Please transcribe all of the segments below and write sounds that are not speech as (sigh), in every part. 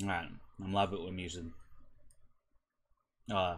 Alright, I'm live but we're muted. Uh,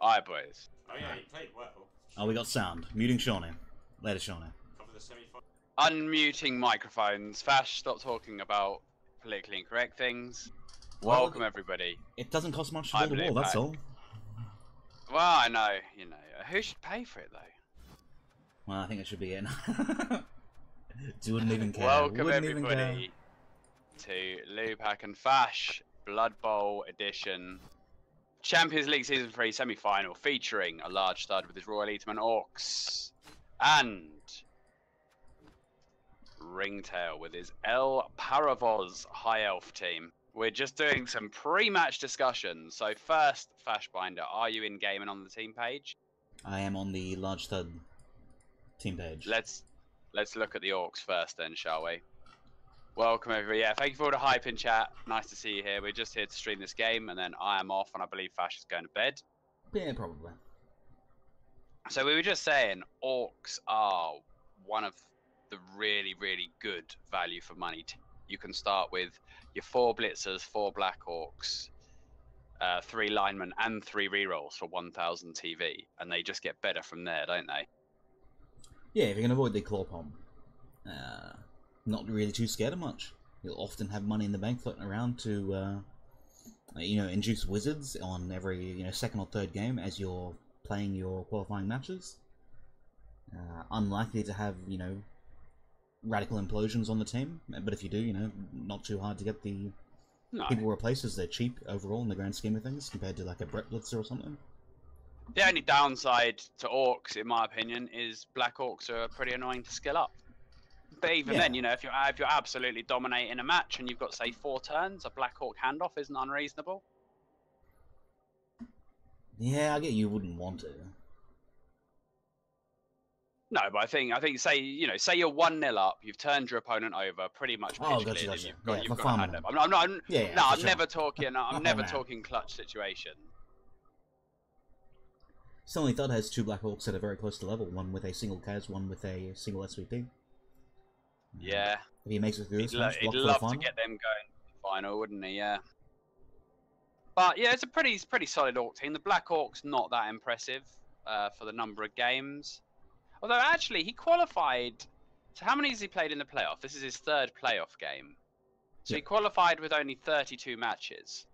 Alright, boys. Oh yeah, he played well. oh, we got sound. Muting Shawnee. Later, Shawnee. Cover the semi-final. Unmuting microphones. Fash, stop talking about politically incorrect things. Welcome, everybody. It doesn't cost much to I build a wall, that's all. Well, I know, you know. Who should pay for it, though? Well, I think it should be in. (laughs) Wouldn't even care. Welcome, Wouldn't even care. everybody, to Lupac and Fash Blood Bowl edition. Champions League Season 3 semi final featuring a Large Thud with his Royal Eatman Orcs and Ringtail with his El Paravoz High Elf team. We're just doing some pre match discussions. So, first, Fashbinder, are you in game and on the team page? I am on the Large Thud team page. Let's let's look at the orcs first, then, shall we? Welcome, everybody. Yeah, thank you for all the hype in chat. Nice to see you here. We're just here to stream this game, and then I am off, and I believe Fash is going to bed. Yeah, probably. So we were just saying, orcs are one of the really, really good value for money. You can start with your four blitzers, four black orcs, uh, three linemen, and three rerolls for 1,000 TV, and they just get better from there, don't they? Yeah, if you can avoid the claw pomp, uh, not really too scared of much. You'll often have money in the bank floating around to, uh, you know, induce wizards on every you know second or third game as you're playing your qualifying matches. Uh, unlikely to have you know radical implosions on the team, but if you do, you know, not too hard to get the No. people replaces. They're cheap overall in the grand scheme of things compared to like a Brett Blitzer or something. The only downside to orcs, in my opinion, is black orcs are pretty annoying to skill up. But even then, you know, if you're if you're absolutely dominating a match and you've got say four turns, a black orc handoff isn't unreasonable. Yeah, I get you wouldn't want to. No, but I think I think say you know say you're one 0 up, you've turned your opponent over, pretty much Oh, gotcha, gotcha. you've got Yeah, you've got a fun. handoff. I'm, I'm not. I'm, Yeah, yeah, no, I'm sure. never talking. (laughs) I'm never talking clutch situation. Stanley Thud has two Black Orcs that are very close to level, one with a single Kaz, one with a single SVP. Yeah, If he makes it through he'd, lo- he'd love to get them going to the final, wouldn't he? Yeah. But yeah, it's a pretty it's pretty solid Orc team. The Black Orc's not that impressive uh, for the number of games. Although actually he qualified. So how many has he played in the playoff? This is his third playoff game. So he qualified with only 32 matches.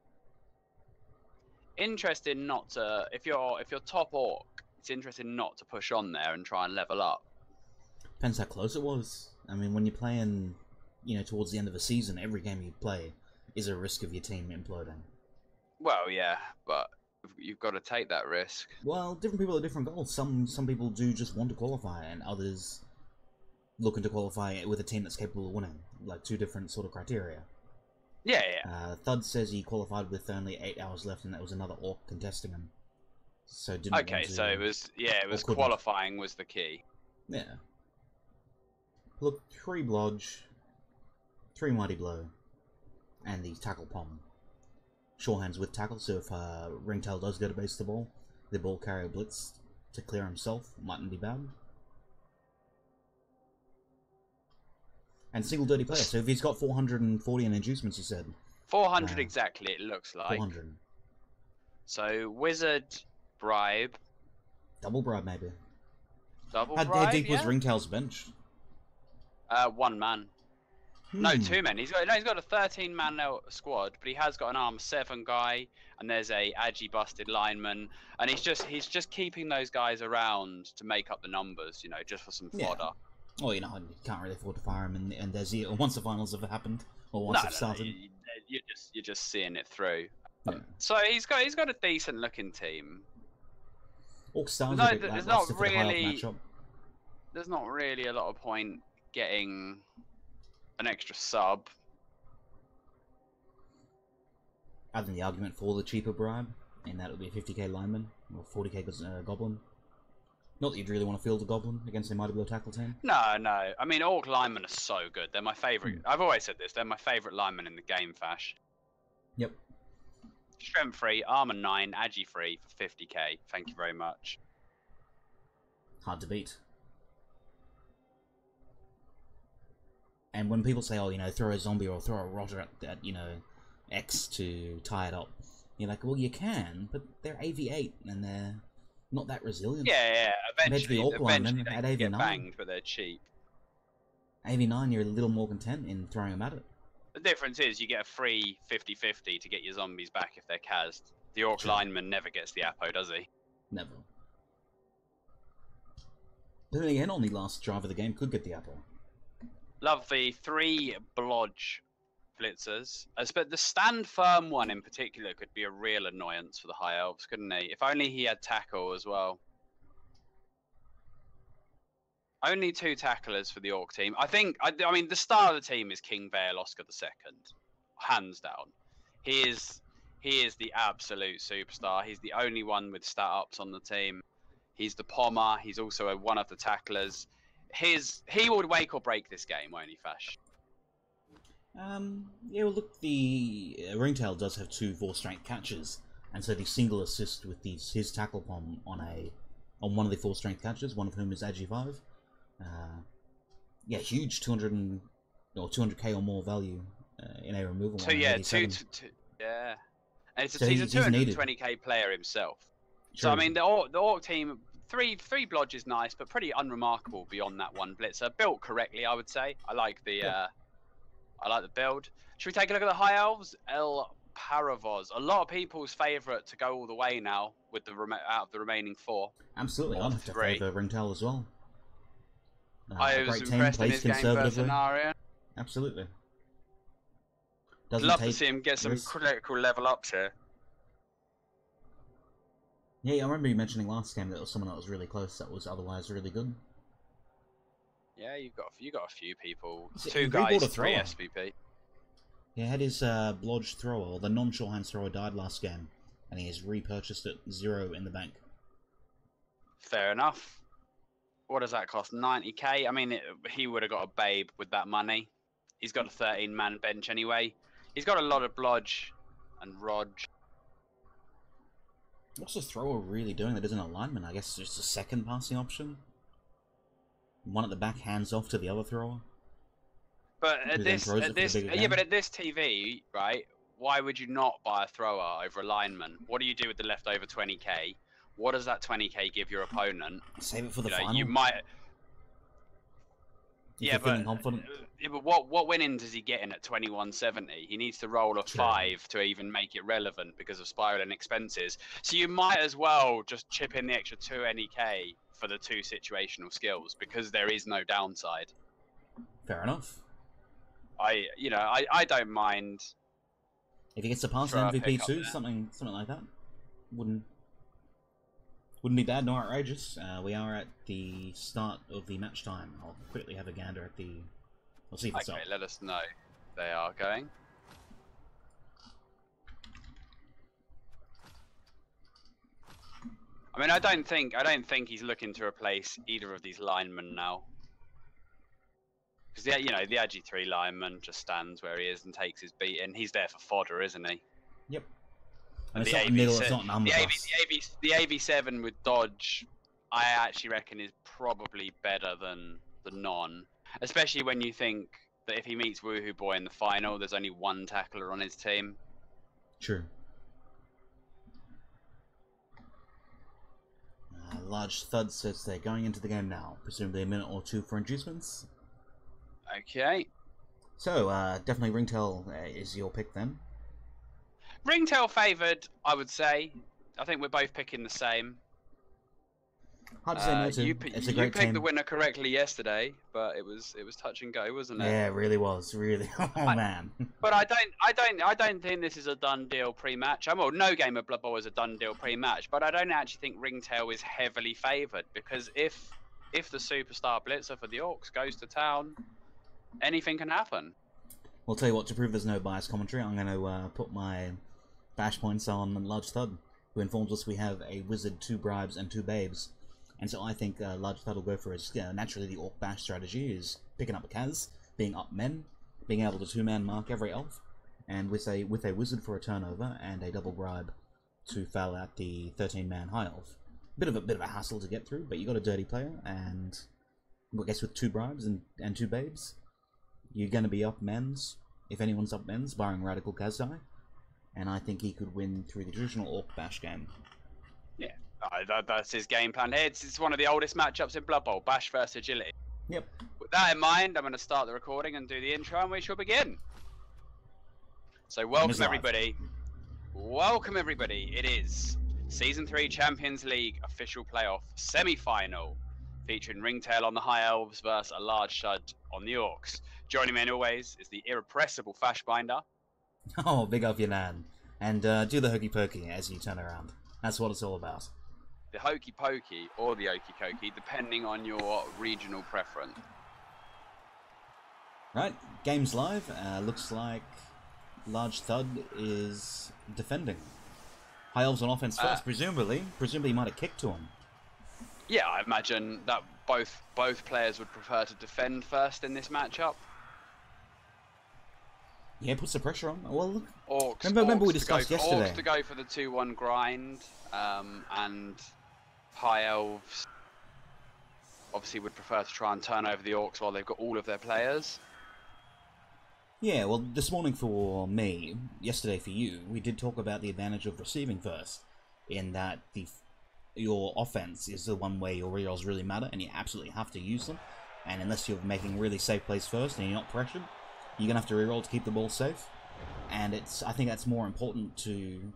Interesting not to if you're if you're top Orc, it's interesting not to push on there and try and level up. Depends how close it was. I mean, when you're playing, you know, towards the end of a season, every game you play is a risk of your team imploding. Well, yeah, but you've got to take that risk. Well, different people have different goals. Some some people do just want to qualify, and others looking to qualify with a team that's capable of winning. Like two different sort of criteria. Yeah, yeah. Uh, Thud says he qualified with only eight hours left, and that was another orc contesting him. So didn't Okay, to, so it was yeah, it was qualifying was the key. yeah. Look, three blodge, three mighty blow, and the tackle pom. Sure hands with tackle, so if uh, Ringtail does go to base the ball, the ball carrier blitz to clear himself mightn't be bad. And single dirty player, so if he's got 440 in inducements, you said 400 Uh, exactly, it looks like. 400. So wizard bribe, Double bribe, maybe. double How, how bribe. deep was? Ringtail's bench? Uh, one man. No, Hmm. two men. He's got no, he's got a 13 man squad, but he has got an arm seven guy, and there's a agi busted lineman, and he's just he's just keeping those guys around to make up the numbers, you know, just for some Yeah. fodder. Well, you know, you can't really afford to fire him, and, and there's the, once the finals have happened, or once no, no, started. you, you're just you're just seeing it through. Yeah. So he's got he's got a decent looking team. Stars No, are a bit th- it's not for the really- There's not really a lot of point getting an extra sub. Other than the argument for the cheaper bribe, and that would be a 50k lineman or 40k uh, goblin. Not that you'd really want to field a goblin against a mighty blow tackle team. No, no. I mean, Orc linemen are so good. They're my favorite. Hmm. I've always said this. They're my favorite linemen in the game, Fash. Yep. Strength free, armor nine, agi free for 50k. Thank you very much. Hard to beat. And when people say, "Oh, you know, throw a zombie or throw a rotter at, at you know, X to tie it up," you're like, "Well, you can, but they're AV8 and they're not that resilient." Yeah, yeah. To the Eventually, eventually at AV9. get banged, but they're cheap. AV9, you're a little more content in throwing them at it. The difference is you get a free 50-50 to get your zombies back if they're cast. The Orc True. lineman never gets the Apo, does he? Never. Then again, only last drive of the game, could get the apple. Love the three blodge blitzers. Uh, I suppose the stand firm one in particular could be a real annoyance for the high elves, couldn't he? If only he had tackle as well. Only two tacklers for the orc team. I think. I, I mean, the star of the team is King Vale Oscar Second, hands down. He is. He is the absolute superstar. He's the only one with stat ups on the team. He's the pommer. He's also a, one of the tacklers. His he would wake or break this game, won't he, Fash? Um, yeah, well, look, the uh, Ringtail does have two four strength catches, and so the single assist with these his tackle palm on a on one of the four strength catches, one of whom is Agi five. Uh, yeah, huge two hundred and or two hundred k or more value uh, in a removal. So yeah, two, 87. two, two yeah. And it's a, So he's, he's- a he's needed. 220k player himself. So I mean, the orc, the orc team, three three blodge is nice, but pretty unremarkable beyond that one blitzer. Built correctly, I would say. I like the Yeah. uh, I like the build. Should we take a look at the high elves? El Paravos. A lot of people's favourite to go all the way now with the out of the remaining four. absolutely, I'd or have to favour Ringtail as well. Uh, I was great team, impressed in his game conservatively. Aria. Absolutely. Doesn't Love to see him get some risks. critical level ups here. Yeah, I remember you mentioning last game that was someone that was really close that was otherwise really good. Yeah, you've got you got a few people. It- Two guys, three. SVP. He had his uh, Blodge thrower, or the non-shorthand thrower died last game, and he has repurchased it zero in the bank. Fair enough. What does that cost? 90k? I mean, it, he would have got a babe with that money. He's got a 13 man bench anyway. He's got a lot of blodge and rog. What's the thrower really doing that isn't a lineman? I guess it's just a second passing option? One at the back hands off to the other thrower? But at this, throws it for at this, yeah, but at this TV, right? why would you not buy a thrower over a lineman? What do you do with the leftover 20k? What does that 20k give your opponent? Save it for the You know, final. you might. If yeah, but confident. yeah, but what what winnings is he getting at 2170? He needs to roll a True. five to even make it relevant because of spiraling expenses. So you might as well just chip in the extra two NEK for the two situational skills because there is no downside. Fair enough. I you know I, I don't mind. If he gets to pass an MVP too, something something like that, wouldn't wouldn't be bad nor outrageous. Uh, we are at the start of the match time. I'll quickly have a gander at the. We'll see if it's Okay, up. let us know. They are going. I mean, I don't think I don't think he's looking to replace either of these linemen now. Because the you know the Agi three lineman just stands where he is and takes his beat, and he's there for fodder, isn't he? Yep. And it's the not middle. It's AV7 not. The AV, the AV, the AV seven with dodge, I actually reckon is probably better than the non, especially when you think that if he meets Woohoo Boy in the final, there's only one tackler on his team. True. Uh, large thud says they're going into the game now. Presumably a minute or two for inducements. Okay. So, uh, definitely Ringtail uh, is your pick then. Ringtail favoured, I would say. I think we're both picking the same. Hard to say Uh, no to. you it's a you great picked team. the winner correctly yesterday, but it was it was touch and go, wasn't it? Yeah, it really was. Really. (laughs) Oh, I- man. But I don't, I don't, I don't think this is a done deal pre-match. I'm well, no game of Blood Bowl is a done deal pre-match, but I don't actually think Ringtail is heavily favoured because if, if the superstar blitzer for the Orcs goes to town, anything can happen. We'll tell you what, to prove there's no bias commentary, I'm going to uh, put my bash points on Large Thud, who informs us we have a wizard, two bribes, and two babes. And so I think uh, Large Thud will go for his, uh, naturally the Orc Bash strategy is picking up a Kaz, being up men, being able to two-man mark every elf, and with a, with a wizard for a turnover and a double bribe to foul out the 13-man high elf. Bit of a bit of a hassle to get through, but you got a dirty player, and I guess with two bribes and, and two babes, you're going to be up men's, if anyone's up men's, barring Radical Kazdai. And I think he could win through the traditional Orc Bash game. Uh, that, that's his game plan here. It's, it's one of the oldest matchups in Blood Bowl, Bash versus Agility. Yep. With that in mind, I'm going to start the recording and do the intro, and we shall begin. So, welcome everybody. Welcome everybody. It is Season 3 Champions League official playoff semi final featuring Ringtail on the High Elves versus a Large Thud on the Orcs. Joining me, as always, is the irrepressible Fashbinder. (laughs) Oh, big up your nan. And uh, do the hokey pokey as you turn around. That's what it's all about. the hokey pokey or the okey cokey, depending on your regional preference. Right, game's live. Uh, looks like Large Thud is defending. High Elves on offense first, Uh, presumably. Presumably he might have kicked to him. Yeah, I imagine that both both players would prefer to defend first in this matchup. Yeah, puts the pressure on. Well, look. Orcs, Remember- remember we orcs discussed for, yesterday. Orcs to go for the two-one grind, um, and high elves obviously would prefer to try and turn over the orcs while they've got all of their players. Yeah, well, this morning for me, yesterday for you, we did talk about the advantage of receiving first, in that the your offense is the one where your rerolls really matter, and you absolutely have to use them. And unless you're making really safe plays first and you're not pressured, you're gonna have to reroll to keep the ball safe. And it's I think that's more important to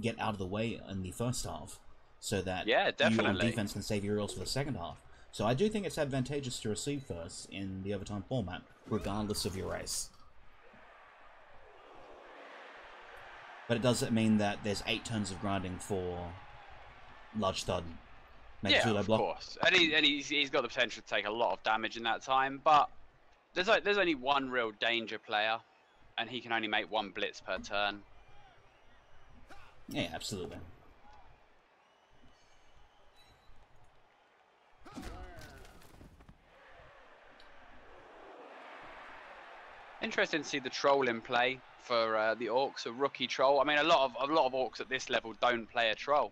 get out of the way in the first half, so that Yeah, you on defense can save your rerolls for the second half. So I do think it's advantageous to receive first in the overtime format, regardless of your race. But it does it mean that there's eight turns of grinding for Large Thud. Make yeah, of block. course, and, he, and he's, he's got the potential to take a lot of damage in that time. But there's o- there's only one real danger player, and he can only make one blitz per turn. Yeah, absolutely. Interesting to see the troll in play for uh, the orcs, a rookie troll. I mean, a lot of a lot of orcs at this level don't play a troll.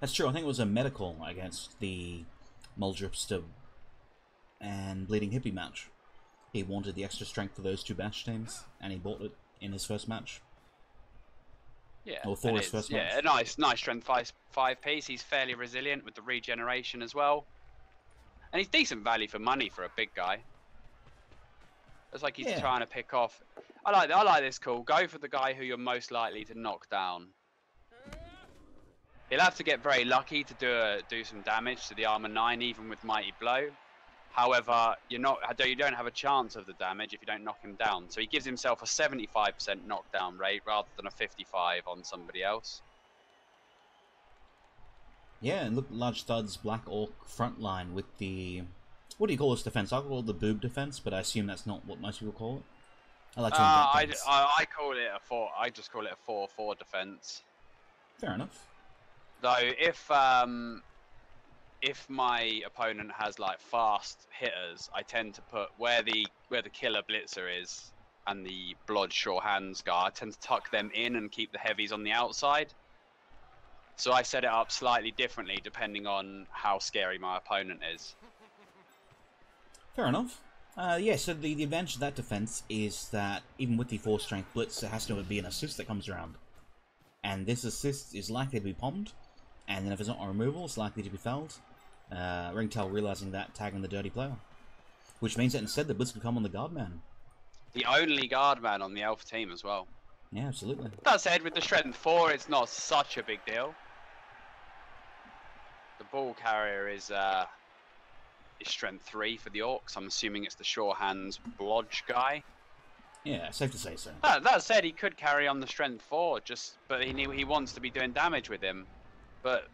That's true. I think it was a medical against the Muldripster and Bleeding Hippie match. He wanted the extra strength for those two bash teams, and he bought it in his first match. Yeah, Or Thor's it's- first yeah, match. a nice, nice strength five, five piece. He's fairly resilient with the regeneration as well, and he's decent value for money for a big guy. It's like he's Yeah. trying to pick off. I like, I like this call. Go for the guy who you're most likely to knock down. He'll have to get very lucky to do a, do some damage to the armor nine, even with mighty blow. However, you're not you don't have a chance of the damage if you don't knock him down. So he gives himself a 75% knockdown rate rather than a 55 on somebody else. Yeah, and look, Large Thud's, black orc front line with the what do you call this defense? I call it the boob defense, but I assume that's not what most people call it. I like to Uh, I. I, I call it a four. I just call it a four-four defense. Fair enough. Though if um, if my opponent has like fast hitters, I tend to put where the where the killer blitzer is and the blood sure hands guy. I tend to tuck them in and keep the heavies on the outside. So I set it up slightly differently depending on how scary my opponent is. Fair enough. Uh, yeah, so the, the advantage of that defense is that even with the 4 strength blitz, there has to be an assist that comes around. And this assist is likely to be pommed, and then if it's not a removal, it's likely to be felled. Uh, Ringtail realizing that, tagging the dirty player. Which means that instead the blitz could come on the guard man. The only guard man on the Elf team as well. Yeah, absolutely. That said, with the strength four, it's not such a big deal. The ball carrier is uh, is strength three for the orcs. I'm assuming it's the sure hands blodge guy. Yeah, safe to say so. That, that said, he could carry on the strength four, just but he knew he wants to be doing damage with him. But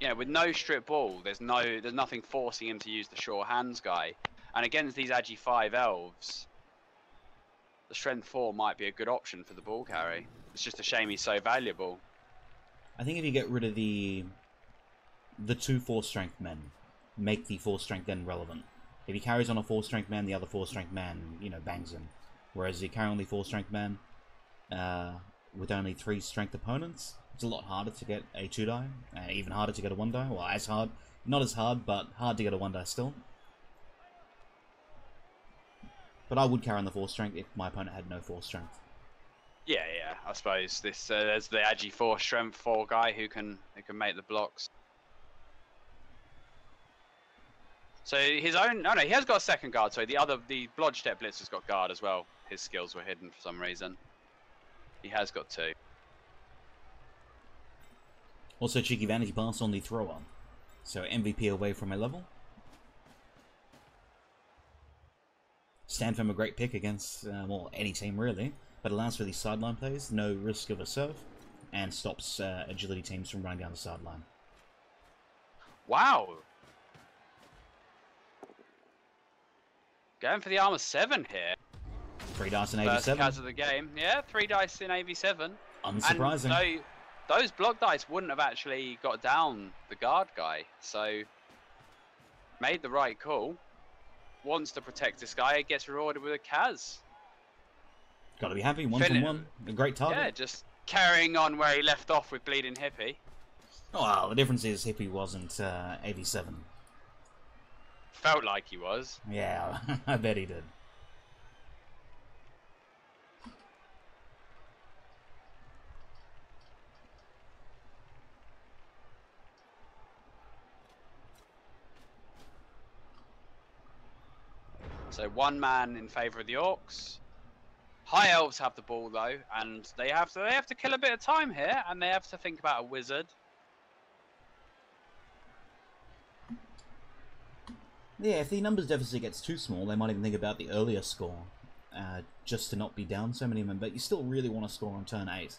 you know, with no strip ball, there's no there's nothing forcing him to use the sure hands guy. And against these agi five elves, the strength four might be a good option for the ball carry. It's just a shame he's so valuable. I think if you get rid of the the two four strength men, make the four strength then relevant. If he carries on a four strength man, the other four strength man, you know, bangs him. Whereas you carry only four strength man, uh, with only three strength opponents, it's a lot harder to get a two die, uh, even harder to get a one die. Well, as hard, not as hard, but hard to get a one die still. But I would carry on the four strength if my opponent had no four strength. Yeah, yeah. I suppose this uh, there's the agi four strength four guy who can who can make the blocks. So his own no no he has got a second guard. So the other the Blodstep Blitz has got guard as well. His skills were hidden for some reason. He has got two. Also, cheeky vanity pass on the thrower. So MVP away from a level. Stand from a great pick against, uh, well, any team really, but allows for these sideline plays, no risk of a serve, and stops uh, agility teams from running down the sideline. Wow. Going for the armor seven here. Three dice in First 87. cast of the game. Yeah, three dice in AV7. Unsurprising. Those block dice wouldn't have actually got down the guard guy, so made the right call. Wants to protect this guy, gets rewarded with a Kaz. Gotta be happy, one Fin- from one. A great target. Yeah, just carrying on where he left off with Bleeding Hippie. Oh, well, the difference is Hippie wasn't uh, 87. Felt like he was. Yeah, (laughs) I bet he did. So one man in favour of the Orcs. High Elves have the ball though, and they have to they have to kill a bit of time here, and they have to think about a wizard. Yeah, if the numbers deficit gets too small, they might even think about the earlier score, uh, just to not be down so many men. But you still really want to score on turn eight.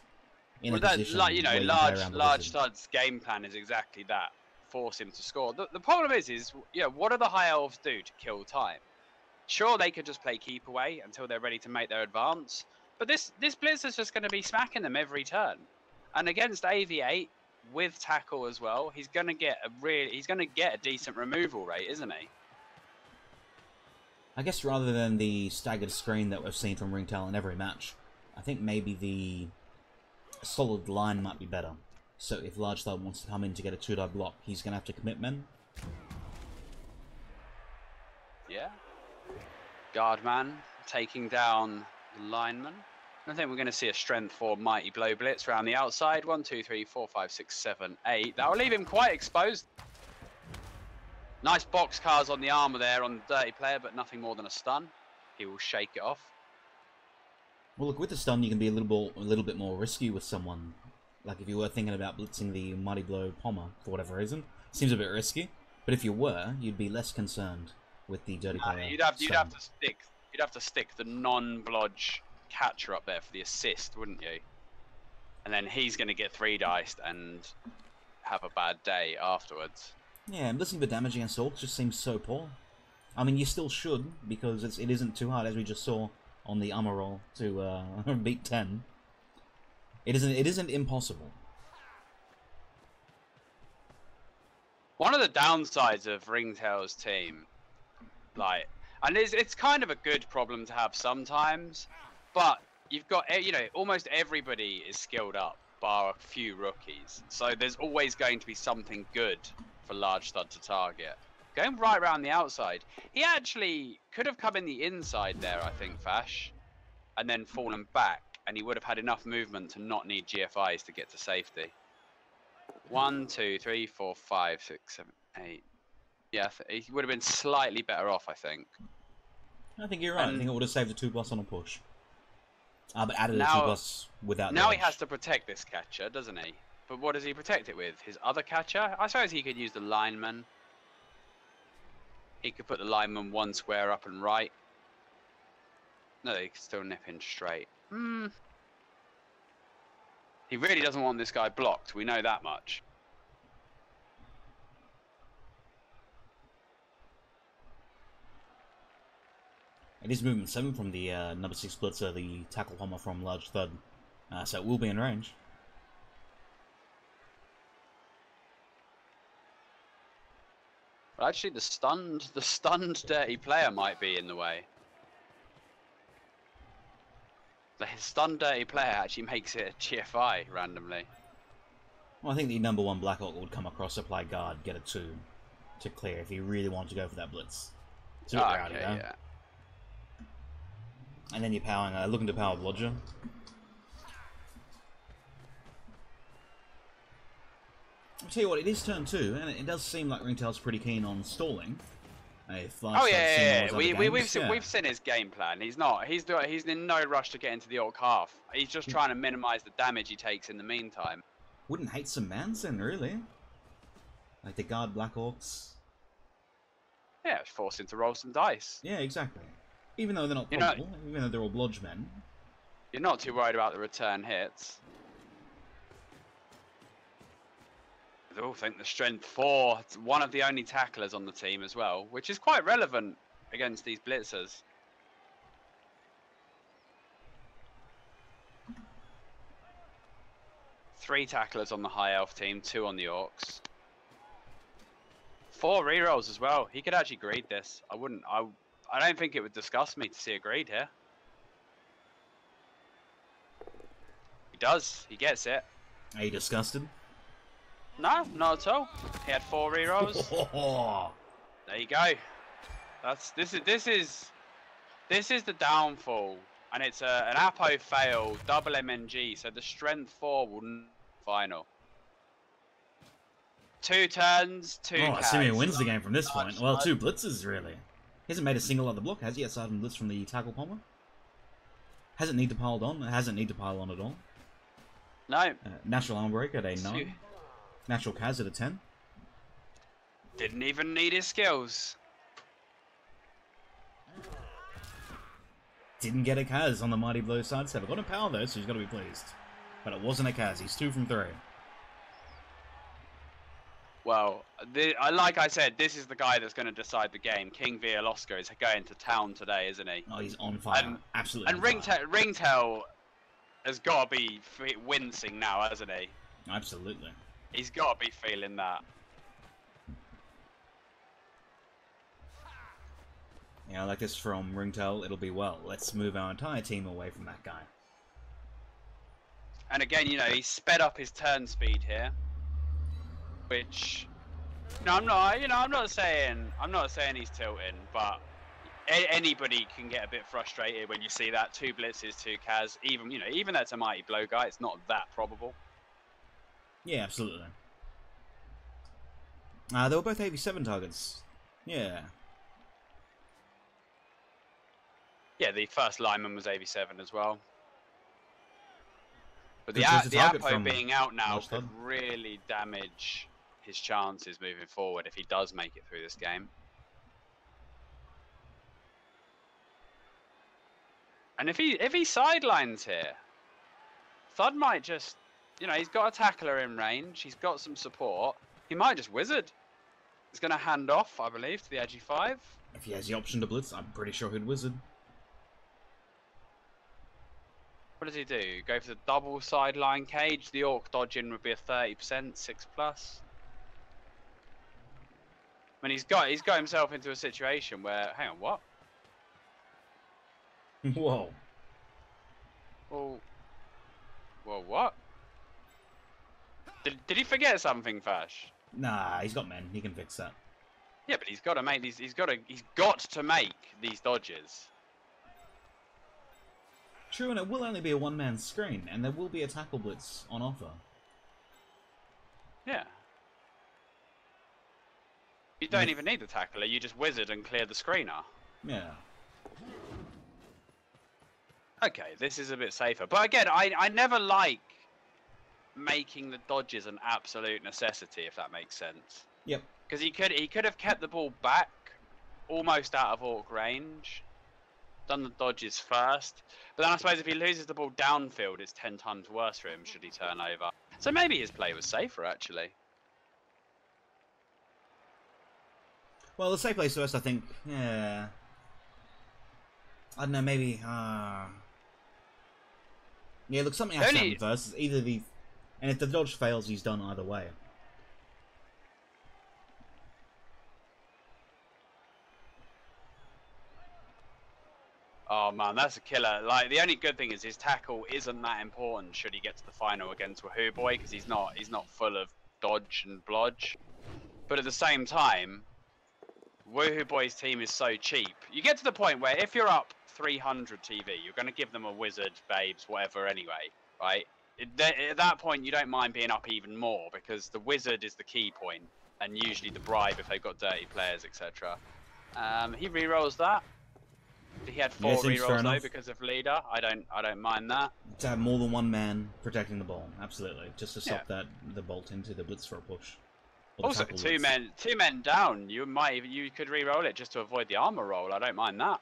In Well, a position like you know, large around Large Thud's game plan is exactly that. Force him to score. The, the problem is, is you know, what do the high elves do to kill time? Sure, they could just play keep away until they're ready to make their advance, but this this blitz is just going to be smacking them every turn. And against AV8 with tackle as well, he's going to get a really he's going to get a decent removal rate, isn't he? I guess rather than the staggered screen that we've seen from Ringtail in every match, I think maybe the solid line might be better. So if Large Thud wants to come in to get a two die block, he's going to have to commit men. Yeah. Guardman taking down the lineman. I think we're going to see a strength four mighty blow blitz around the outside. One, two, three, four, five, six, seven, eight. That will leave him quite exposed. Nice box cars on the armor there on the dirty player, but nothing more than a stun. He will shake it off. Well, look, with the stun, you can be a little bit, a little bit more risky with someone. Like if you were thinking about blitzing the Mighty Blow Pommer for whatever reason, seems a bit risky. But if you were, you'd be less concerned with the dirty player. you'd have you'd have to stick you'd have to stick the non-blodge catcher up there for the assist, wouldn't you? And then he's going to get three diced and have a bad day afterwards. Yeah, and listening to damage against orcs just seems so poor. I mean, you still should because it's, it isn't too hard, as we just saw on the armor roll to uh, (laughs) beat ten. It isn't. It isn't impossible. One of the downsides of Ringtail's team, like, and it's it's kind of a good problem to have sometimes, but you've got eh, you know almost everybody is skilled up, bar a few rookies. So there's always going to be something good for Large Thud to target. Going right around the outside, he actually could have come in the inside there, I think, Fash, and then fallen back, and he would have had enough movement to not need GFIs to get to safety. One, two, three, four, five, six, seven, eight. Yeah, he would have been slightly better off, I think. I think you're right. I think it would have saved the two plus on a push. Uh, but added a Now- two plus without. Now he has to protect this catcher, doesn't he? But what does he protect it with? His other catcher? I suppose he could use the lineman. He could put the lineman one square up and right. No, he could still nip in straight. Hmm. He really doesn't want this guy blocked. We know that much. It is movement seven from the uh, number six blitzer, the tackle bomber from large thud. Uh, so it will be in range. But actually, the stunned, the stunned dirty player might be in the way. The stunned dirty player actually makes it a GFI randomly. Well, I think the number one Black Orc would come across, apply guard, get a two to clear if he really wanted to go for that blitz. It's a bit rowdy, okay, though. yeah. And then you're powering, uh, looking to power Blodger. I'll tell you what, it is turn two, and it does seem like Ringtail's pretty keen on stalling. Uh, If Oh yeah, yeah, yeah. We, other we, we've games, seen, yeah. we've seen his game plan. He's not. He's doing. He's in no rush to get into the orc half. He's just trying to minimise the damage he takes in the meantime. Wouldn't hate some Manson, really. Like the guard Black Orcs. Yeah, it's forced him to roll some dice. Yeah, exactly. Even though they're not You know- probable, even though they're all blodge men. You're not too worried about the return hits. I all think the strength four, it's one of the only tacklers on the team as well, which is quite relevant against these blitzers. Three tacklers on the high elf team, two on the orcs. Four rerolls as well. He could actually greed this. I wouldn't. I. I don't think it would disgust me to see a greed here. He does. He gets it. Are you disgusted? No, not at all. He had four rerolls. (laughs) There you go. That's this is this is this is the downfall, and it's a, an Apo fail double MNG. So the strength four will final. Two turns, two. Oh, Simeon wins the game from this point. Well, two blitzes, really. He hasn't made a single other block, has he, aside from blitz from the tackle pommer? Hasn't need to pile on, hasn't need to pile on at all. No, Uh, natural arm break at a Su- 9. Natural Kaz at a 10. didn't even need his skills. Didn't get a Kaz on the Mighty Blow sidestep. Got a power though, so he's got to be pleased. But it wasn't a Kaz, he's 2 from 3. Well, the, I like I said, this is the guy that's going to decide the game. King Villalosca is going to town today, isn't he? Oh, he's on fire. And- Absolutely And. Ringtail, Ringtail has got to be f- wincing now, hasn't he? Absolutely. He's got to be feeling that. Yeah, like this from Ringtail, it'll be well. Let's move our entire team away from that guy. And again, you know, he sped up his turn speed here, which, no, I'm not, you know, I'm not saying, I'm not saying he's tilting, but a- anybody can get a bit frustrated when you see that two blitzes, two Kaz. Even you know, even though it's a mighty blow guy, it's not that probable. Yeah, absolutely. Uh, they were both 87 targets. Yeah. Yeah, the first lineman was 87 as well. But the, a- the Apo from being out now could really damage his chances moving forward if he does make it through this game. And if he if he sidelines here, Thud might just, you know, he's got a tackler in range. He's got some support. He might just wizard. He's going to hand off, I believe, to the edgy five. If he has the option to blitz, I'm pretty sure he'd wizard. What does he do? Go for the double sideline cage. The orc dodging would be a thirty percent, six plus. I mean, he's got he's got himself into a situation where, hang on, what? (laughs) Whoa. Well, well, what? Did, did he forget something, Fash? Nah, he's got men. He can fix that. Yeah, but he's got to make these. He's got to. He's got to make these dodges. True, and it will only be a one-man screen, and there will be a tackle blitz on offer. Yeah. You don't even need the tackler. You just wizard and clear the screener. Yeah. Okay, this is a bit safer. But again, I, I never like making the dodges an absolute necessity, if that makes sense. Yep. Because he could he could have kept the ball back, almost out of orc range, done the dodges first. But then I suppose if he loses the ball downfield, it's ten times worse for him should he turn over. So maybe his play was safer actually. Well, the safe place first, I think. Yeah. I don't know. Maybe. Uh... Yeah, look, something has to happen first. Either the, and if the dodge fails, he's done either way. Oh man, that's a killer. Like the only good thing is his tackle isn't that important should he get to the final against Wahoo Boy because he's not he's not full of dodge and blodge. But at the same time, Woohoo Boy's team is so cheap. You get to the point where if you're up 300 TV, you're going to give them a wizard, babes, whatever anyway, right? At that- point, you don't mind being up even more because the wizard is the key point, and usually the bribe if they've got dirty players, etc. Um, he re-rolls that. He had four fair re-rolls though because of leader. I don't, I don't mind that. To have more than one man protecting the ball, absolutely, just to stop that the bolt into the blitz for a push. Also, two men, two men down. You might, even- you could re-roll it just to avoid the armor roll. I don't mind that.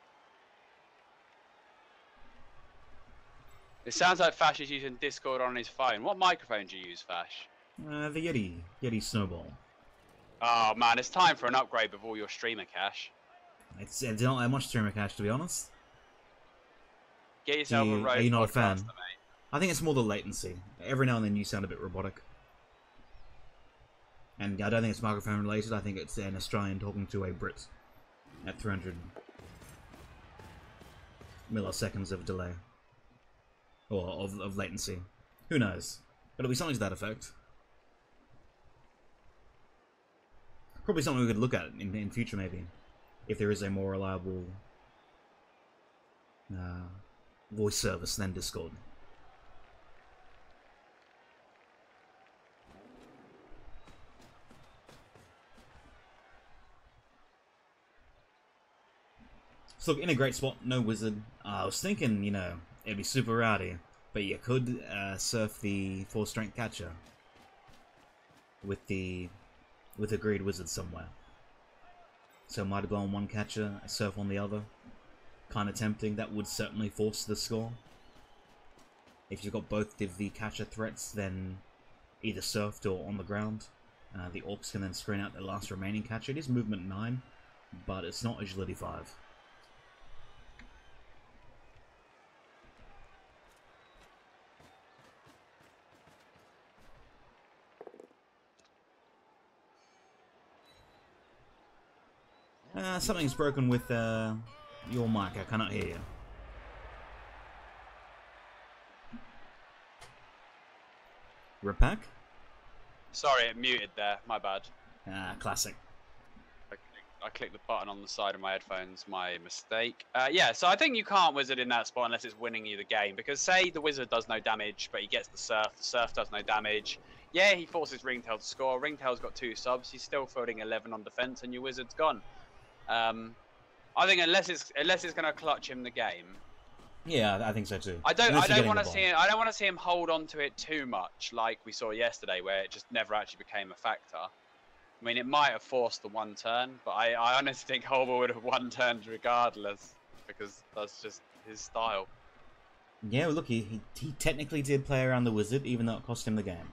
It sounds like Fash is using Discord on his phone. What microphone do you use, Fash? Uh, the Yeti, Yeti Snowball. Oh man, it's time for an upgrade with all your streamer cash. It's, it's not that much streamer cash, to be honest. Get yourself you- a are road you not a fan? mate. I think it's more the latency. Every now and then you sound a bit robotic. And I don't think it's microphone related, I think it's an Australian talking to a Brit at 300 milliseconds of delay. Or of, of latency. Who knows? But it'll be something to that effect. Probably something we could look at in, in future, maybe. If there is a more reliable uh, voice service than Discord. So look, in a great spot, no wizard. Uh, I was thinking, you know, it'd be super rowdy, but you could uh, surf the four strength catcher with the with a greed wizard somewhere. So might blow on one catcher, surf on the other. Kind of tempting. That would certainly force the score. If you've got both of the catcher threats, then either surfed or on the ground. Uh, the orcs can then screen out the last remaining catcher. It is movement 9, but it's not agility 5. Uh, something's broken with uh, your mic. I cannot hear you. Repack? Sorry, it muted there. My bad. Ah, classic. I clicked the button on the side of my headphones. My mistake. Uh, yeah, so I think you can't wizard in that spot unless it's winning you the game. Because say the wizard does no damage, but he gets the surf. The surf does no damage. Yeah, he forces Ringtail to score. Ringtail's got two subs. He's still fielding 11 on defense, and your wizard's gone. Um, I think unless it's unless it's going to clutch him the game, Yeah, I think so too. I don't. Unless I don't want to see. Him, I don't want to see him hold on to it too much, like we saw yesterday, where it just never actually became a factor. I mean, it might have forced the one turn, but I, I honestly think Holber would have one turned regardless, because that's just his style. Yeah, well, look, he, he he technically did play around the wizard, even though it cost him the game.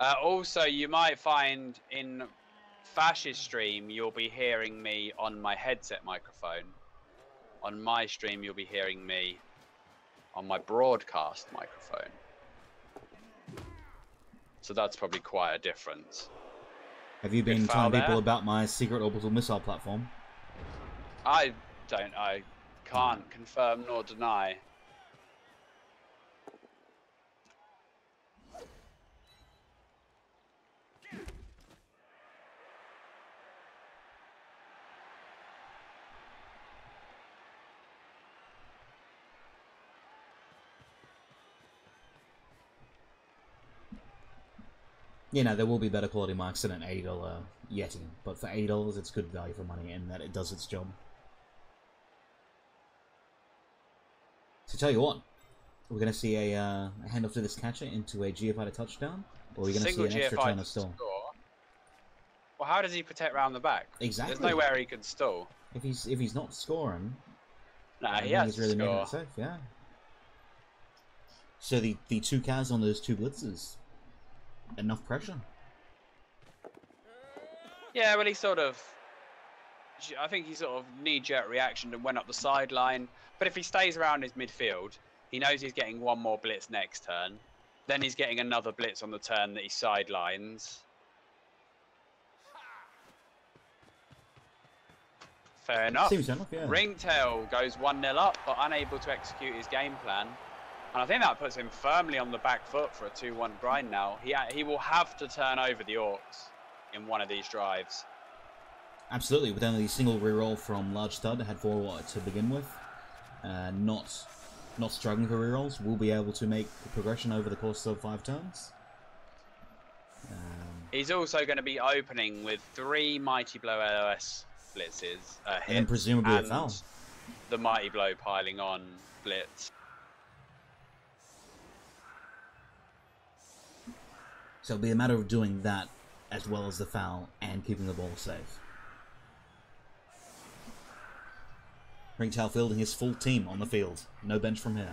Uh, also, you might find in Fash's stream, you'll be hearing me on my headset microphone. On my stream, you'll be hearing me on my broadcast microphone. So that's probably quite a difference. Have you been telling people there. about my secret orbital missile platform? I don't, I can't confirm nor deny. You know, there will be better quality mics than an eighty dollar Yeti, but for eighty dollars, it's good value for money, and that it does its job. So tell you what, we're gonna see a, uh, a handoff to this catcher into a GFI to touchdown, or we're gonna see an extra turn to of stall. Well, how does he protect round the back? Exactly. There's nowhere he can stall. If he's if he's not scoring, Nah, he has he's to really making score. it safe. Yeah. So the the two cars on those two blitzes, enough pressure. Yeah, well, he sort of. I think he sort of knee jerk reaction and went up the sideline. But if he stays around his midfield, he knows he's getting one more blitz next turn. Then he's getting another blitz on the turn that he sidelines. Fair enough. Seems enough, yeah. Ringtail goes 1 0 up, but unable to execute his game plan. And I think that puts him firmly on the back foot for a 2 1 grind now. He, he will have to turn over the Orcs in one of these drives. Absolutely, with only a single reroll from Large Thud, had four what, to begin with. Uh, not not struggling for rerolls, will be able to make progression over the course of five turns. Um, He's also going to be opening with three Mighty Blow LOS blitzes. Uh, and presumably a and foul. The Mighty Blow piling on blitz. So it'll be a matter of doing that as well as the foul and keeping the ball safe. Ringtail fielding his full team on the field. No bench from here.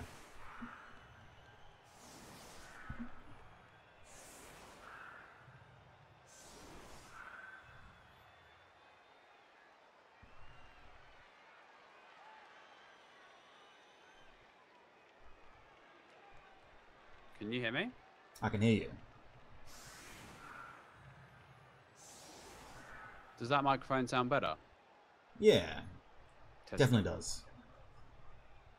Can you hear me? I can hear you. Does that microphone sound better? Yeah, Test- definitely does.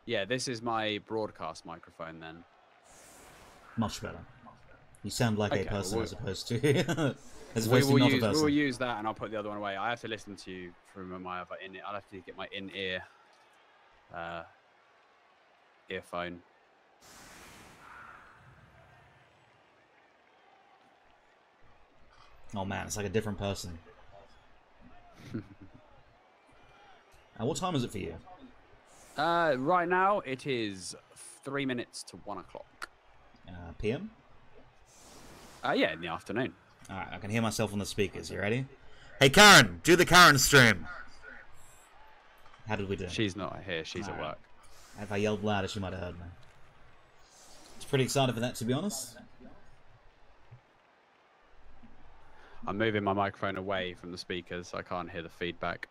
Yeah, this is my broadcast microphone then. Much better. You sound like Okay, a person we- as opposed to (laughs) as we opposed to not use a We will use that, and I'll put the other one away. I have to listen to you from my other in. I'll have to get my in ear uh, earphone. Oh man, it's like a different person. Uh, what time is it for you? Uh, right now it is three minutes to one o'clock. Uh, PM? Uh, yeah, in the afternoon. Alright, I can hear myself on the speakers. You ready? Hey Karen, do the Karen stream. How did we do? She's not here. She's at Alright. work. If I yelled louder, she might have heard me. It's pretty excited for that, to be honest. I'm moving my microphone away from the speakers. so I can't hear the feedback.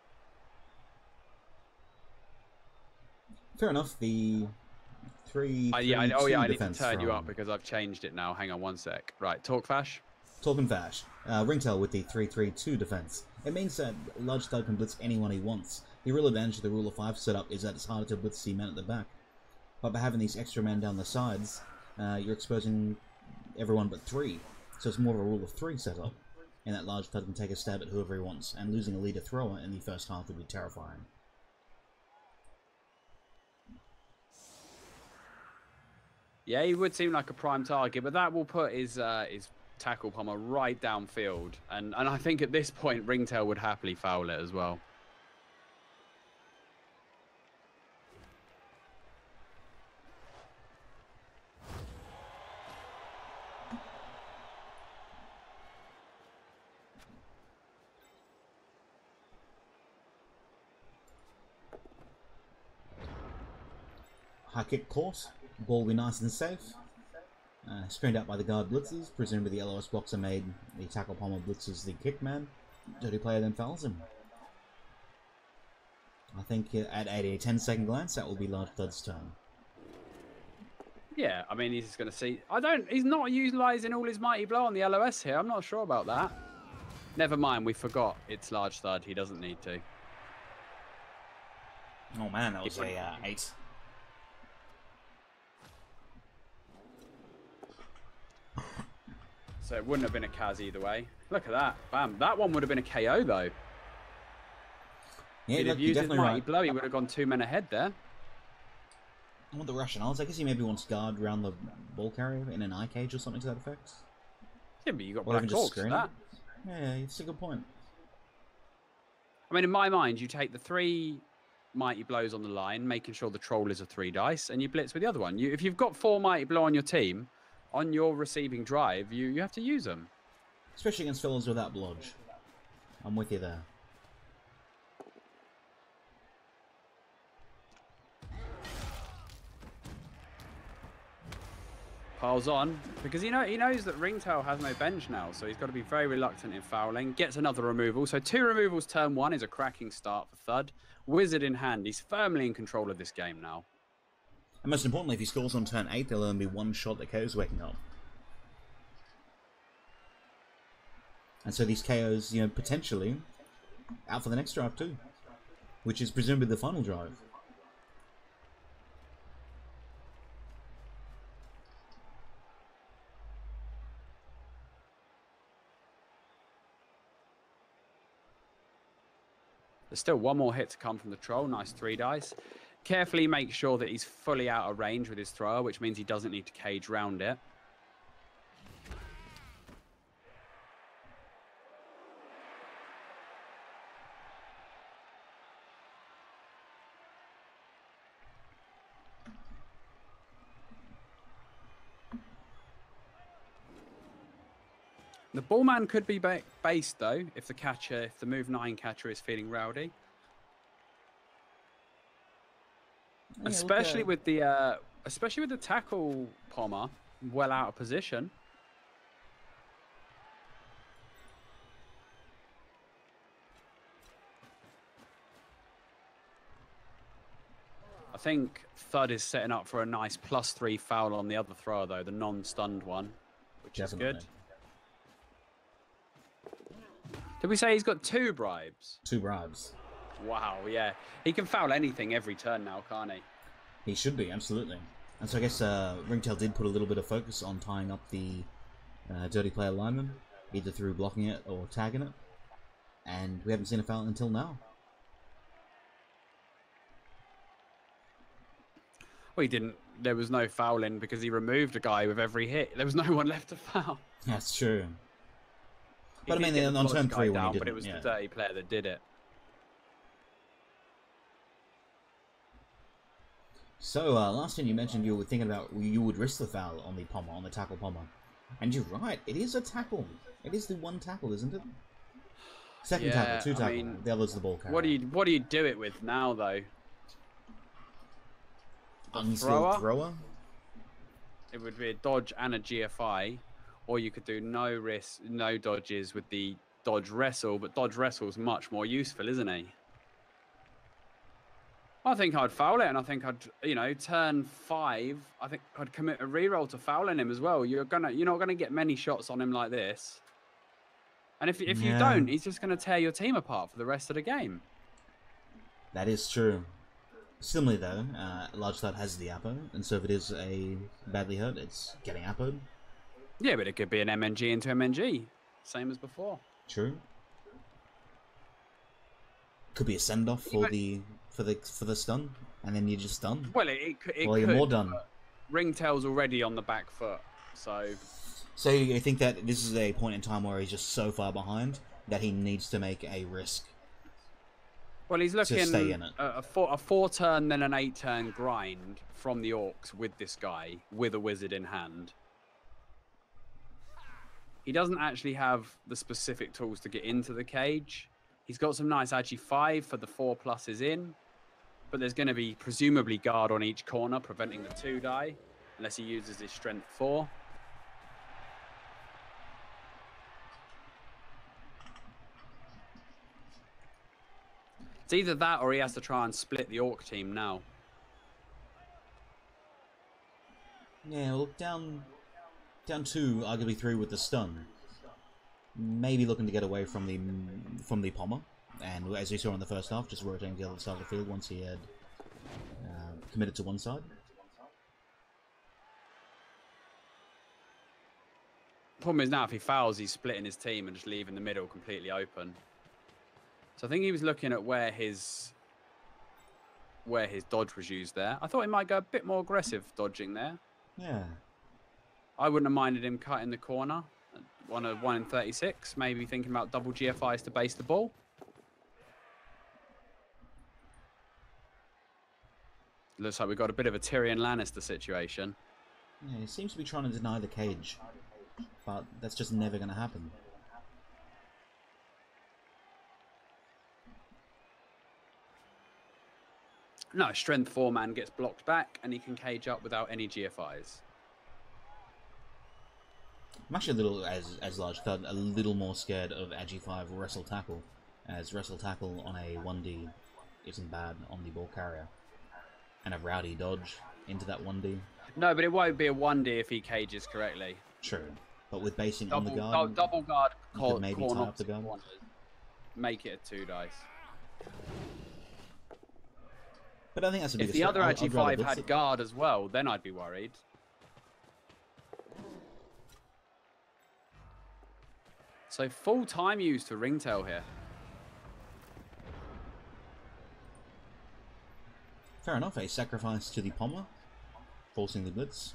Fair enough. The three. Uh, yeah. I, oh, yeah. I need to turn you up because I've changed it now. Hang on one sec. Right. Talk Fash. Talking Fash. Uh, Ringtail with the 3-3-2 defense. It means that Large Thud can blitz anyone he wants. The real advantage of the Rule of 5 setup is that it's harder to blitz the men at the back. But by having these extra men down the sides, uh, you're exposing everyone but three. So it's more of a rule of three setup. And that large thud can take a stab at whoever he wants, and losing a leader thrower in the first half would be terrifying. Yeah, he would seem like a prime target, but that will put his uh, his tackle pommer right downfield, and and I think at this point Ringtail would happily foul it as well. Kick course, ball will be nice and safe. Uh, screened out by the guard blitzers, presumably the LOS boxer made the tackle pommer blitzers the kick man. Dirty player then fouls him. I think uh, at a 10 second glance, that will be Large Thud's turn. Yeah, I mean he's just going to see. I don't. He's not utilising all his mighty blow on the LOS here. I'm not sure about that. Never mind. We forgot. It's large thud. He doesn't need to. Oh man, that was a uh, 8. So it wouldn't have been a Kaz either way. Look at that. Bam. That one would have been a KO though. Yeah, He'd look, have used his definitely mighty right. blow. He would have gone two men ahead there. I want the rationales. I guess he maybe wants guard around the ball carrier in an eye cage or something to that effect. Yeah, but you got Or Black just for that. it. Yeah, it's a good point. I mean, in my mind, you take the three mighty blows on the line, making sure the troll is a three dice, and you blitz with the other one. You, if you've got four mighty blow on your team, on your receiving drive, you, you have to use them. Especially against fellas without blodge. I'm with you there. Piles on because he know he knows that Ringtail has no bench now, so he's got to be very reluctant in fouling. Gets another removal, so two removals turn one is a cracking start for Thud. Wizard in hand, he's firmly in control of this game now. And most importantly, if he scores on turn 8, there'll only be one shot that KO's waking up. And so these KOs, you know, potentially out for the next drive too. Which is presumably the final drive. There's still one more hit to come from the troll. Nice three dice. Carefully make sure that he's fully out of range with his thrower, which means he doesn't need to cage round it. The ballman could be ba- based though if the catcher, if the move nine catcher is feeling rowdy. Yeah, especially with the uh, especially with the tackle pommer well out of position. I think Thud is setting up for a nice plus three foul on the other thrower though, the non-stunned one, which is good. Did we say he's got two bribes? Two bribes. Wow, yeah. He can foul anything every turn now, can't he? He should be, absolutely. And so I guess uh, Ringtail did put a little bit of focus on tying up the uh, dirty player lineman, either through blocking it or tagging it. And we haven't seen a foul until now. Well, he didn't. There was no fouling because he removed a guy with every hit. There was no one (laughs) left to foul. That's true. He But I mean, on the on blodge turn three he down, didn't, but it was yeah. the dirty player that did it. So uh, last time you mentioned you were thinking about you would risk the foul on the pommer, on the tackle pommer, and you're right. It is a tackle. It is the one tackle, isn't it? Second Yeah, tackle, two I mean, the other's the ball carrier. What do you What do you do it with now, though? unskilled thrower? thrower? It would be a dodge and a GFI, or you could do no risk, no dodges with the dodge wrestle. But dodge wrestle's much more useful, isn't he? I think I'd foul it, and I think I'd, you know, turn five. I think I'd commit a reroll to fouling him as well. You're gonna, you're not gonna get many shots on him like this. And if if you don't, he's just gonna tear your team apart for the rest of the game. That is true. Similarly, though, uh, Large Thud has the Apo, and so if it is a badly hurt, it's getting Apoed. Yeah, but it could be an MNG into MNG, same as before. True. Could be a send off for the for the for the stun, and then you're just done. Well, it, it, could- it well, you're could. more done. Ringtail's already on the back foot, so So you think that this is a point in time where he's just so far behind that he needs to make a risk. well he's looking to stay in it. A, a four a four turn then an eight turn grind from the orcs with this guy with a wizard in hand. He doesn't actually have the specific tools to get into the cage. He's got some nice agi five for the four pluses in, but there's going to be presumably guard on each corner preventing the two die, unless he uses his strength four. It's either that or he has to try and split the orc team now. Yeah, well, down down two, arguably three with the stun. Maybe looking to get away from the from the pommer, and as we saw in the first half, just rotating to the other side of the field once he had uh, committed to one side. Problem is now if he fouls, he's splitting his team and just leaving the middle completely open. So I think he was looking at where his where his dodge was used there. I thought he might go a bit more aggressive dodging there. Yeah, I wouldn't have minded him cutting the corner. One of one in thirty six, maybe thinking about double GFIs to base the ball. Looks like we've got a bit of a Tyrion Lannister situation. yeah, he seems to be trying to deny the cage, but that's just never going to happen. No, strength four man gets blocked back and he can cage up without any GFIs. I'm actually a little, as as large thud, a little more scared of Agi Five wrestle tackle, as wrestle tackle on a one D isn't bad on the ball carrier, and a rowdy dodge into that one D. No, but it won't be a 1D if he cages correctly. True, but with basing Double, on the guard, double guard could maybe corner tie up the guard. Make it a two dice. but I think that's a If the other I'd- actually I'd rather five blitz had it. guard as well, then I'd be worried. So full time use for Ringtail here. Fair enough, a sacrifice to the Pommer, forcing the blitz,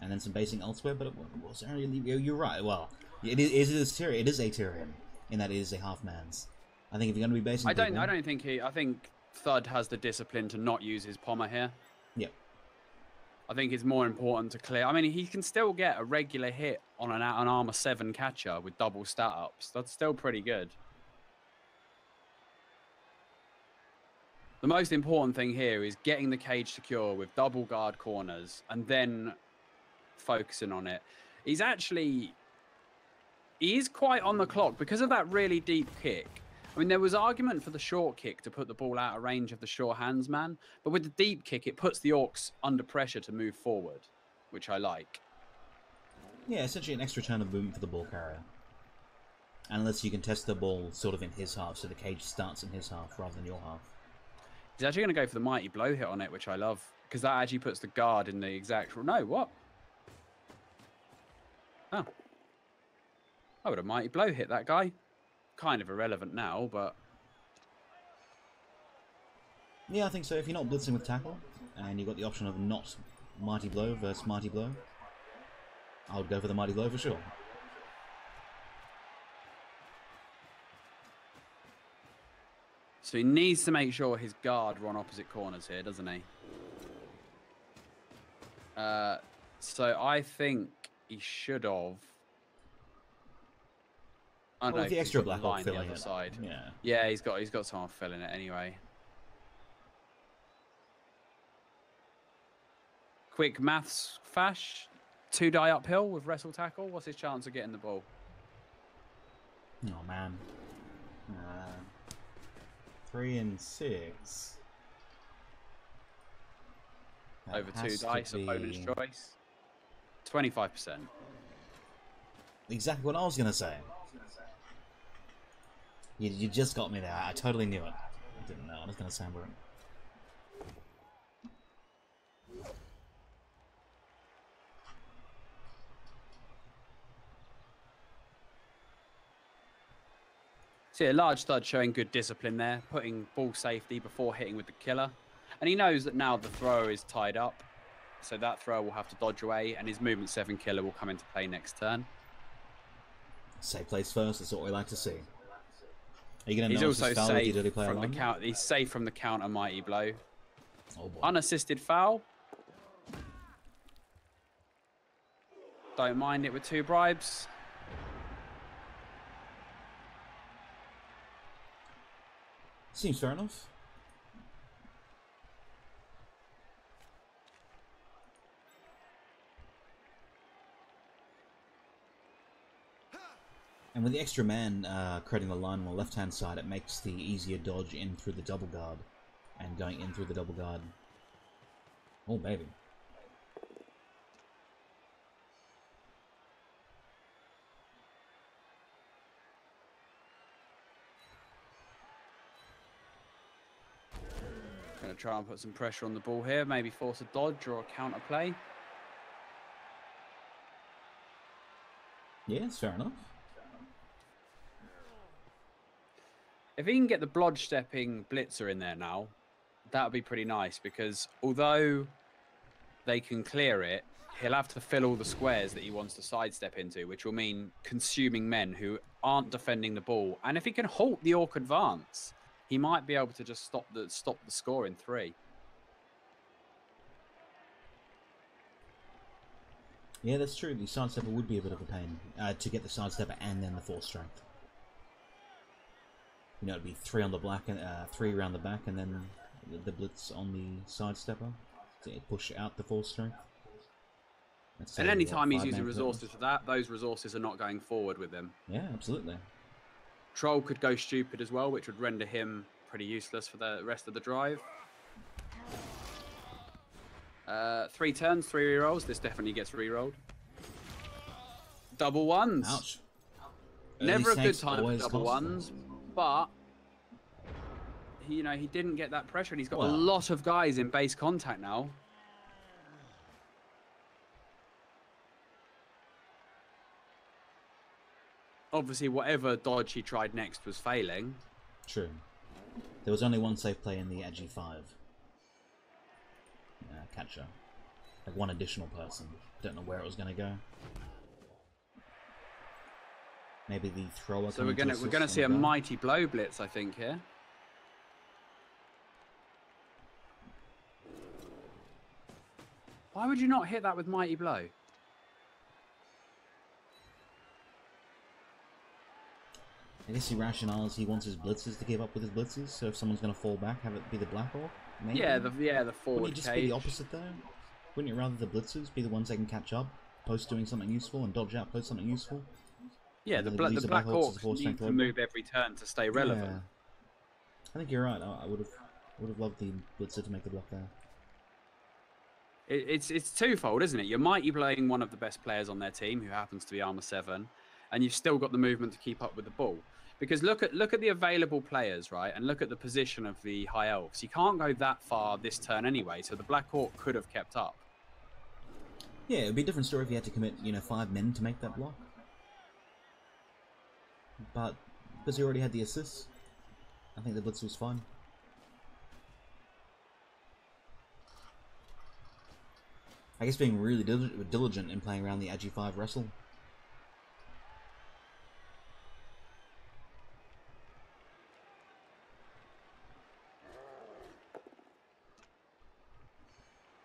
and then some basing elsewhere, but it was really, you're you're right, well, it is, it is, Tyrion, it is a Tyrion, in that it is a half-man's. I think if you're going to be basing I don't. people- I don't think he. I think Thud has the discipline to not use his pommer here. Yeah. I think it's more important to clear. I mean, he can still get a regular hit on an, an armor seven catcher with double stat ups. That's still pretty good. The most important thing here is getting the cage secure with double guard corners and then focusing on it. He's actually he is quite on the clock because of that really deep kick. I mean, there was argument for the short kick to put the ball out of range of the sure hands man, but with the deep kick, it puts the Orcs under pressure to move forward, which I like. Yeah, essentially an extra turn of movement for the ball carrier. Unless you can test the ball sort of in his half, so the cage starts in his half rather than your half. He's actually going to go for the mighty blow hit on it, which I love, because that actually puts the guard in the exact. No, what? Oh. I would have mighty blow hit that guy. Kind of irrelevant now, but Yeah, I think so. If you're not blitzing with tackle, and you've got the option of not mighty blow versus mighty blow, I would go for the mighty blow for sure. So he needs to make sure his guard on opposite corners here, doesn't he? Uh, so I think he should have. I don't Well, know. the extra black line the other it. side. Yeah. Yeah, he's got he's got someone filling it anyway. Quick maths fash. Two die uphill with wrestle tackle. What's his chance of getting the ball? Oh man. Uh, three and six. That Over two to dice, opponent's choice. Twenty-five percent. Exactly what I was gonna say. You, you just got me there. I totally knew it. I didn't know. I was gonna say it. See a large thud showing good discipline there, putting ball safety before hitting with the killer. And he knows that now the thrower is tied up, so that thrower will have to dodge away, and his movement seven killer will come into play next turn. Safe place first. That's what we like to see. Are you going to He's also his foul if you safe play from the count. He's safe from the counter mighty blow. Oh boy. Unassisted foul. Don't mind it with two bribes. Seems fair enough. And with the extra man uh, creating the line on the left hand side, it makes the easier dodge in through the double guard. And going in through the double guard. Oh, baby. Try and put some pressure on the ball here. Maybe force a dodge or a counter play. Yeah, it's fair enough. If he can get the blodge stepping blitzer in there now, that would be pretty nice because although they can clear it, he'll have to fill all the squares that he wants to sidestep into, which will mean consuming men who aren't defending the ball. And if he can halt the Orc advance, he might be able to just stop the stop the score in three. Yeah, that's true. The sidestepper would be a bit of a pain uh, to get the sidestepper and then the force strength. You know, it'd be three on the black and uh, three around the back, and then the- blitz on the sidestepper to push out the force strength. That's And any time he's using resources for that, those resources are not going forward with him. Yeah, absolutely. Troll could go stupid as well, which would render him pretty useless for the rest of the drive. Uh, three turns, three rerolls. This definitely gets rerolled. Double ones. Ouch. Never a good time for double ones, but he, you know, he didn't get that pressure, and he's got a lot of guys in base contact now. Obviously, whatever dodge he tried next was failing. True. There was only one safe play in the G5. Uh, catcher. Like one additional person. Don't know where it was going to go. Maybe the thrower. So we're coming to we're gonna see a mighty blow blitz, I think here. Why would you not hit that with mighty blow? I guess he rationales he wants his blitzers to give up with his blitzers, so if someone's going to fall back, have it be the Black Orc? Maybe? Yeah, the yeah the Wouldn't forward it just cage. be the opposite though? Wouldn't it rather the blitzers be the ones that can catch up, post doing something useful, and dodge out, post something useful? Yeah, the, bla- the the Black Black Orcs as Hawks force need to move every turn to stay relevant. Yeah. I think you're right. I, I would have would have loved the blitzer to make the block there. It, it's it's twofold, isn't it? You're mighty playing one of the best players on their team, who happens to be armor seven, and you've still got the movement to keep up with the ball. Because look at look at the available players, right, and look at the position of the high elves. You can't go that far this turn anyway, so the Black Orc could have kept up. Yeah, it would be a different story if you had to commit, you know, five men to make that block. But because he already had the assists, I think the blitz was fine. I guess being really dil- diligent in playing around the Agi 5 wrestle.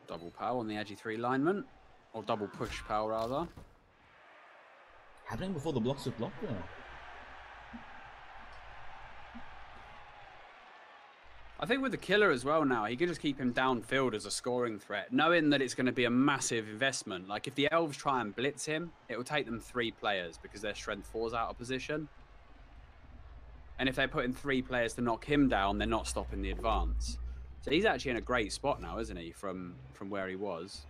Double power on the Agi three alignment, or double push power rather. Happening before the blocks have blocked there. I think with the killer as well now, he can just keep him downfield as a scoring threat, knowing that it's going to be a massive investment. Like if the elves try and blitz him, it will take them three players because their strength four's out of position. And if they're putting three players to knock him down, they're not stopping the advance. So he's actually in a great spot now, isn't he? From from where he was.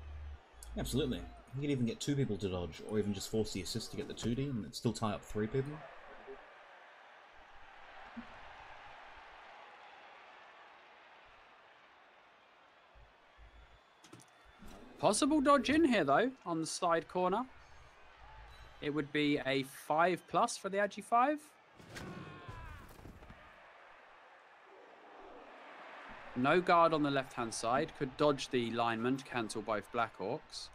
Absolutely. He could even get two people to dodge, or even just force the assist to get the 2D and still tie up three people. Possible dodge in here though on the side corner. It would be a five plus for the Agi five. No guard on the left hand side. Could dodge the lineman to cancel both Black Orcs.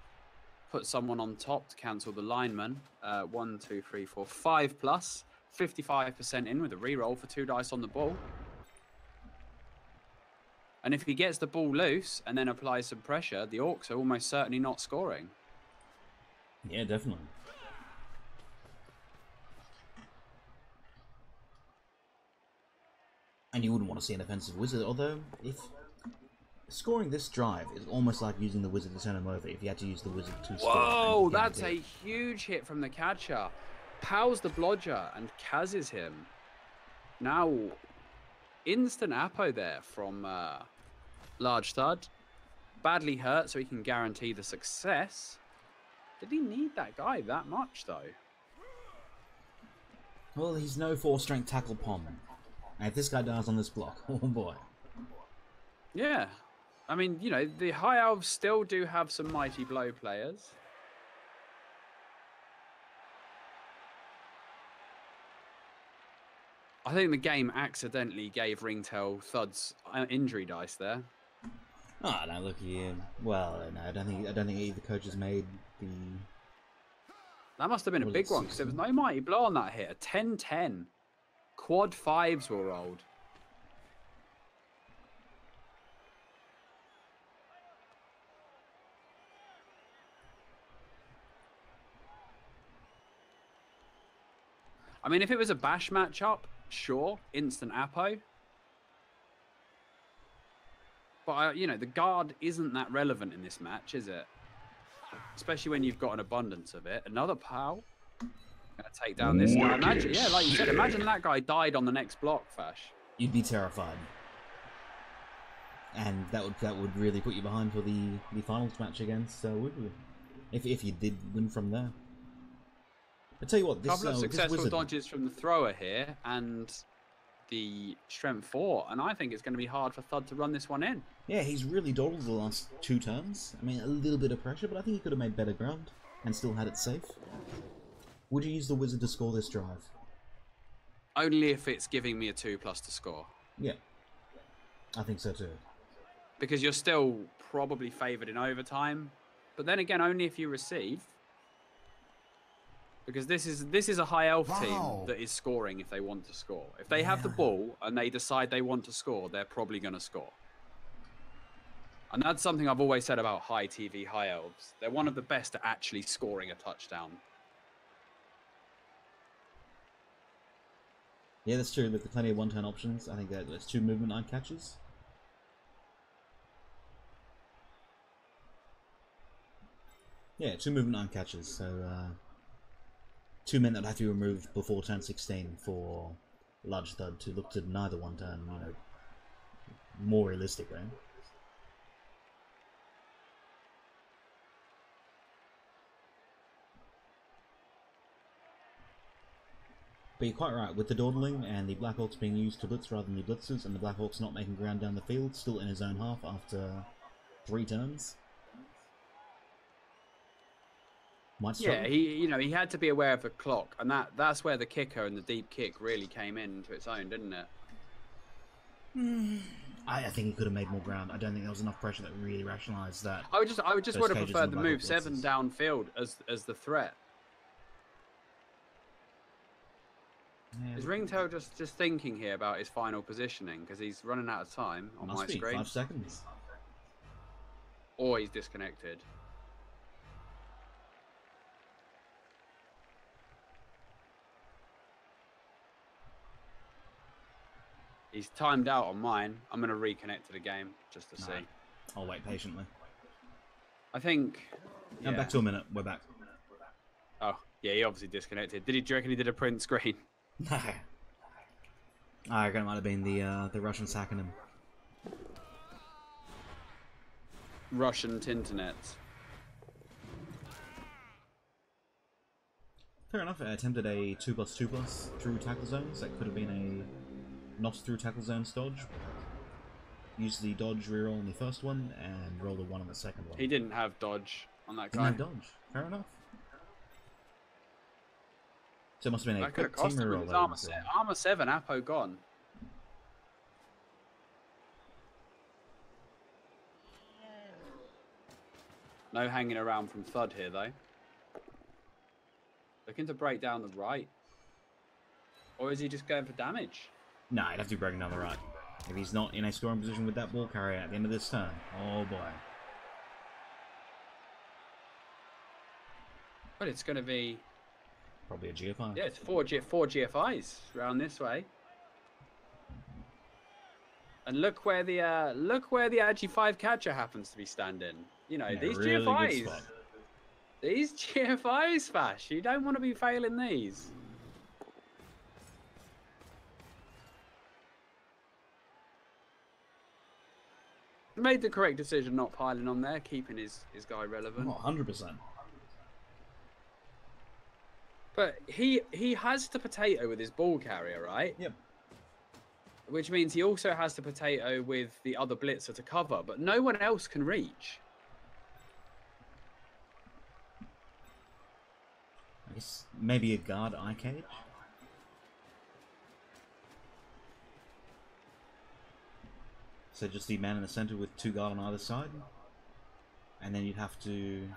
Put someone on top to cancel the lineman. Uh, one, two, three, four, five plus. 55% in with a reroll for two dice on the ball. And if he gets the ball loose and then applies some pressure, the Orcs are almost certainly not scoring. Yeah, definitely. And you wouldn't want to see an offensive wizard, although if scoring this drive is almost like using the wizard to turn him over if you had to use the wizard to score. Whoa, that's a huge hit from the catcher. Pow's the blodger and Kaz's him. Now, instant Apo there from uh, Large Thud. Badly hurt, so he can guarantee the success. Did he need that guy that much, though? Well, he's no four strength tackle pom. And if this guy dies on this block, (laughs) oh boy. Yeah. I mean, you know, the High Elves still do have some mighty blow players. I think the game accidentally gave Ringtail Thud's uh, injury dice there. Oh no, look here. Well, no, I don't think I don't think either coach has made the. That must have been a big one because there was no mighty blow on that hit. A 10 10. Quad fives were rolled. I mean, if it was a bash matchup, sure, instant Apo. But, uh, you know, the guard isn't that relevant in this match, is it? Especially when you've got an abundance of it. Another POW. Gonna take down this guy. Imagine, yeah, like you said, imagine that guy died on the next block, Fash. You'd be terrified. And that would that would really put you behind for the the finals match against uh, if if you did win from there. I tell you what, this, couple uh, of this successful wizard, dodges from the thrower here, and the strength four, and I think it's going to be hard for Thud to run this one in. yeah, he's really dawdled the last two turns. I mean, a little bit of pressure, but I think he could have made better ground and still had it safe. Would you use the wizard to score this drive? Only if it's giving me a two plus to score, Yeah, I think so too. because you're still probably favoured in overtime. But then again, only if you receive. Because this is this is a high elf Wow. team that is scoring if they want to score. If they have the ball and they decide they want to score, they're probably going to score. And that's something I've always said about high TV high elves. They're one of the best at actually scoring a touchdown. Yeah, that's true. With plenty of one-turn options, I think there's two movement eye catches. Yeah, two movement eye catches. So uh, two men that have to be removed before turn 16 for large thud to look to neither one turn. You know, more realistic, right? But you're quite right, with the dawdling and the Black Orcs being used to blitz rather than the blitzers, and the Black Orcs not making ground down the field, still in his own half after three turns. Yeah, he you know he had to be aware of the clock, and that that's where the kicker and the deep kick really came into its own, didn't it? (sighs) I, I think he could have made more ground. I don't think there was enough pressure that really rationalised that. I would just I would just would have preferred the the move seven downfield as as the threat. Yeah, Is Ringtail just just thinking here about his final positioning because he's running out of time on must my be screen, five seconds. or he's disconnected? He's timed out on mine. I'm gonna reconnect to the game just to see. I'll wait patiently. I think. Yeah. back to a minute. We're back. Oh, yeah, he obviously disconnected. Did he? Do you reckon he did a print screen? I reckon it might have been the uh, the Russians hacking him. Russian Tinternet. Fair enough. I attempted a two plus two plus through tackle zones. That could have been a not through tackle zones dodge. Used the dodge reroll on the first one and rolled the one on the second one. He didn't have dodge on that Didn't guy. have dodge. Fair enough. So it must have been a could have cost him reroll. his that he armor, se- armor seven. Apo gone. No hanging around from Thud here though. Looking to break down the right. Or is he just going for damage? Nah, he'd have to be breaking down the right. If he's not in a scoring position with that ball carrier at the end of this turn, oh boy. But it's going to be Probably a GFI. yeah, it's four G- four GFIs round this way. And look where the uh, look where the AG5 catcher happens to be standing. You know a these really GFIs. These (laughs) GFIs, Fash. You don't want to be failing these. Made the correct decision not piling on there, keeping his, his guy relevant. Not 100%. But he he has the potato with his ball carrier, right? Yep. Which means he also has the potato with the other blitzer to cover, but no one else can reach. I guess maybe a guard eye cage? So just the man in the center with two guard on either side? And then you'd have to...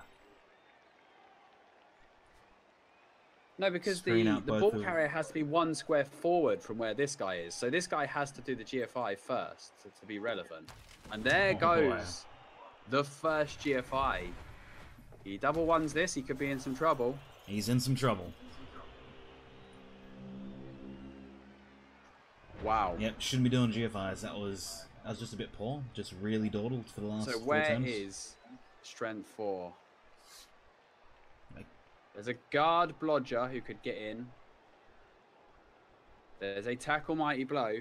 No, because the, the ball of- carrier has to be one square forward from where this guy is. So this guy has to do the GFI first to, to be relevant. And there Oh, boy. goes the first GFI. He double ones this, he could be in some trouble. He's in some trouble. Wow. Yep, shouldn't be doing GFIs. That was that was just a bit poor. Just really dawdled for the last So where is strength four? There's a guard blodger who could get in. There's a tackle mighty blow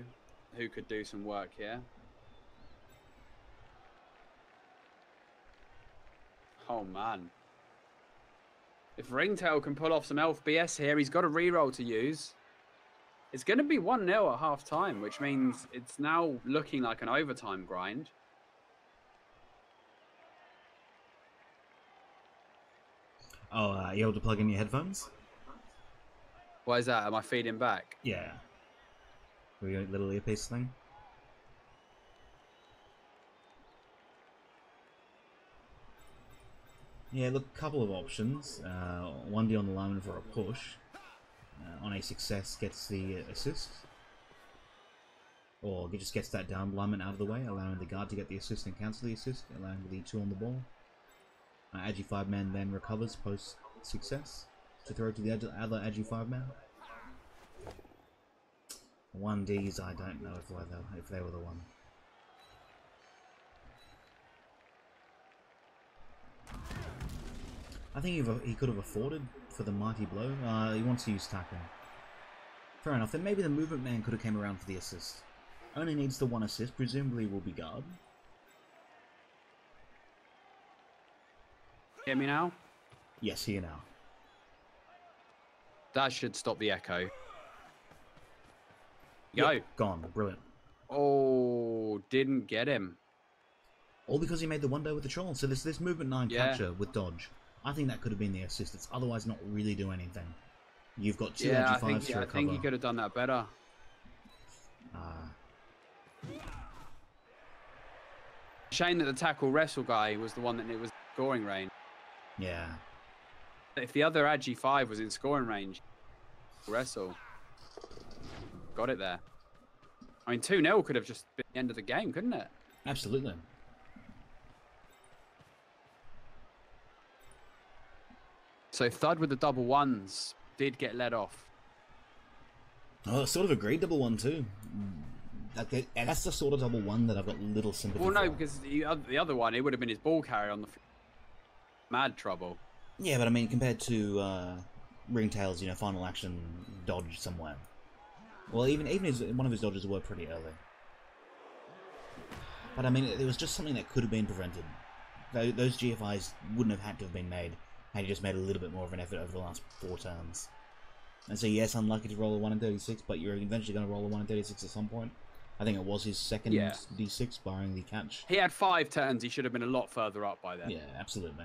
who could do some work here. Oh man. If Ringtail can pull off some elf BS here, he's got a reroll to use. It's going to be 1 0 at half time, which means it's now looking like an overtime grind. Oh, uh, you able to plug in your headphones? Why is that? Am I feeding back? Yeah. With your little earpiece thing? Yeah, look, a couple of options. Uh, 1D on the lineman for a push. Uh, on a success, gets the assist. Or it just gets that down lineman out of the way, allowing the guard to get the assist and cancel the assist, allowing the 2 on the ball. Uh, Agi 5 man then recovers post success to throw to the other Agi 5 man. One Ds, I don't know if they, were- if they were the one. I think he, could have afforded for the mighty blow. Uh, he wants to use tackle. Fair enough. Then maybe the movement man could have came around for the assist. Only needs the one assist. Presumably will be guard. Hear me now? Yes, hear now. That should stop the echo. Go. Yep, gone. Brilliant. Oh, didn't get him. All because he made the one day with the troll. So this this movement nine Yeah. capture with dodge. I think that could have been the assist. It's otherwise not really do anything. You've got two yeah, I think, to yeah, I think he could have done that better. Uh, Shame that the tackle wrestle guy was the one that it was scoring range. Yeah. If the other Agi 5 was in scoring range, wrestle. Got it there. I mean, 2 0 could have just been the end of the game, couldn't it? Absolutely. So Thud with the double ones did get let off. Oh, sort of agreed double one too. That's the sort of double one that I've got little sympathy Well, no, for. because the, oth- the other one, it would have been his ball carrier on the mad trouble. Yeah, but I mean, compared to uh, Ringtail's, you know, final action dodge somewhere. Well, even even his, one of his dodges were pretty early. But I mean, it, it was just something that could have been prevented. Tho- Those GFIs wouldn't have had to have been made had he just made a little bit more of an effort over the last four turns. And so, yes, unlucky to roll a 1 in 36, but you're eventually going to roll a 1 in 36 at some point. I think it was his second Yeah. D6 barring the catch. He had five turns. He should have been a lot further up by then. Yeah, absolutely.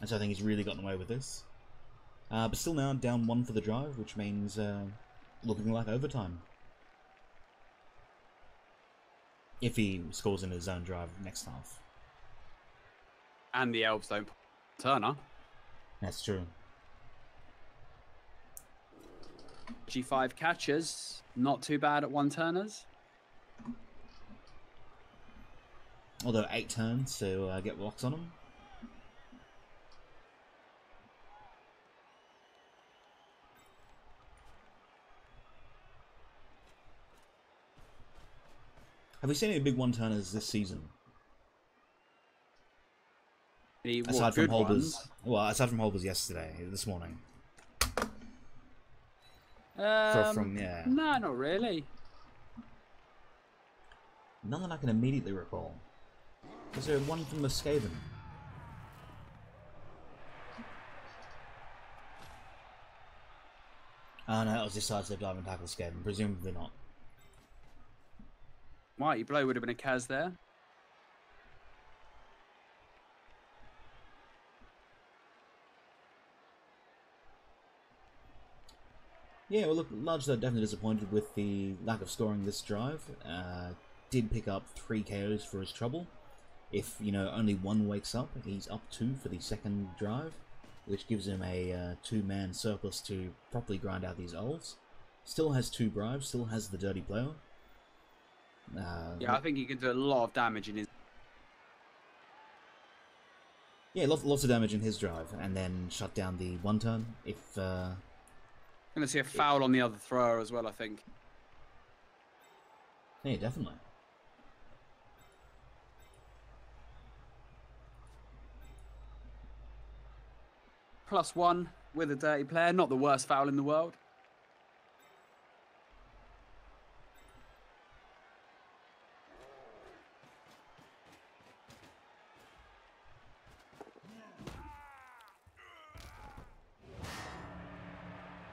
And so I think he's really gotten away with this. Uh, but still now down one for the drive, which means uh, looking like overtime. If he scores in his own drive next half. And the elves don't. Turner. That's true. G5 catches. Not too bad at one turners. Although eight turns to uh, get blocks on him. Have we seen any big one-turners this season? Wore Aside from good Holbers, ones. well, aside from Holbers yesterday, this morning. Um, from- yeah. No, not really. None that I can immediately recall. Was there one from the Skaven? Oh no, that was decisive dive and tackle Skaven. Presumably not. Mighty blow would have been a Kaz there. Yeah, well, look, largely definitely disappointed with the lack of scoring this drive. Uh, did pick up three KOs for his trouble. If you know only one wakes up, he's up two for the second drive, which gives him a uh, two-man surplus to properly grind out these elves. Still has two bribes. Still has the dirty blow. Uh, Yeah, I think he can do a lot of damage in his. yeah, lots, lots of damage in his drive, and then shut down the one turn if. Uh, Going to see a foul on the other thrower as well. I think. yeah, definitely. Plus one with a dirty player. Not the worst foul in the world.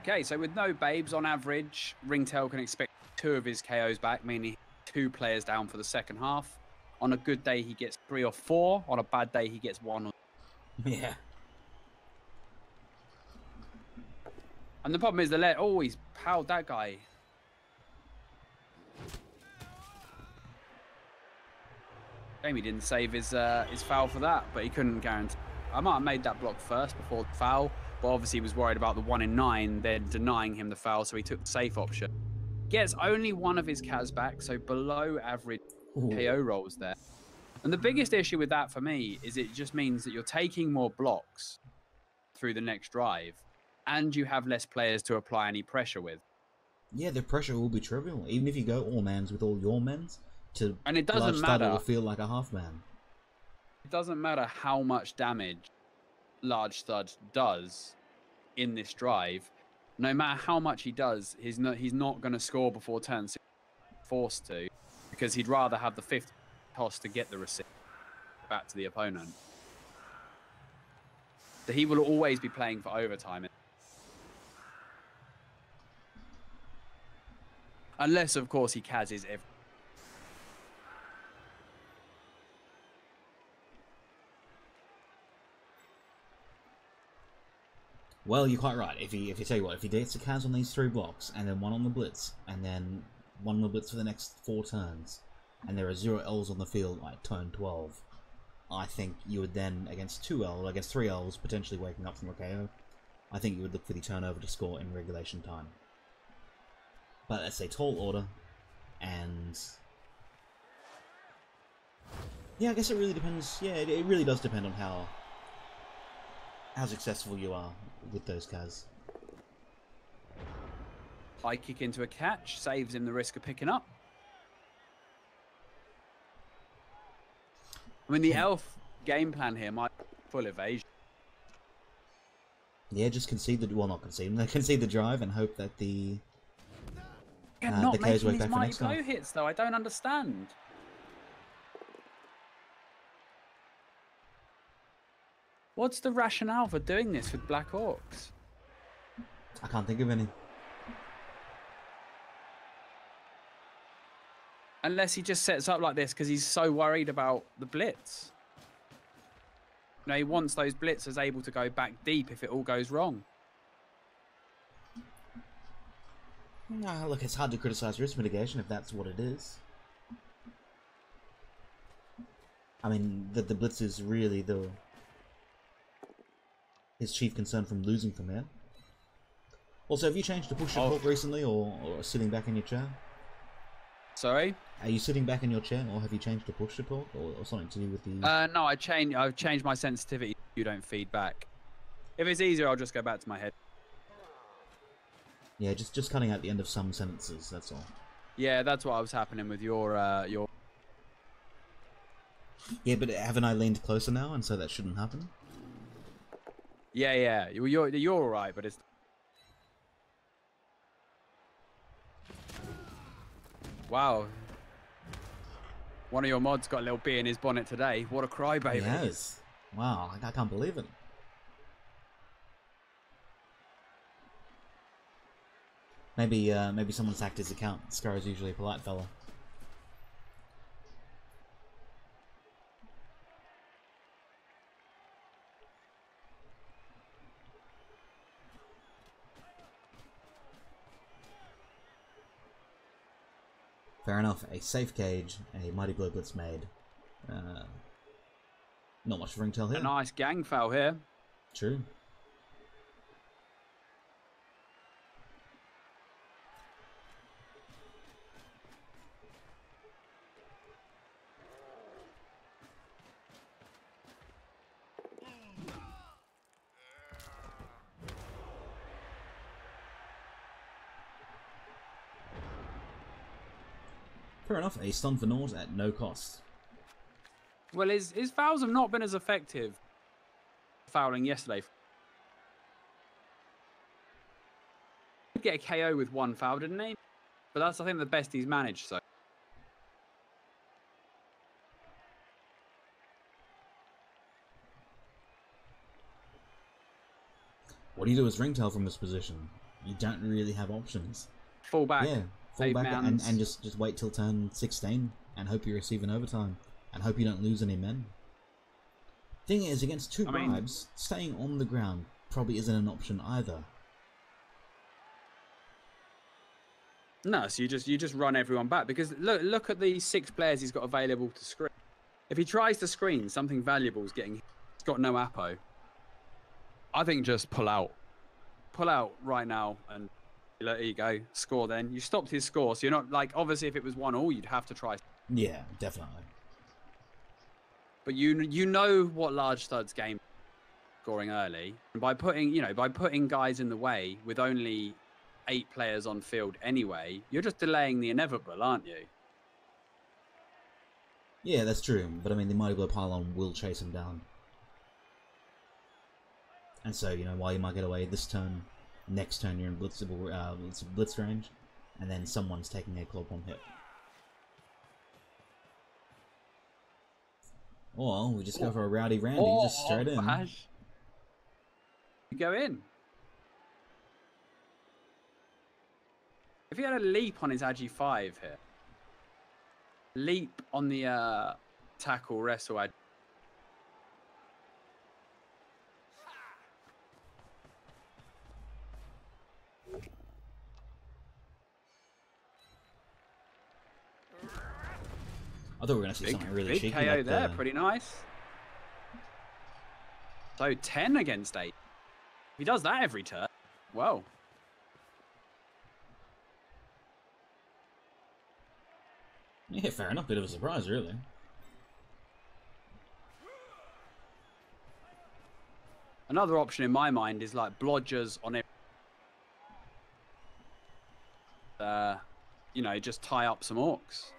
Okay, so with no babes on average, Ringtail can expect two of his KOs back, meaning two players down for the second half. On a good day, he gets three or four. On a bad day, he gets one (laughs) Yeah. And the problem is the let. Oh, he's powed that guy. Jamie didn't save his uh, his foul for that, but he couldn't guarantee. I might have made that block first before the foul, but obviously he was worried about the one in nine, then denying him the foul, so he took the safe option. Gets only one of his Kaz back, so below average Ooh. KO rolls there. And the biggest issue with that for me is it just means that you're taking more blocks through the next drive, and you have less players to apply any pressure with. Yeah, the pressure will be trivial, even if you go all mans with all your mans. To And it doesn't matter. Feel like a half man. It doesn't matter how much damage Large Thud does in this drive. No matter how much he does, he's not he's not going to score before turn six, forced to, because he'd rather have the fifth toss to get the receipt back to the opponent. So he will always be playing for overtime. Unless, of course, he Kaz's every. Well, you're quite right. If he, if you tell you what, if he gets a Kaz on these three blocks, and then one on the blitz, and then one on the blitz for the next four turns, and there are zero L's on the field like turn twelve, I think you would then against two L, against three L's potentially waking up from a KO. I think you would look for the turnover to score in regulation time. But it's a tall order, and yeah, I guess it really depends. Yeah, it, it really does depend on how how successful you are with those cars. High kick into a catch saves him the risk of picking up. I mean, the (laughs) elf game plan here might be full evasion. Yeah, just concede the well, not concede. (laughs) They concede the drive and hope that the Uh, not the making way these back for mighty next blow half. hits though. I don't understand. What's the rationale for doing this with Black Orcs? I can't think of any. Unless he just sets up like this because he's so worried about the blitz. You know, he wants those blitzers able to go back deep if it all goes wrong. Nah, look, it's hard to criticise risk mitigation if that's what it is. I mean, the, the blitz is really the his chief concern from losing from here. Also, have you changed to push to Oh. talk recently, or, or sitting back in your chair? Sorry? Are you sitting back in your chair, or have you changed to push to talk, or, or something to do with the? Uh, no, I change. I've changed my sensitivity. You don't feed back. If it's easier, I'll just go back to my head. yeah, just just cutting out the end of some sentences. That's all. Yeah, that's what was happening with your uh, your. Yeah, but haven't I leaned closer now, and so that shouldn't happen? Yeah, yeah. You- You're you're all right, but it's. Wow. One of your mods got a little bee in his bonnet today. What a crybaby. Has. Wow, I, I can't believe it. Maybe, uh, maybe someone's hacked his account. Scar is usually a polite fella. Fair enough. A safe cage, a mighty blow blitz made. Uh, not much ringtail here. A nice gang foul here. True. A stun for naught at no cost. Well, his his fouls have not been as effective. Fouling yesterday. Did Get a KO with one foul, didn't he? But that's I think the best he's managed. So What do you do as ringtail from this position? You don't really have options. full back. yeah, fall back and, and just just wait till turn sixteen and hope you receive an overtime and hope you don't lose any men. Thing is, against two I mean- bribes, staying on the ground probably isn't an option either. No, so you just you just run everyone back because look look at the six players he's got available to screen. If he tries to screen, something valuable is getting. He's got no apo. I think just pull out, pull out right now, and there you go. Score. Then you stopped his score, so you're not like obviously if it was one all, you'd have to try. Yeah, definitely. But you you know what large thud's game scoring early, and by putting you know by putting guys in the way with only eight players on field anyway, you're just delaying the inevitable, aren't you? Yeah, that's true. But I mean, the mighty blow pylon will chase him down. And so, you know, while you might get away this turn, next turn you're in blitzable, uh, blitz, blitz range, and then someone's taking a claw bomb hit. Or we just go for a rowdy Randy, just straight in. You go in. If he had a leap on his Agi 5 here, leap on the uh, tackle wrestle Agi. I thought we were going to see Big, something really big cheeky. KO like there, the- pretty nice. So 10 against 8. If he does that every turn, well, Yeah, fair enough. Bit of a surprise, really. another option in my mind is like blodgers on it. Uh, you know, just tie up some orcs.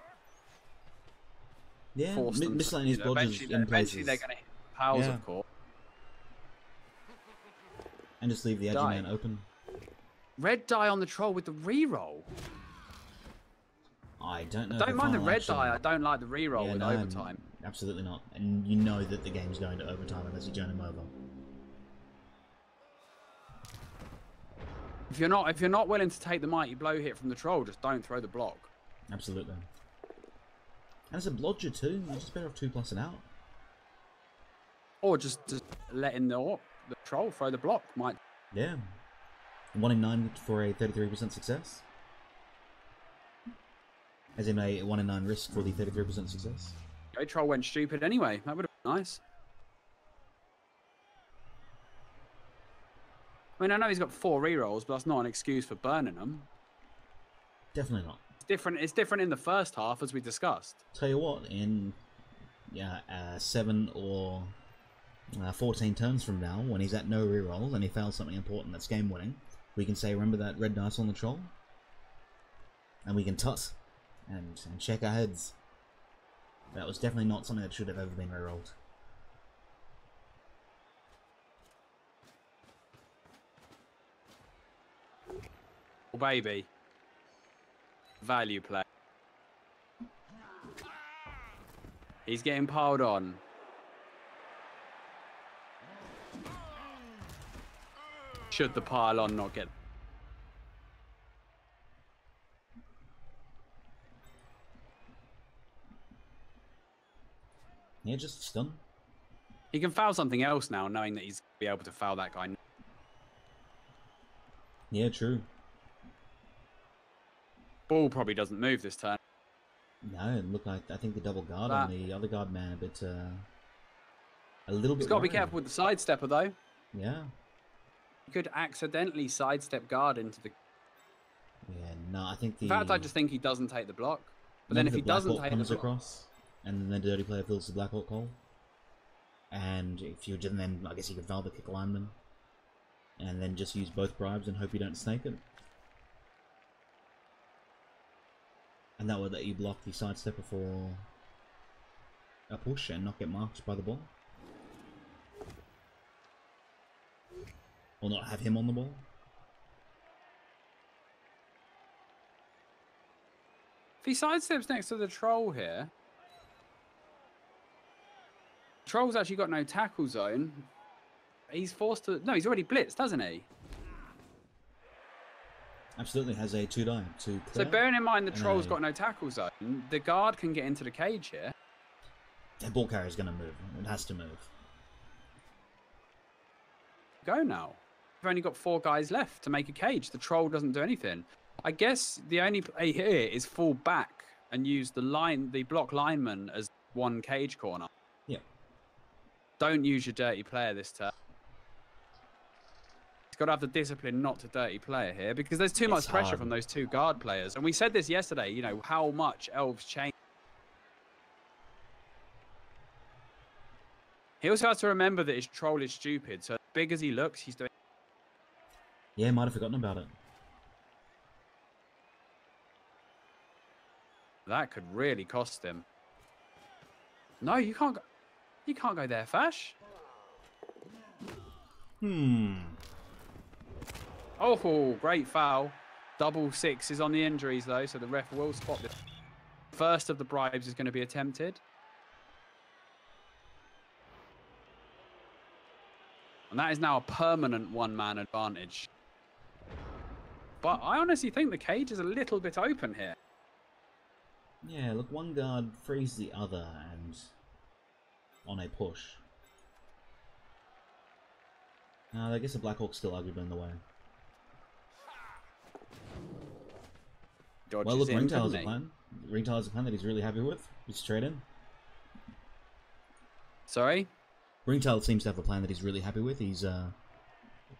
Yeah, force mi- miscellaneous you know, blodgers eventually, in places. they're going to hit pals, Yeah. of course. And just leave the edgy Die. man open. Red die on the troll with the reroll. I don't know. Don't mind the red action- die. I don't like the reroll Yeah, with no, overtime. Absolutely not. And you know that the game's going to overtime unless you turn him over. If you're not if you're not willing to take the mighty blow hit from the troll, just don't throw the block. Absolutely. And it's a blodger too. You're just better off two plus it out. Or just, just letting the, orc, the troll throw the block might. Yeah. One in nine for a 33% success. As in a one in nine risk for the 33% success. Go troll went stupid anyway. That would have been nice. I mean, I know he's got four rerolls, but that's not an excuse for burning them. Definitely not. It's different. It's different in the first half, as we discussed. Tell you what, in yeah, uh, seven or uh, 14 turns from now, when he's at no rerolls and he fails something important that's game winning, we can say, remember that red dice on the troll? And we can tut and, and shake our heads. That was definitely not something that should have ever been rerolled. Baby. Value play. He's getting piled on. Should the pile on not get. Yeah, just stun. He can foul something else now, knowing that he's be able to foul that guy. Yeah, true. Ball probably doesn't move this turn. No, it looked like I think the double guard on the other guard man a bit, uh, a little bit. He's got to be careful with the sidestepper though. Yeah, He could accidentally sidestep guard into the. yeah. No, I think the. In fact, I just think he doesn't take the block. But then if the he doesn't take the comes block, across, and then the dirty player fills the Black Orc hole. And if you didn't, then I guess you could foul the kick lineman, and then just use both bribes and hope you don't snake it. And that would let you block the sidestepper for a push and not get marked by the ball. Or not have him on the ball. if he sidesteps next to the troll here, troll's actually got no tackle zone. He's forced to. No, he's already blitzed, hasn't he? Absolutely has a two die to So bearing in mind the troll's a- got no tackle zone, the guard can get into the cage here. The ball carrier's going to move. It has to move. Go now. We've only got four guys left to make a cage. The troll doesn't do anything. I guess the only play here is fall back and use the line, the block lineman as one cage corner. Yeah. Don't use your dirty player this turn. Got to have the discipline not to dirty player here because there's too It's much pressure from those two guard players. And we said this yesterday, you know, how much elves change. He also has to remember that his troll is stupid. So as big as he looks, he's doing. Yeah, might have forgotten about it. That could really cost him. No, you can't go. You can't go there, Fash. Hmm. Oh, great foul. Double six is on the injuries though, so the ref will spot this. First of the bribes is going to be attempted. And that is now a permanent one-man advantage. But I honestly think the cage is a little bit open here. Yeah, look, one guard frees the other and on a push. Uh, I guess the Black Orc's still arguably in the way. Dodges well, look, Ringtail has a plan. Ringtail has a plan that he's really happy with. He's straight in. Sorry? Ringtail seems to have a plan that he's really happy with. He's uh,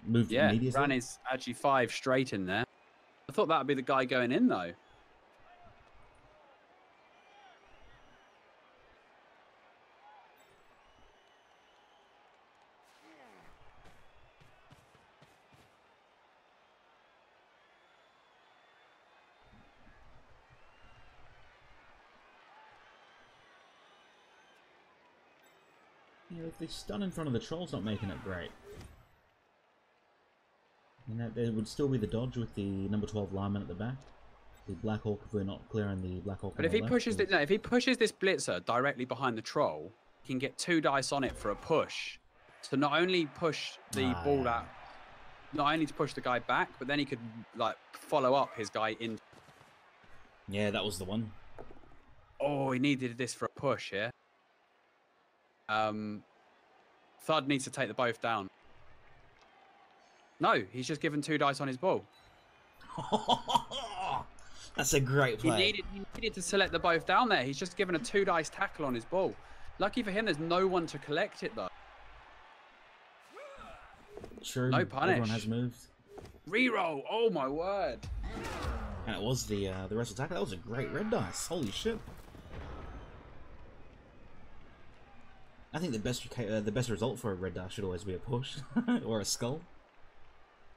moved Yeah, immediately. Ran is actually five straight in there. I thought that would be the guy going in though. Yeah, the stun in front of the troll's not making it great. And that there would still be the dodge with the number 12 lineman at the back. The Black Orc, if we're not clearing the Black Orc. But if he pushes it, no, if he pushes this blitzer directly behind the troll, he can get two dice on it for a push. To not only push the Ah, ball out, not only to push the guy back, but then he could like follow up his guy in. Yeah, that was the one. Oh, he needed this for a push yeah. Um, Thud needs to take the both down. No, he's just given two dice on his ball. (laughs) That's a great He play. needed, he needed to select the both down there. He's just given a two dice tackle on his ball. Lucky for him, there's no one to collect it though. True. No punish. Everyone has moved. Reroll! Oh my word! And it was the uh, the wrestle tackle. That was a great red dice. Holy shit. I think the best uh, the best result for a red dice should always be a push (laughs) or a skull.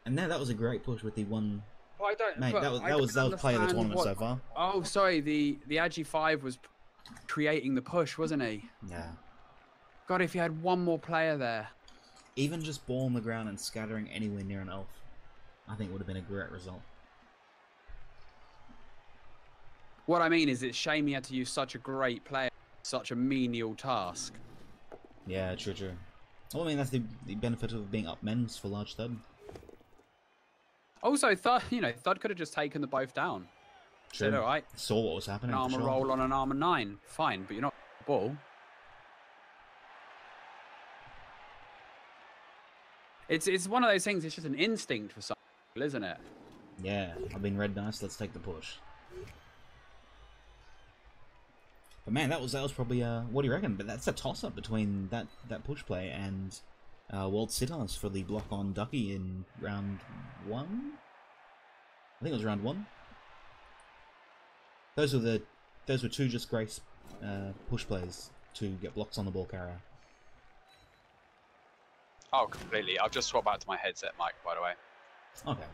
And now that was a great push with the one Well, I don't. mate. That was that was that was play of the tournament what- so far. Oh, sorry. The the Agi Five was creating the push, wasn't he? Yeah. God, if you had one more player there. Even just ball on the ground and scattering anywhere near an elf, I think would have been a great result. What I mean is, it's shame he had to use such a great player, such a menial task. Yeah, true, true. Well, I mean that's the, the benefit of being up men's for large thud. Also, Thud, you know, Thud could have just taken the both down. Said, True. all right, Saw what was happening. an armor sure. roll on an armor nine, fine, but you're not ball. It's it's one of those things. It's just an instinct for some people, isn't it? Yeah, I've been red dice. Let's take the push. But man, that was that was probably uh, what do you reckon? But that's a toss up between that that push play and uh, Walt Sittars for the block on Ducky in round one. I think it was round one. Those were the those were two just great uh, push plays to get blocks on the ball carrier. Oh, completely. I've just swapped back to my headset mic, by the way. Okay.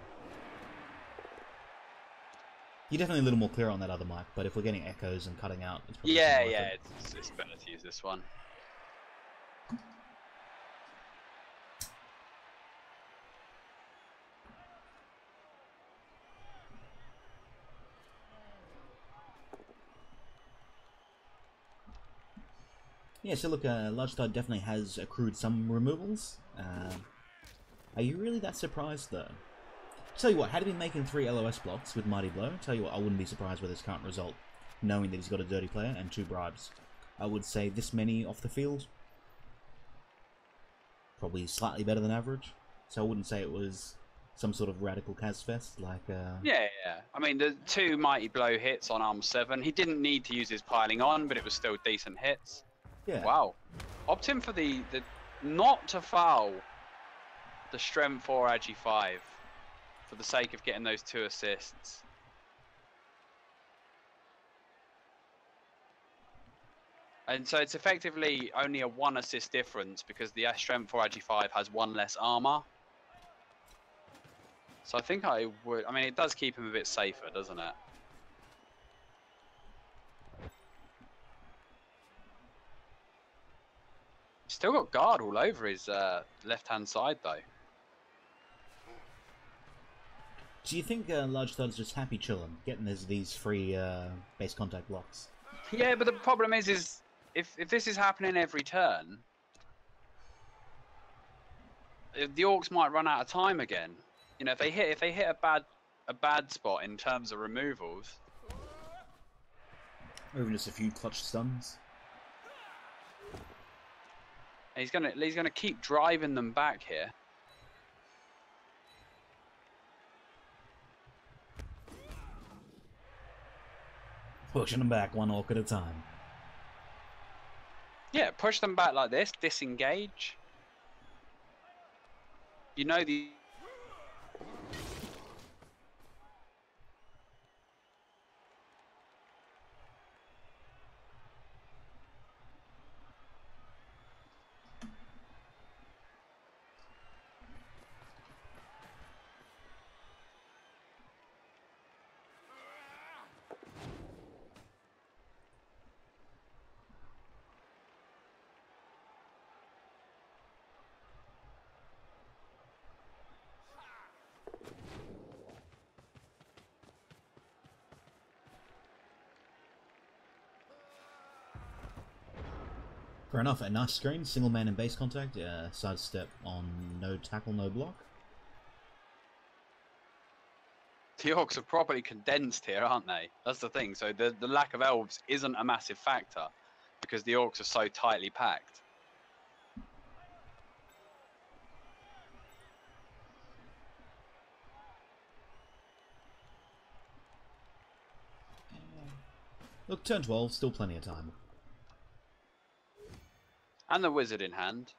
You're definitely a little more clear on that other mic, but if we're getting echoes and cutting out, it's probably Yeah, yeah, it. it's, it's better to use this one. Yeah, so look, uh, Large Thud definitely has accrued some removals. Uh, are you really that surprised, though? Tell you what, had he been making three LOS blocks with Mighty Blow, tell you what, I wouldn't be surprised with his current result, knowing that he's got a dirty player and two bribes. I would say this many off the field, probably slightly better than average. So I wouldn't say it was some sort of radical Kaz fest like. Uh, Yeah, yeah. I mean, the two mighty blow hits on arm seven. He didn't need to use his piling on, but it was still decent hits. yeah. Wow. Opt in for the the not to foul the strength four agi five for the sake of getting those two assists. And so it's effectively only a one assist difference because the strength four agi five has one less armor. So I think I would. I mean, it does keep him a bit safer, doesn't it? Still got guard all over his uh, left-hand side, though. Do you think uh, Large Thud's just happy chilling, getting these, these free uh, base contact blocks? Yeah, but the problem is, is if if this is happening every turn, the orcs might run out of time again. You know, if they hit if they hit a bad a bad spot in terms of removals, Or even just a few clutch stuns? he's gonna he's gonna keep driving them back here. Pushing them back one orc at a time. Yeah, push them back like this, disengage. You know the Fair enough, a nice screen, single man in base contact, uh, sidestep on no tackle, no block. The orcs are properly condensed here, aren't they? That's the thing. So the, the lack of elves isn't a massive factor because the orcs are so tightly packed. Look, turn 12, still plenty of time. And the wizard in hand.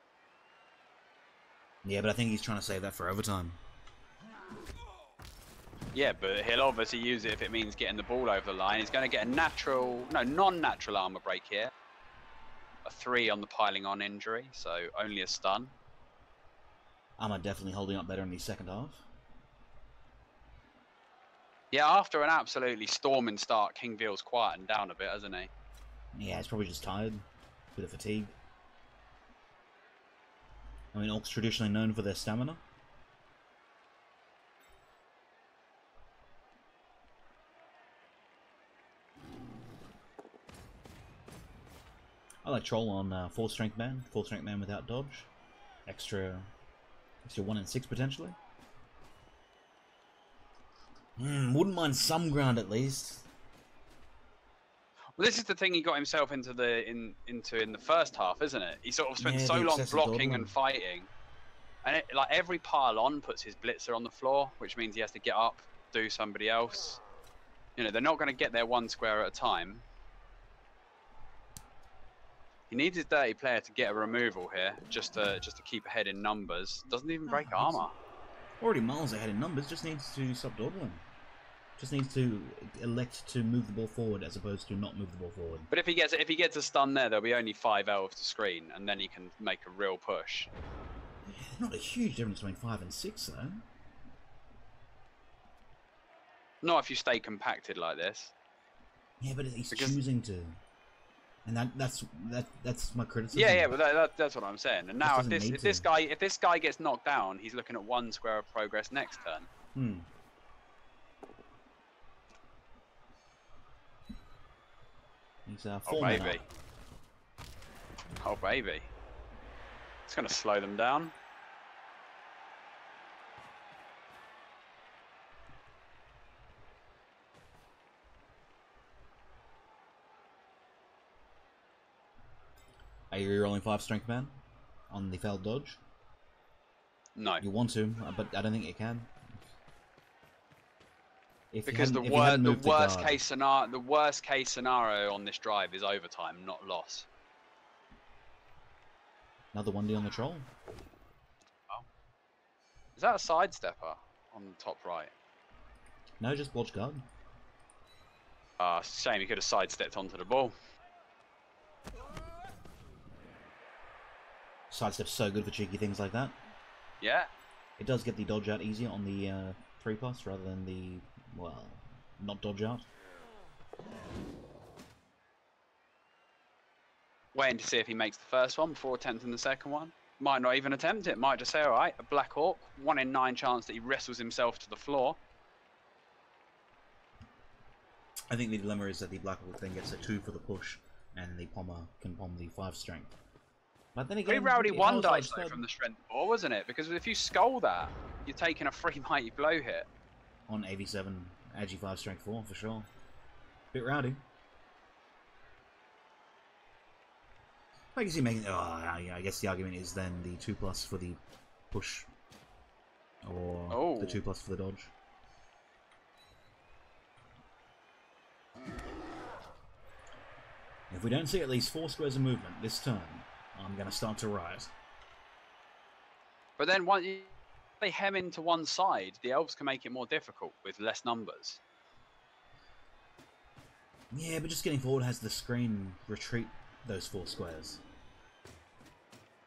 Yeah, but I think he's trying to save that for overtime. Yeah, but he'll obviously use it if it means getting the ball over the line. He's going to get a natural, no, non-natural armor break here. A three on the piling on injury, so only a stun. Armor definitely holding up better in the second half. Yeah, after an absolutely storming start, King Veal's quietened down a bit, hasn't he? Yeah, he's probably just tired. Bit of fatigue. I mean, orcs traditionally known for their stamina. I like troll on uh, full strength man, full strength man without dodge, extra, extra one in six potentially. Hmm, wouldn't mind some ground at least. Well, this is the thing he got himself into the in into in the first half, isn't it? He sort of spent Yeah, so long blocking and fighting, and it, like every pile on puts his blitzer on the floor, which means he has to get up, do somebody else. You know, they're not going to get there one square at a time. He needs his dirty player to get a removal here, just to just to keep ahead in numbers. Doesn't even ah, break Oh, armor. Already miles ahead in numbers, just needs to stop dawdling. Just needs to elect to move the ball forward as opposed to not move the ball forward. But if he gets if he gets a stun there, there'll be only five elves to screen, and then he can make a real push. Not a huge difference between 5 and 6, though. Not if you stay compacted like this. Yeah, but he's Because- choosing to. And that that's that that's my criticism. Yeah, yeah, but that, that, that's what I'm saying. And now, if this if this guy if this guy gets knocked down, he's looking at one square of progress next turn. Hmm. He's uh, Oh baby, up. oh baby, it's gonna slow them down. Are you rolling 5 strength man on the failed dodge? No, You want to, but I don't think you can. If because the hadn't- if you wor- the moved the worst case scenario the worst case scenario on this drive is overtime, not loss. Another 1D on the troll. Is that a sidestepper on the top right? No, just watch guard. Ah, shame he could have sidestepped onto the ball. Sidestep's so good for cheeky things like that. Yeah, It does get the dodge out easier on the uh, 3 plus rather than the, well, not dodge out. waiting to see if he makes the first one before attempting the second one. Might not even attempt it. Might just say, all right, a Black Orc, one in nine chance that he wrestles himself to the floor. I think the dilemma is that the Black Orc then gets a 2 for the push, and the Pommer can pom the 5 strength. But then again, Pretty rowdy it one was dice though from the strength four, wasn't it? Because if you skull that, you're taking a (laughs) free mighty blow hit. On AV7, Agi 5 strength 4 for sure. Bit rowdy. I guess you make. Oh, yeah, I guess the argument is then the 2 plus for the push, or Oh. the 2 plus for the dodge. If we don't see at least 4 squares of movement this turn, I'm going to start to riot. But then once you- they hem into one side, the elves can make it more difficult with less numbers. Yeah, but just getting forward has the screen retreat those 4 squares.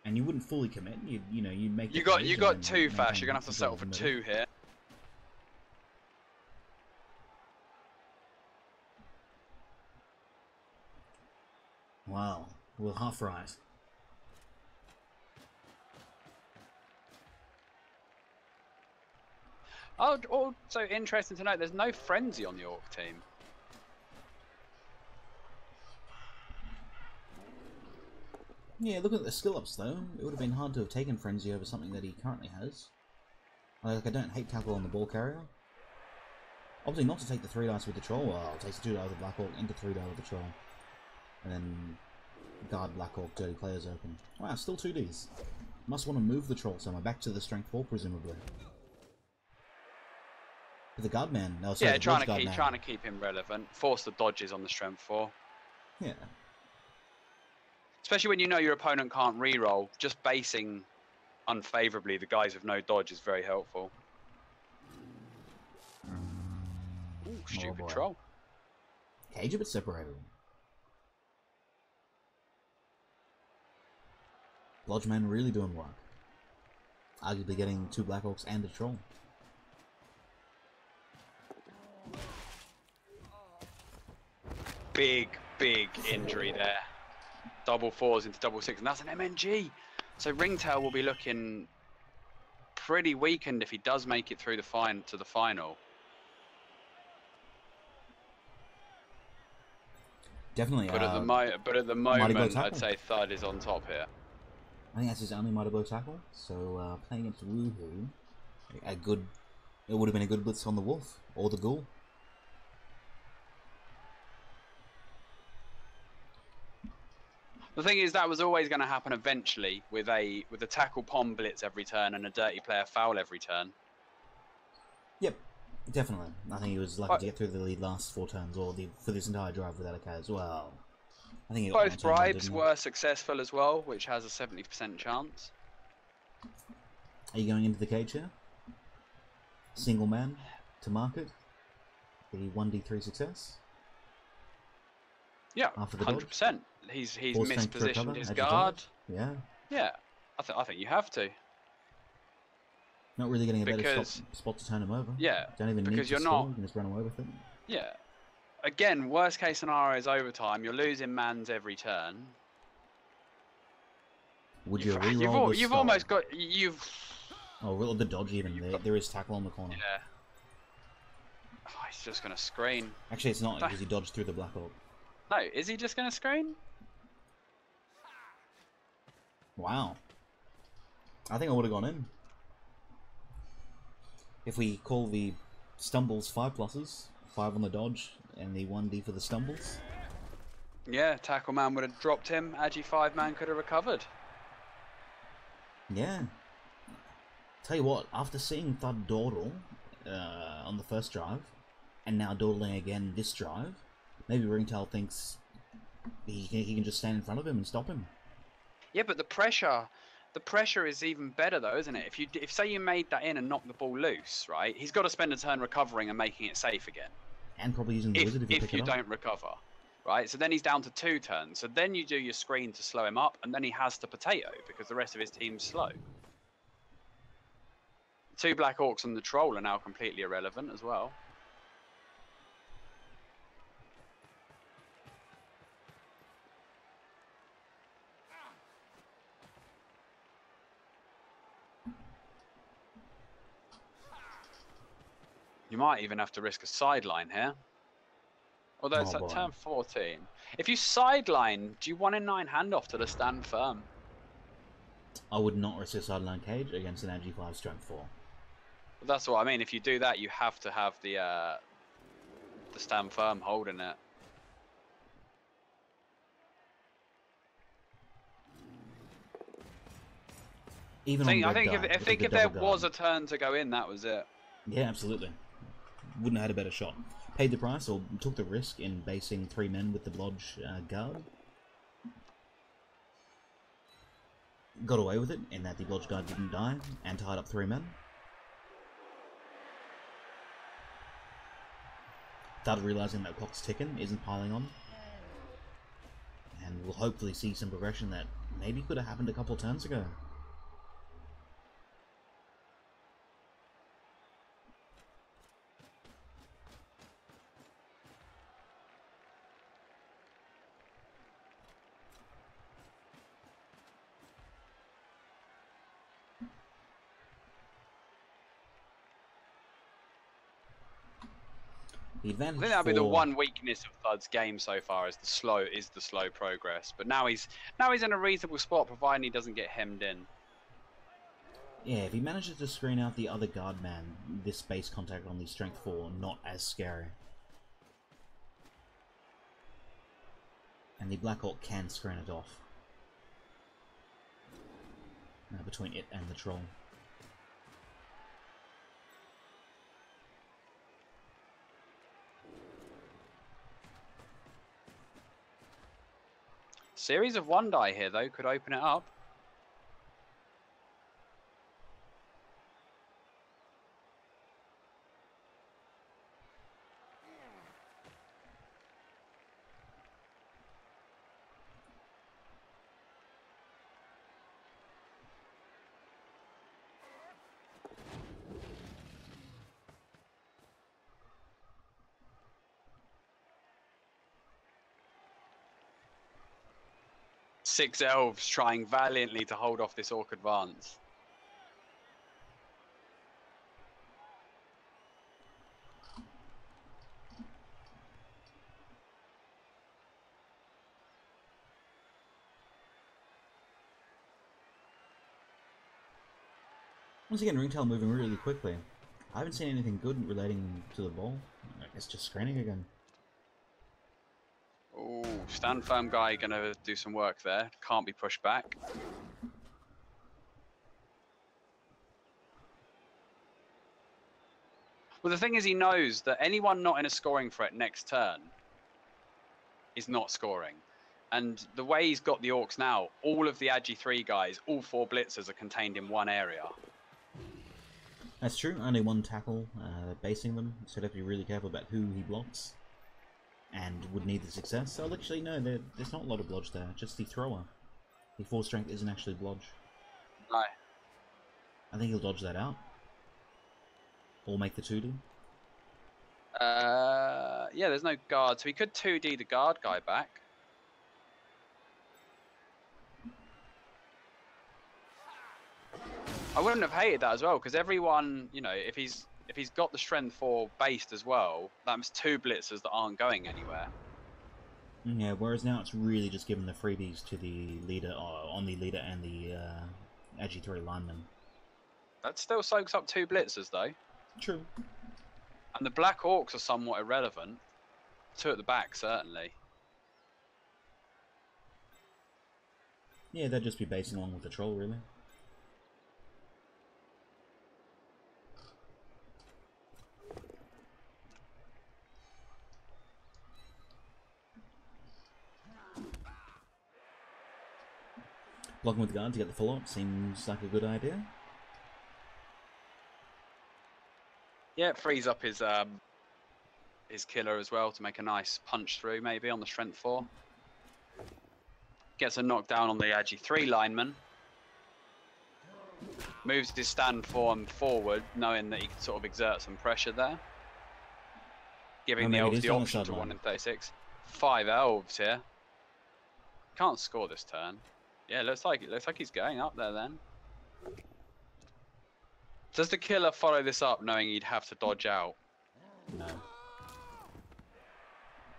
And you wouldn't fully commit. You you know you make. You got you got two fast. You're gonna have to settle for two here. Wow, well half right. Oh, also oh, interesting to note, there's no frenzy on the orc team. Yeah, look at the skill ups though. It would have been hard to have taken frenzy over something that he currently has. Like I don't hate tackle on the ball carrier. Obviously, not to take the three dice with the troll. Well, takes the two dice with Black Orc into three dice with the troll, and then guard Black Orc dirty players open. Wow, still two Ds. Must want to move the troll somewhere back to the strength four, presumably. The Godman. No, sorry, yeah, trying to keep man. trying to keep him relevant. Force the dodges on the strength four. Yeah. Especially when you know your opponent can't re-roll, just basing unfavorably the guys with no dodge is very helpful. Ooh, oh, stupid boy. troll. Cage a bit separated. Lodgeman really doing work. Arguably getting two Black Orcs and a troll. Big, big injury there. Double fours into double six, and that's an MNG. So Ringtail will be looking pretty weakened if he does make it through the fine to the final. Definitely. But at the uh, mo- but at the moment, I'd say Thud is on top here. I think that's his only Mighty Blow tackle. So uh, playing against Woohoo, a good. It would have been a good blitz on the Wolf or the Ghoul. The thing is, that was always going to happen eventually with a with a tackle pom blitz every turn and a dirty player foul every turn. Yep, definitely. I think he was lucky to get through the lead last four turns, or the for this entire drive without a K as well. I think Both bribes were successful as well, which has a seventy percent chance. Are you going into the cage here? Single man to market. The one D three success. Yeah, hundred percent. He's he's Full mispositioned his guard. Yeah, Yeah, I think I think you have to. not really getting a better Because- stop, spot to turn him over. Yeah, Don't even need because to you're stall, not- You can just run away with it. yeah. Again, worst case scenario is overtime. You're losing mans every turn. Would you You've, you've, you've almost got you've Oh, roll the dodge even. There, got- there is tackle on the corner. yeah. Oh, he's just gonna screen. Actually, it's not because he dodged through the black hole. No, is he just gonna screen? Wow. I think I would have gone in. If we call the stumbles five pluses, five on the dodge, and the one D for the stumbles. Yeah, tackle man would have dropped him. Agi five man could have recovered. Yeah. Tell you what, after seeing Thud dawdle uh, on the first drive, and now dawdling again this drive, maybe Ringtail thinks he he can just stand in front of him and stop him. Yeah, but the pressure, the pressure is even better though, isn't it? If you if say you made that in and knocked the ball loose, right? He's got to spend a turn recovering and making it safe again. And probably using the If wizard if you if you don't recover, right? So then he's down to two turns. So then you do your screen to slow him up, and then he has to potato because the rest of his team's slow. Two Black Orcs and the Troll are now completely irrelevant as well. You might even have to risk a sideline here. Although it's Oh, at boy. turn 14. If you sideline, do you want a 9 handoff to the stand firm? I would not risk a sideline cage against an AG5 strength 4. But that's what I mean. If you do that, you have to have the uh, the stand firm holding it. Even I think, I think if, guard, I think if there double was a turn to go in, that was it. Yeah, absolutely. Wouldn't have had a better shot. Paid the price or took the risk in basing three men with the Blodge uh, guard. Got away with it in that the Blodge guard didn't die and tied up three men. Started realizing that clock's ticking, isn't piling on. And we'll hopefully see some progression that maybe could have happened a couple turns ago. The I think that'll be the one weakness of Thud's game so far is the slow is the slow progress. But now he's now he's in a reasonable spot, providing he doesn't get hemmed in. Yeah, if he manages to screen out the other guard man, this base contact on the strength 4 not as scary. And the Black Orc can screen it off. Now between it and the troll. Series of one die here though could open it up. Six elves trying valiantly to hold off this orc advance. Once again, Ringtail moving really quickly. I haven't seen anything good relating to the ball. It's just screening again. Ooh, stand firm guy gonna do some work there. Can't be pushed back. Well, the thing is, he knows that anyone not in a scoring threat next turn is not scoring. And the way he's got the orcs now, all of the Agi 3 guys, all four blitzers are contained in one area. That's true, only one tackle uh, basing them, so you have to be really careful about who he blocks. And would need the success. So actually, no, there, there's not a lot of blodge there, just the thrower. The 4 strength isn't actually blodge. No. I think he'll dodge that out. Or make the 2D. Uh, yeah, there's no guard, so he could 2D the guard guy back. I wouldn't have hated that as well, because everyone, you know, if he's if he's got the strength four based as well, that's two blitzers that aren't going anywhere. Yeah, whereas now it's really just giving the freebies to the leader, on the leader and the uh, Agi 3 lineman. That still soaks up two blitzers though, True. and the Black Orcs are somewhat irrelevant. Two at the back certainly. Yeah, they'd just be basing along with the troll, really. Blocking with the guard to get the follow-up seems like a good idea. Yeah, it frees up his um his killer as well to make a nice punch through maybe on the strength four. Gets a knockdown on the Agi three lineman. Moves his stand form forward, knowing that he can sort of exert some pressure there. Giving Oh, the elves the on the option to sideline. one in thirty six. Five elves here. Can't score this turn. Yeah, looks like it looks like he's going up there then. Does the killer follow this up knowing he'd have to dodge out? No.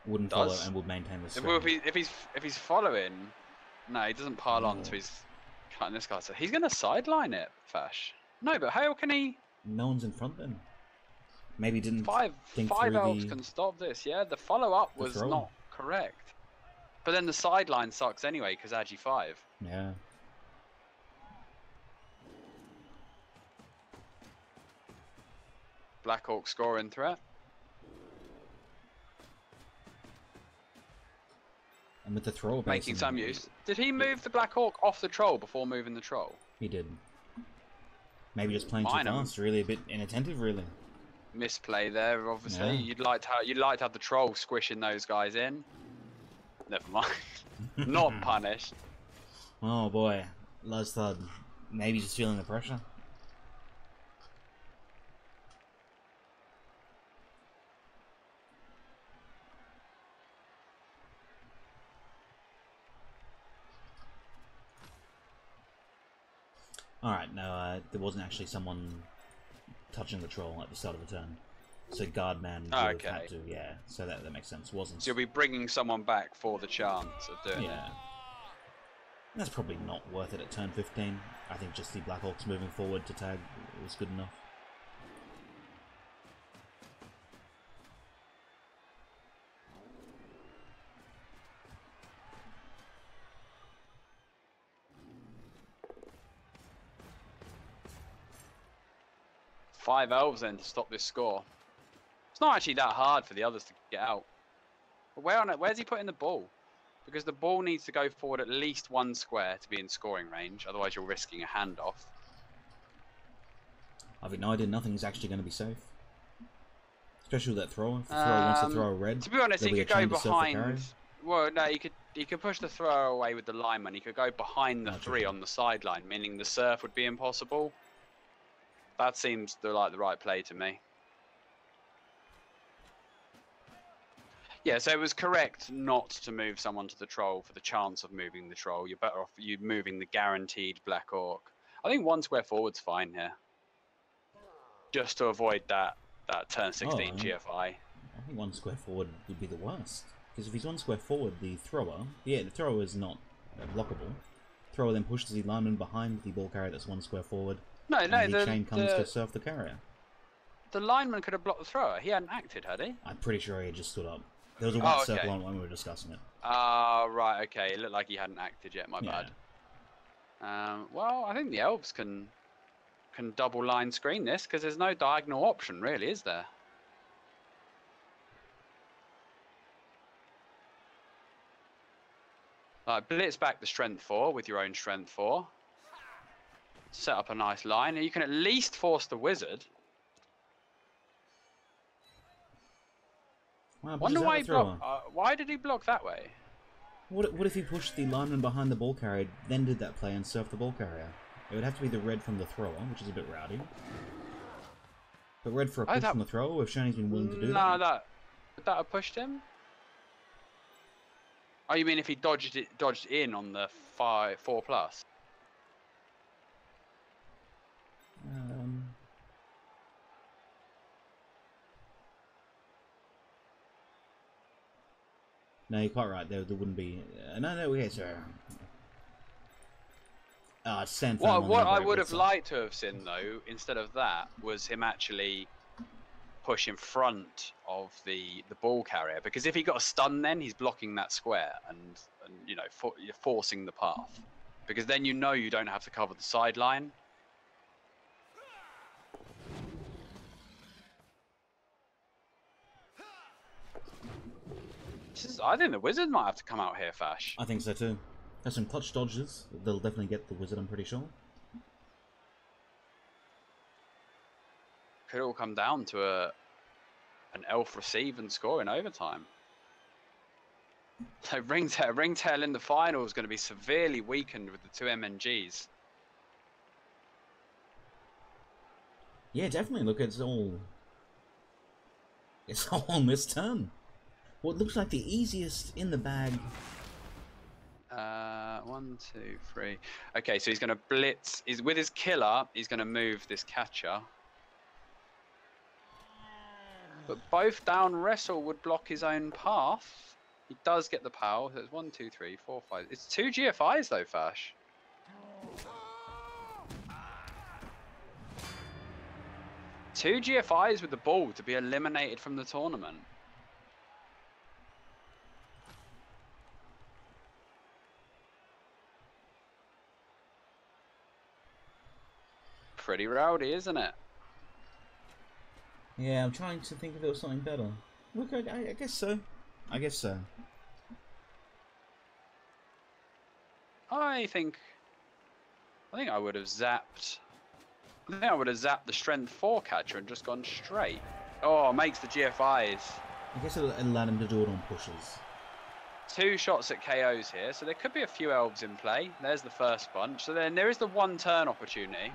Wouldn't Does? follow and would maintain the If, if, he, if he's if he's following, no, he doesn't pile on, so he's cutting this guy. So he's gonna sideline it, Fash. No, but how can he? No one's in front then. Maybe didn't Five think five elves the- can stop this. Yeah, the follow up the was throw. not correct. But then the sideline sucks anyway because Agi five. Yeah. Black Orc scoring threat. And with the throw Making some use. Did he move the Black Orc off the troll before moving the troll? He did. Maybe just playing Mine too fast, really a bit inattentive, really. Misplay there, obviously. Yeah. You'd like to have, you'd like to have the troll squishing those guys in. Never mind. (laughs) Not punished. Oh boy, Lustad. Maybe just feeling the pressure. Alright, no, uh, there wasn't actually someone touching the troll at the start of the turn. So Guardman ah, would have Okay. had to, yeah, so that, that makes sense. Wasn't So you'll be bringing someone back for the chance of doing it. That's probably not worth it at turn 15. I think just the Black Orcs moving forward to tag was good enough. Five elves then to stop this score. It's not actually that hard for the others to get out. But where on it? Where's he putting the ball? Because the ball needs to go forward at least one square to be in scoring range. Otherwise, you're risking a handoff. I've no idea nothing's actually going to be safe. Especially with that thrower. If the thrower wants to Um, throw a red, To be honest, he could go chain to surf the carry. behind. Well, no, he could he could push the thrower away with the lineman. He could go behind the Oh, three true. on the sideline, meaning the surf would be impossible. That seems the, like the right play to me. Yeah, so it was correct not to move someone to the troll for the chance of moving the troll. You're better off you moving the guaranteed black orc. I think one square forward's fine here. Just to avoid that that turn 16 Oh, GFI. I think one square forward would be the worst. Because if he's one square forward, the thrower, yeah, the thrower is not blockable. Thrower then pushes the lineman behind the ball carrier that's one square forward, No, no, the, the, chain comes the, to surf the carrier. the lineman could have blocked the thrower. He hadn't acted, had he? I'm pretty sure he just stood up. There was a Oh, white okay. circle on when we were discussing it. Ah, right, okay. It looked like he hadn't acted yet. My Yeah. bad. Um, well, I think the elves can can double line screen this because there's no diagonal option, really, is there? Like blitz back the strength four with your own strength four. Set up a nice line, and you can at least force the wizard. Wow, Wonder why he blocked. Uh, why did he block that way? What, if- what if he pushed the lineman behind the ball carrier, then did that play and surfed the ball carrier? It would have to be the red from the thrower, which is a bit rowdy. But red for a Oh, push that- from the thrower, shown he's been willing to do no, that. that would that have pushed him? Oh, you mean if he dodged it, dodged in on the five, four plus? Um, no, you're quite right. There, there wouldn't be. Uh, no, no, okay, sorry. Ah, it's Sand What what I would have liked to have seen though, instead of that, was him actually push in front of the the ball carrier because if he got a stun, then he's blocking that square and and you know for, you're forcing the path because then you know you don't have to cover the sideline. This is, I think the wizard might have to come out here, Fash. I think so too. There's some clutch dodges. They'll definitely get the wizard, I'm pretty sure. could all come down to a an elf receive and score in overtime. (laughs) So Ringtail, Ringtail in the final is going to be severely weakened with the two MNGs. Yeah, definitely. Look, it's all. It's (laughs) all on this turn. What looks like the easiest in the bag. Uh, one, two, three. Okay, so he's going to blitz. He's with his killer. He's going to move this catcher. But both down wrestle would block his own path. He does get the power. So it's one, two, three, four, five. It's two GFIs though, Fash. Two GFIs with the ball to be eliminated from the tournament. Pretty rowdy, isn't it? Yeah, I'm trying to think if there was something better. Look, I, I, I guess so. I guess so. I think. I think I would have zapped. I think I would have zapped the strength four catcher and just gone straight. Oh, makes the GFIs. I guess it'll allow him to do it on pushes. Two shots at KOs here, so there could be a few elves in play. There's the first bunch. So then there is the one turn opportunity.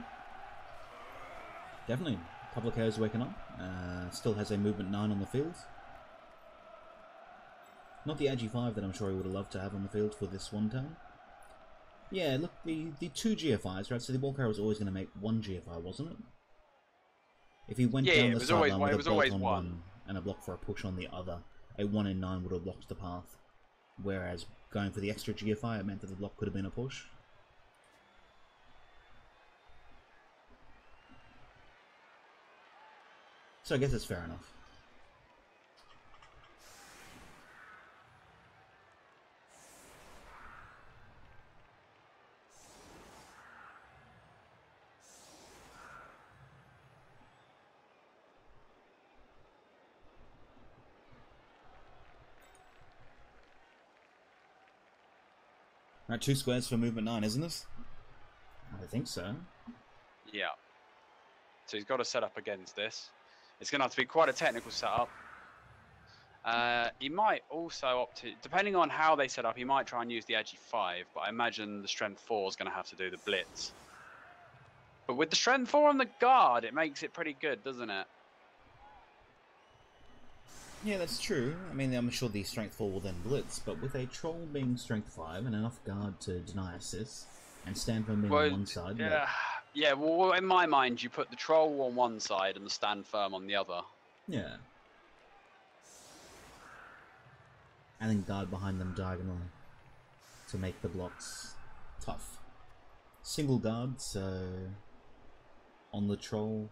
Definitely. A couple of KOs waking up. Uh, still has a movement 9 on the field. Not the Agi 5 that I'm sure he would have loved to have on the field for this one turn. Yeah, look, the, the two GFIs, right? So the ball carrier was always going to make one GFI, wasn't it? If he went Yeah, down the always sideline with a always on one. and a block for a push on the other, a 1 in 9 would have blocked the path. Whereas going for the extra GFI, it meant that the block could have been a push. So I guess it's fair enough. Right, two squares for movement nine, isn't it? I think so. Yeah. So he's got to set up against this. It's going to have to be quite a technical setup. Uh, he might also opt to, depending on how they set up, he might try and use the Agi 5, but I imagine the Strength 4 is going to have to do the Blitz. But with the Strength 4 on the guard, it makes it pretty good, doesn't it? Yeah, that's true. I mean, I'm sure the strength 4 will then blitz, but with a troll being strength 5 and enough guard to deny assists, and stand firm being Well, on one side, Yeah. Yeah, well, in my mind, you put the Troll on one side and the Stand Firm on the other. yeah. And then guard behind them diagonally to make the blocks tough. Single guard, so on the troll.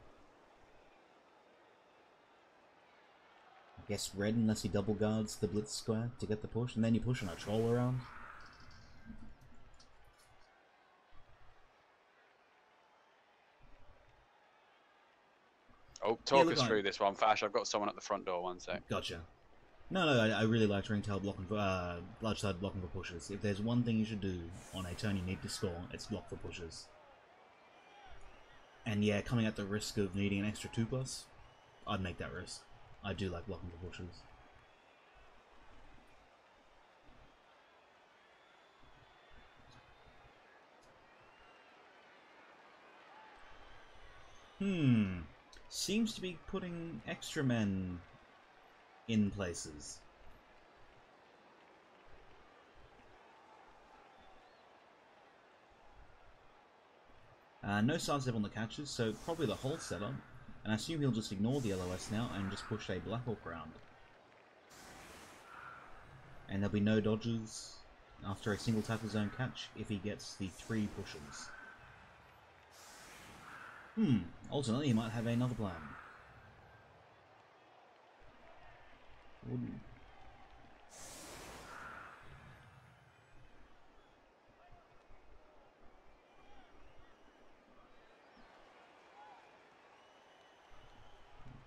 I guess red unless he double guards the blitz square to get the push, and then you push on a troll around. Oh, talk look us through this one, Fash. I've got someone at the front door. One sec. Gotcha. No, no, I, I really like ringtail blocking for uh, large side blocking for pushes. If there's one thing you should do on a turn you need to score, it's block for pushes. And yeah, coming at the risk of needing an extra two plus, I'd make that risk. I do like blocking for pushes. Hmm. Seems to be putting extra men in places. Uh, no sidestep on the catches, so probably the whole setup. And I assume he'll just ignore the LOS now and just push a Black Orc round. And there'll be no dodges after a single tackle zone catch if he gets the three pushes. Hmm, ultimately he might have another plan. Wouldn't.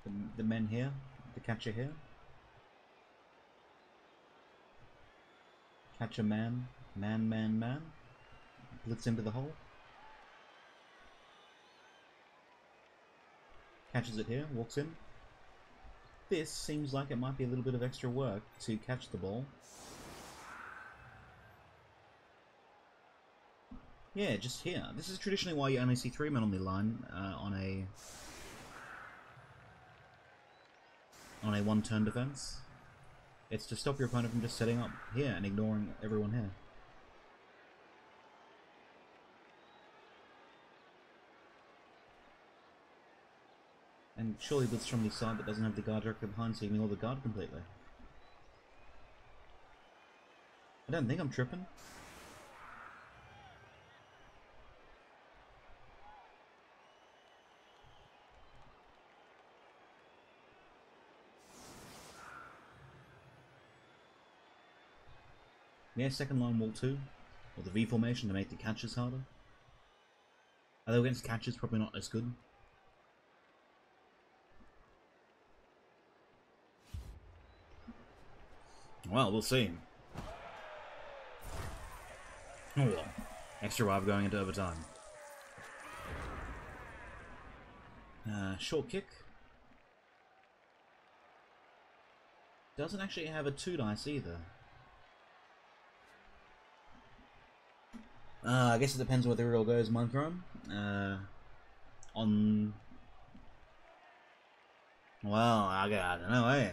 The, the men here, the catcher here. Catch a man, man, man, man. Blitz into the hole. Catches it here, walks in. This seems like it might be a little bit of extra work to catch the ball. Yeah, just here. This is traditionally why you only see three men on the line uh, on a on a one-turn defense. It's to stop your opponent from just setting up here and ignoring everyone here. And surely Blitz from the side that doesn't have the guard directly behind, so you ignore the guard completely. I don't think I'm tripping. Yeah, second line wall 2. Or the V formation to make the catches harder. Although against catches, probably not as good. Well, we'll see. Oh well. Extra wipe going into overtime. Uh, short kick. Doesn't actually have a two dice either. Uh, I guess it depends whether it all goes monochrome. Uh, on. Well, I, I don't know, eh?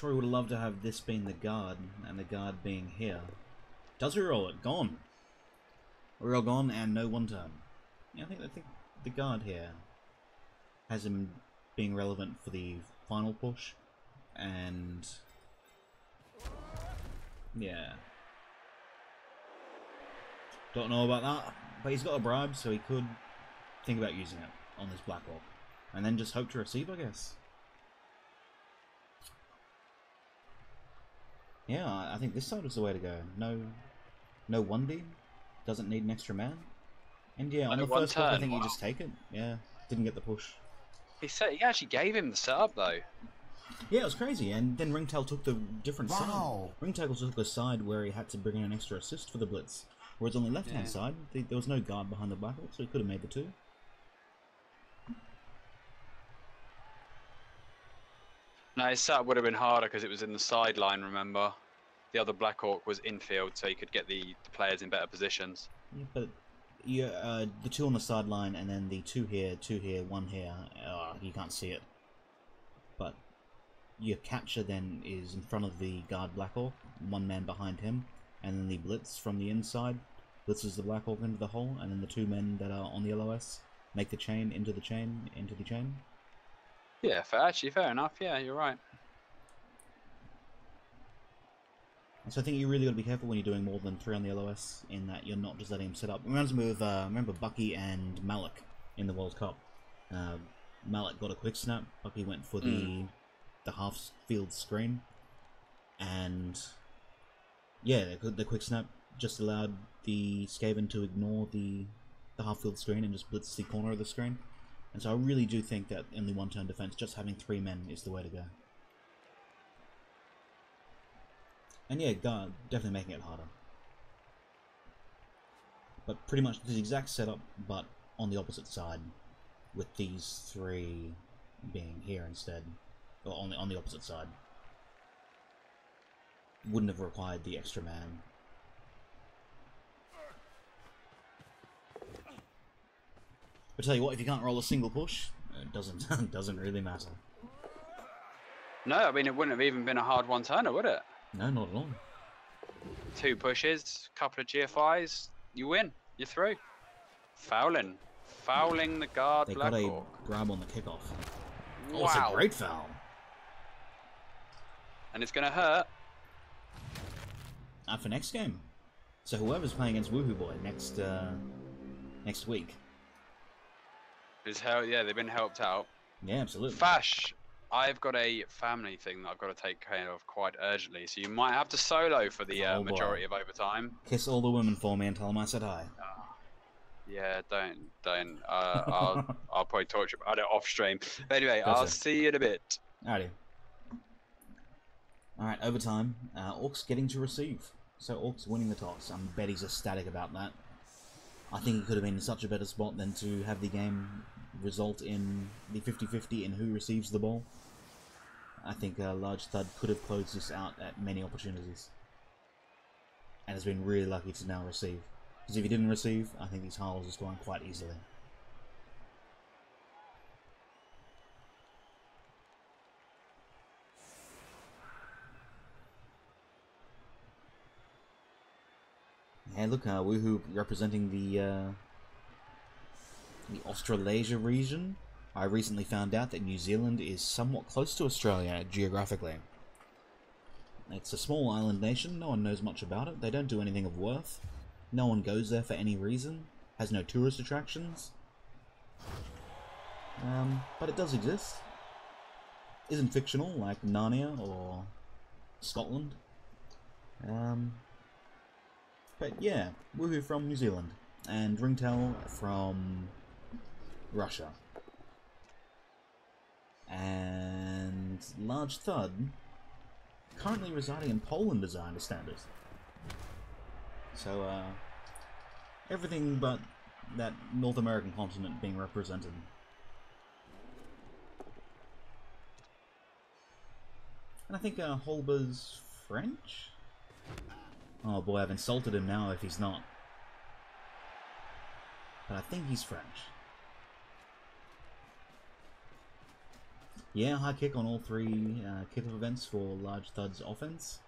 Sure would loved to have this being the guard and the guard being here. Does reroll it? Gone. Reroll gone and no one turn. Yeah, I think I think the guard here has him being relevant for the final push, and yeah, don't know about that, but he's got a bribe, so he could think about using it on this Black Orc, and then just hope to receive, I guess. Yeah, I I think this side was the way to go. No, no one beam. Doesn't need an extra man. And yeah, on No the one first one, I turn, think you just take it. Yeah, didn't get the push. He said he actually gave him the setup though. Yeah, it was crazy. And then Ringtail took the different Wow. side. Ringtail took the side where he had to bring in an extra assist for the blitz. Whereas on the left hand Yeah. side, the, there was no guard behind the Black so he could have made the two. No, his setup would have been harder because it was in the sideline. Remember, the other Black Orc was infield, so he could get the, the players in better positions. Yeah, but yeah, uh, the two on the sideline and then the two here, two here, one here. Uh, you can't see it. But your catcher then is in front of the guard Black Orc, one man behind him, and then the blitz from the inside blitzes the Black Orc into the hole, and then the two men that are on the LOS make the chain into the chain into the chain. Yeah, fair, actually, fair enough. Yeah, you're right. So I think you really got to be careful when you're doing more than three on the LOS, in that you're not just letting him set up. It reminds me of uh, remember Bucky and Malik in the World Cup. Uh, Malik got a quick snap. Bucky went for the the half field screen, and yeah, the, the quick snap just allowed the Skaven to ignore the the half field screen and just blitz the corner of the screen. And so I really do think that in the one turn defense, just having three men is the way to go. And yeah, guard definitely making it harder. But pretty much the exact setup, but on the opposite side, with these three being here instead, or on the on the opposite side. Wouldn't have required the extra man. But tell you what, if you can't roll a single push, it doesn't (laughs) doesn't really matter. No, I mean it wouldn't have even been a hard one turner, would it? No, not at all. Two pushes, couple of GFIs, you win. You're through. Fouling, fouling the guard They got a Black Orc. grab on the kickoff. Oh, Wow. it's a great foul. And it's gonna hurt. Uh, for next game. So whoever's playing against Woohoo Boy next uh, next week. Is hell yeah, they've been helped out. Yeah, absolutely. Fash, I've got a family thing that I've got to take care of quite urgently, so you might have to solo for the uh, Oh, boy. majority of overtime. Kiss all the women for me and tell them I said hi. Yeah, don't, don't. Uh, I'll, (laughs) I'll probably talk to you about it off stream. But anyway, Gotcha. I'll see you in a bit. Alrighty. Alright, overtime. Uh, Orcs getting to receive. So Orcs winning the toss. I'm bet he's ecstatic about that. I think it could have been such a better spot than to have the game result in the 50-50 in who receives the ball. I think a Large Thud could have closed this out at many opportunities. And has been really lucky to now receive. Because if he didn't receive, I think these Harls are scoring quite easily. Hey, look, uh, Woohoo representing the uh, the Australasia region. I recently found out that New Zealand is somewhat close to Australia geographically. It's a small island nation. No one knows much about it. They don't do anything of worth. No one goes there for any reason. Has no tourist attractions. Um, but it does exist. Isn't fictional like Narnia or Scotland. Um, but yeah, Woohoo from New Zealand and Ringtail from Russia. And Large Thud currently residing in Poland as I understand it. So, uh, everything but that North American continent being represented. And I think uh, Holber's French? Oh boy, I've insulted him now if he's not. But I think he's French. Yeah, high kick on all three uh, kickoff events for large thuds offense.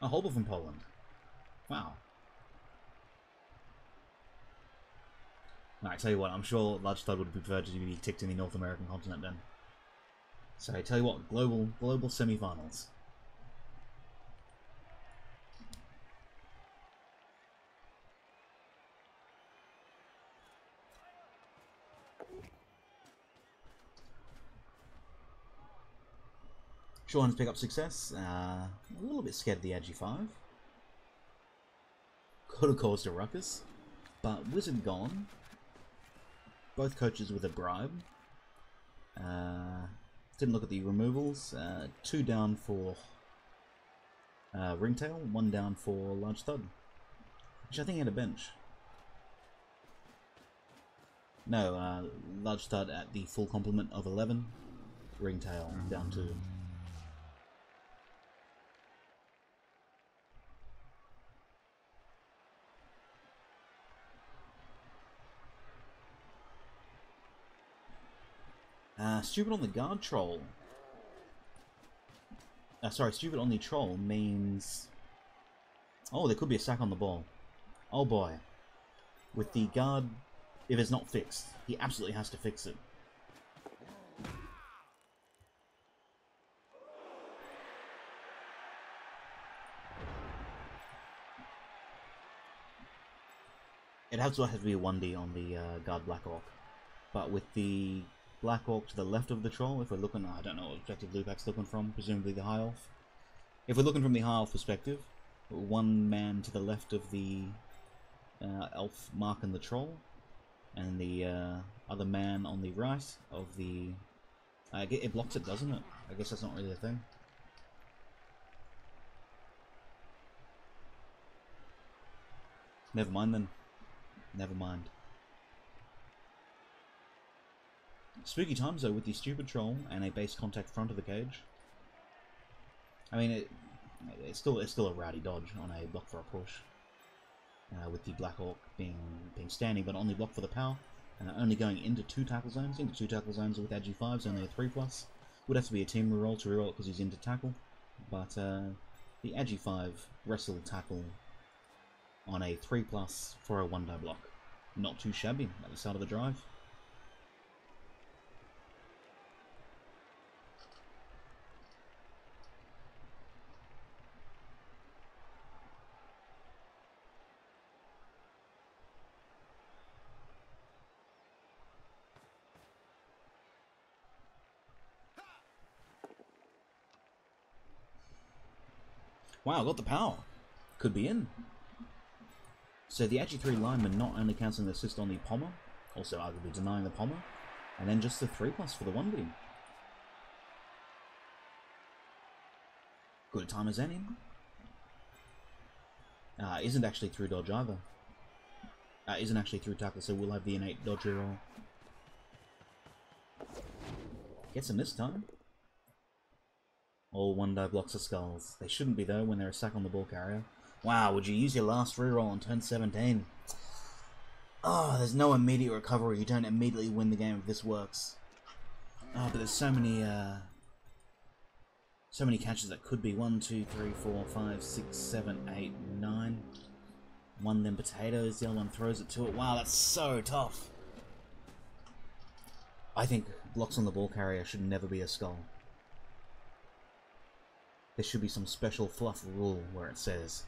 A Holber from Poland. Wow. Nah, I tell you what, I'm sure large thud would prefer to be ticked in the North American continent then. So I tell you what, global global semi-finals. Sean's pick up success. Uh, a little bit scared of the Agi 5. Could have caused a ruckus. But Wizard gone. Both coaches with a bribe. Uh, didn't look at the removals. Uh, two down for uh, Ringtail, one down for Large Thud. Which I think had a bench. No, uh, Large Thud at the full complement of 11. Ringtail down to Uh, stupid on the guard troll. Uh, sorry, stupid on the troll means... Oh, there could be a sack on the ball. Oh boy. With the guard, if it's not fixed, he absolutely has to fix it. It has to be a 1D on the uh, guard Black Orc. But with the Black Orc to the left of the troll, if we're looking, I don't know what objective Lupak's looking from, presumably the High Elf. If we're looking from the High Elf perspective, one man to the left of the uh, elf marking the troll, and the uh, other man on the right of the... Uh, it blocks it, doesn't it? I guess that's not really a thing. Never mind then. Never mind. Spooky times though with the stupid troll and a base contact front of the cage. I mean, it, it's still it's still a rowdy dodge on a block for a push. Uh, with the Black Orc being being standing, but only block for the power, uh, only going into two tackle zones. Into two tackle zones with Agi 5s, only a 3 plus. Would have to be a team reroll to reroll it because he's into tackle. But uh, the Agi 5 wrestle tackle on a 3 plus for a 1 die block. Not too shabby at the start of the drive. Wow, got the power. Could be in. So the Agi 3 lineman not only cancelling the assist on the Pommer, also arguably denying the Pommer, and then just the 3 plus for the 1 beam. Good time as any. Uh, isn't actually through dodge either. Uh, isn't actually through tackle, so we'll have the innate dodge roll. Gets him this time. All one die blocks of skulls. They shouldn't be though when they're a sack on the ball carrier. Wow, would you use your last reroll on turn 17? Oh, there's no immediate recovery. You don't immediately win the game if this works. Oh, but there's so many, uh... So many catches that could be. One, two, three, four, five, six, seven, eight, nine. One then potatoes, the other one throws it to it. Wow, that's so tough. I think blocks on the ball carrier should never be a skull there should be some special fluff rule where it says,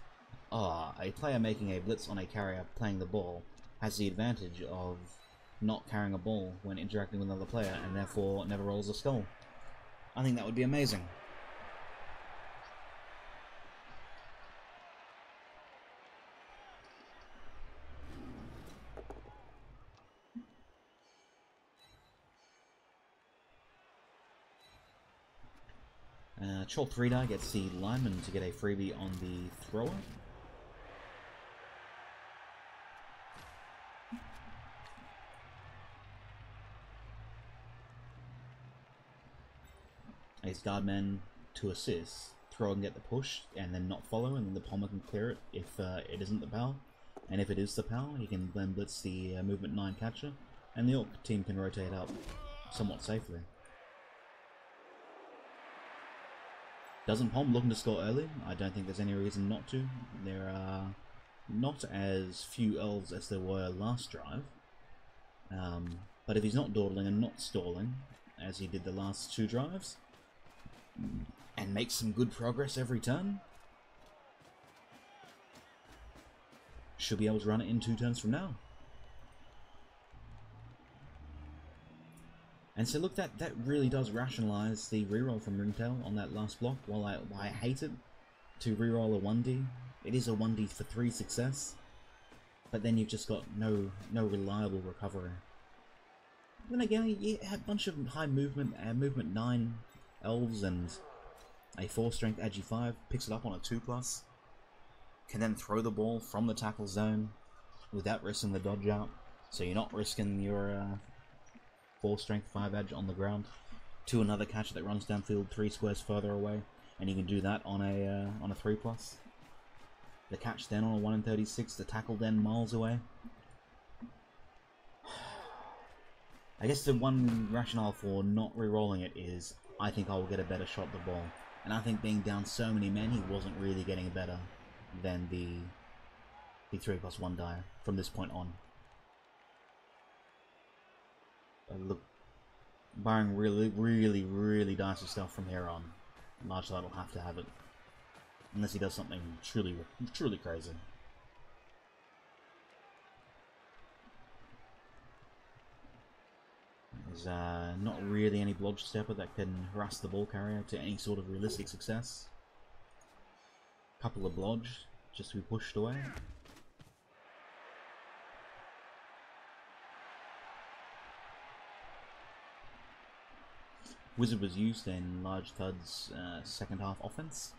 ah, a player making a blitz on a carrier playing the ball has the advantage of not carrying a ball when interacting with another player and therefore never rolls a skull. I think that would be amazing. Troll 3 die gets the lineman to get a freebie on the thrower. Ace Guardman to assist. scroll and get the push, and then not follow, and then the Palmer can clear it if uh, it isn't the PAL. And if it is the PAL, he can then blitz the uh, movement 9 catcher, and the Orc team can rotate up somewhat safely. Doesn't Pom looking to score early? I don't think there's any reason not to. There are not as few elves as there were last drive. Um, but if he's not dawdling and not stalling, as he did the last two drives, and makes some good progress every turn, should be able to run it in two turns from now. And so look, that, that really does rationalise the reroll from Ringtail on that last block. While I, while I hate it to reroll a 1D, it is a 1D for 3 success. But then you've just got no no reliable recovery. Then again, you have a bunch of high movement, uh, movement 9 elves and a 4 strength Agi 5, picks it up on a 2 plus, can then throw the ball from the tackle zone without risking the dodge out. So you're not risking your uh, 4 strength 5 edge on the ground to another catcher that runs downfield 3 squares further away, and you can do that on a uh, on a 3 plus. The catch then on a 1 in 36, the tackle then miles away. (sighs) I guess the one rationale for not re-rolling it is I think I will get a better shot at the ball. And I think being down so many men, he wasn't really getting better than the the 3 plus 1 die from this point on. Uh, look, barring really, really, really dicey stuff from here on, Large will have to have it. Unless he does something truly, truly crazy. There's uh, not really any blodge stepper that can harass the ball carrier to any sort of realistic success. Couple of blodge just to be pushed away. Wizard was used in Large Thud's uh, second half offense.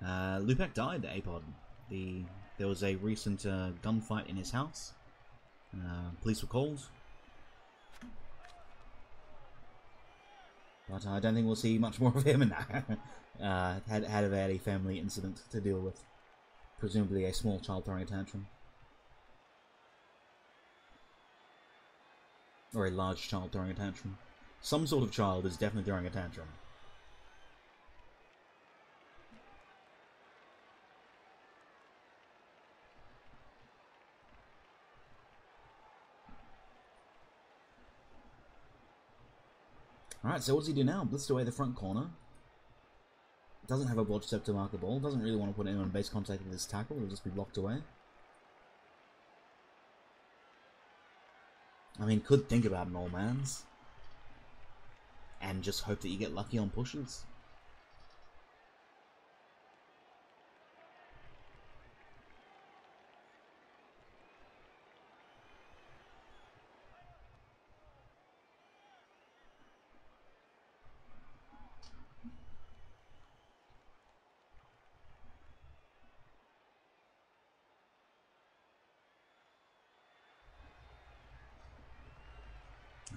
Uh, Lupek died at APOD. The, there was a recent uh, gunfight in his house. Uh, police were called. But I don't think we'll see much more of him now. (laughs) uh, had, had a very family incident to deal with. Presumably a small child throwing a tantrum. Or a large child throwing a tantrum. Some sort of child is definitely throwing a tantrum. Alright, so what does he do now? Blitzed away the front corner. Doesn't have a blodge step to mark the ball. Doesn't really want to put anyone in base contact with his tackle. It'll just be blocked away. I mean, could think about an all man's. And just hope that you get lucky on pushes.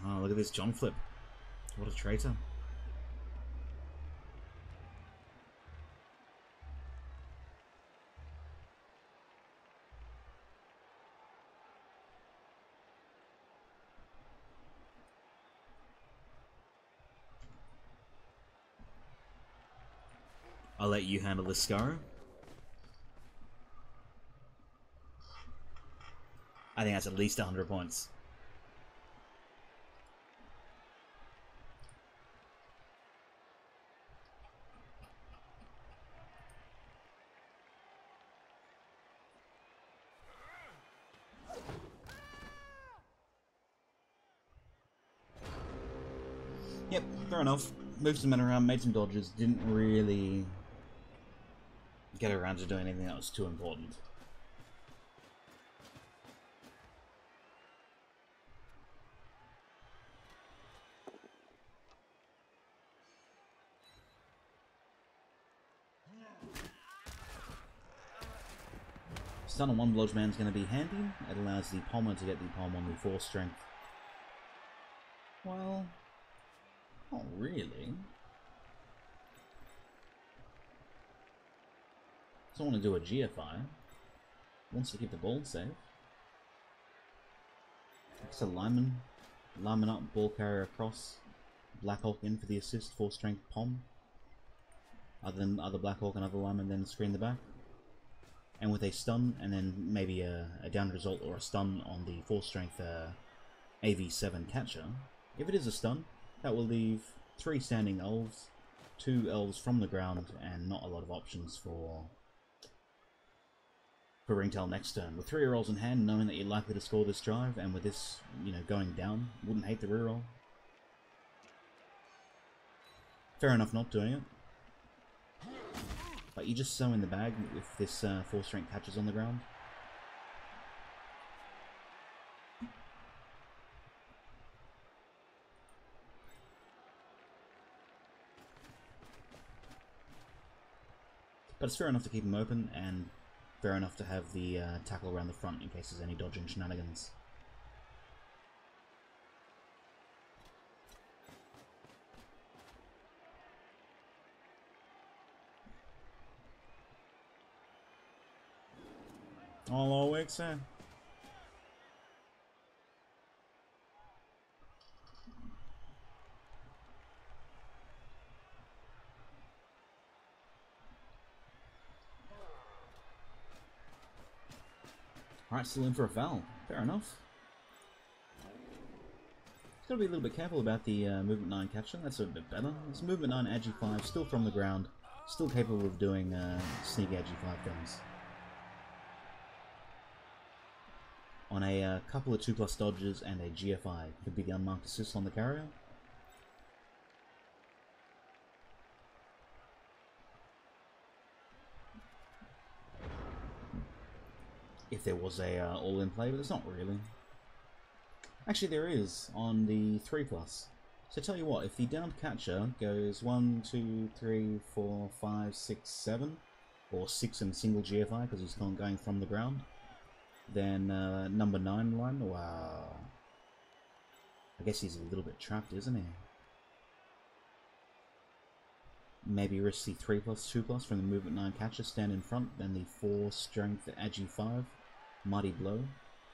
Oh, look at this John Flip. What a traitor. I'll let you handle the scar. I think that's at least 100 points. Yep, fair enough. Moved some men around, made some dodges, didn't really get around to doing anything that was too important. Stun on one blodge man is going to be handy. It allows the Palmer to get the palm on the 4 strength. Well, Not really. Doesn't want to do a GFI. Wants to keep the ball safe. It's a lineman. Lineman up, ball carrier across. Black Orc in for the assist, four strength pom. Other than other Black Orc and other linemen then screen the back. And with a stun and then maybe a, a down result or a stun on the four strength uh, AV7 catcher. If it is a stun, that will leave three standing elves, two elves from the ground, and not a lot of options for for Ringtail next turn. With three rolls in hand, knowing that you're likely to score this drive, and with this, you know, going down, wouldn't hate the reroll. Fair enough not doing it. But you just sew in the bag if this uh, four strength catches on the ground. But it's fair enough to keep them open, and fair enough to have the uh, tackle around the front in case there's any dodging shenanigans. All week, sir. Alright, still in for a foul. Fair enough. Just gotta be a little bit careful about the uh, movement 9 catcher. That's a bit better. It's movement 9 agi 5, still from the ground, still capable of doing uh, sneak agi 5 things. On a uh, couple of 2 plus dodges and a GFI, could be the unmarked assist on the carrier. If there was a uh, all-in play, but there's not really. Actually, there is on the 3 plus. So tell you what, if the downed catcher goes 1, 2, 3, 4, 5, 6, 7, or 6 in single GFI because he's going from the ground, then uh, number 9 line, wow. I guess he's a little bit trapped, isn't he? Maybe risk the 3 plus 2 plus from the movement 9 catcher, stand in front, then the 4 strength agi 5 Mighty Blow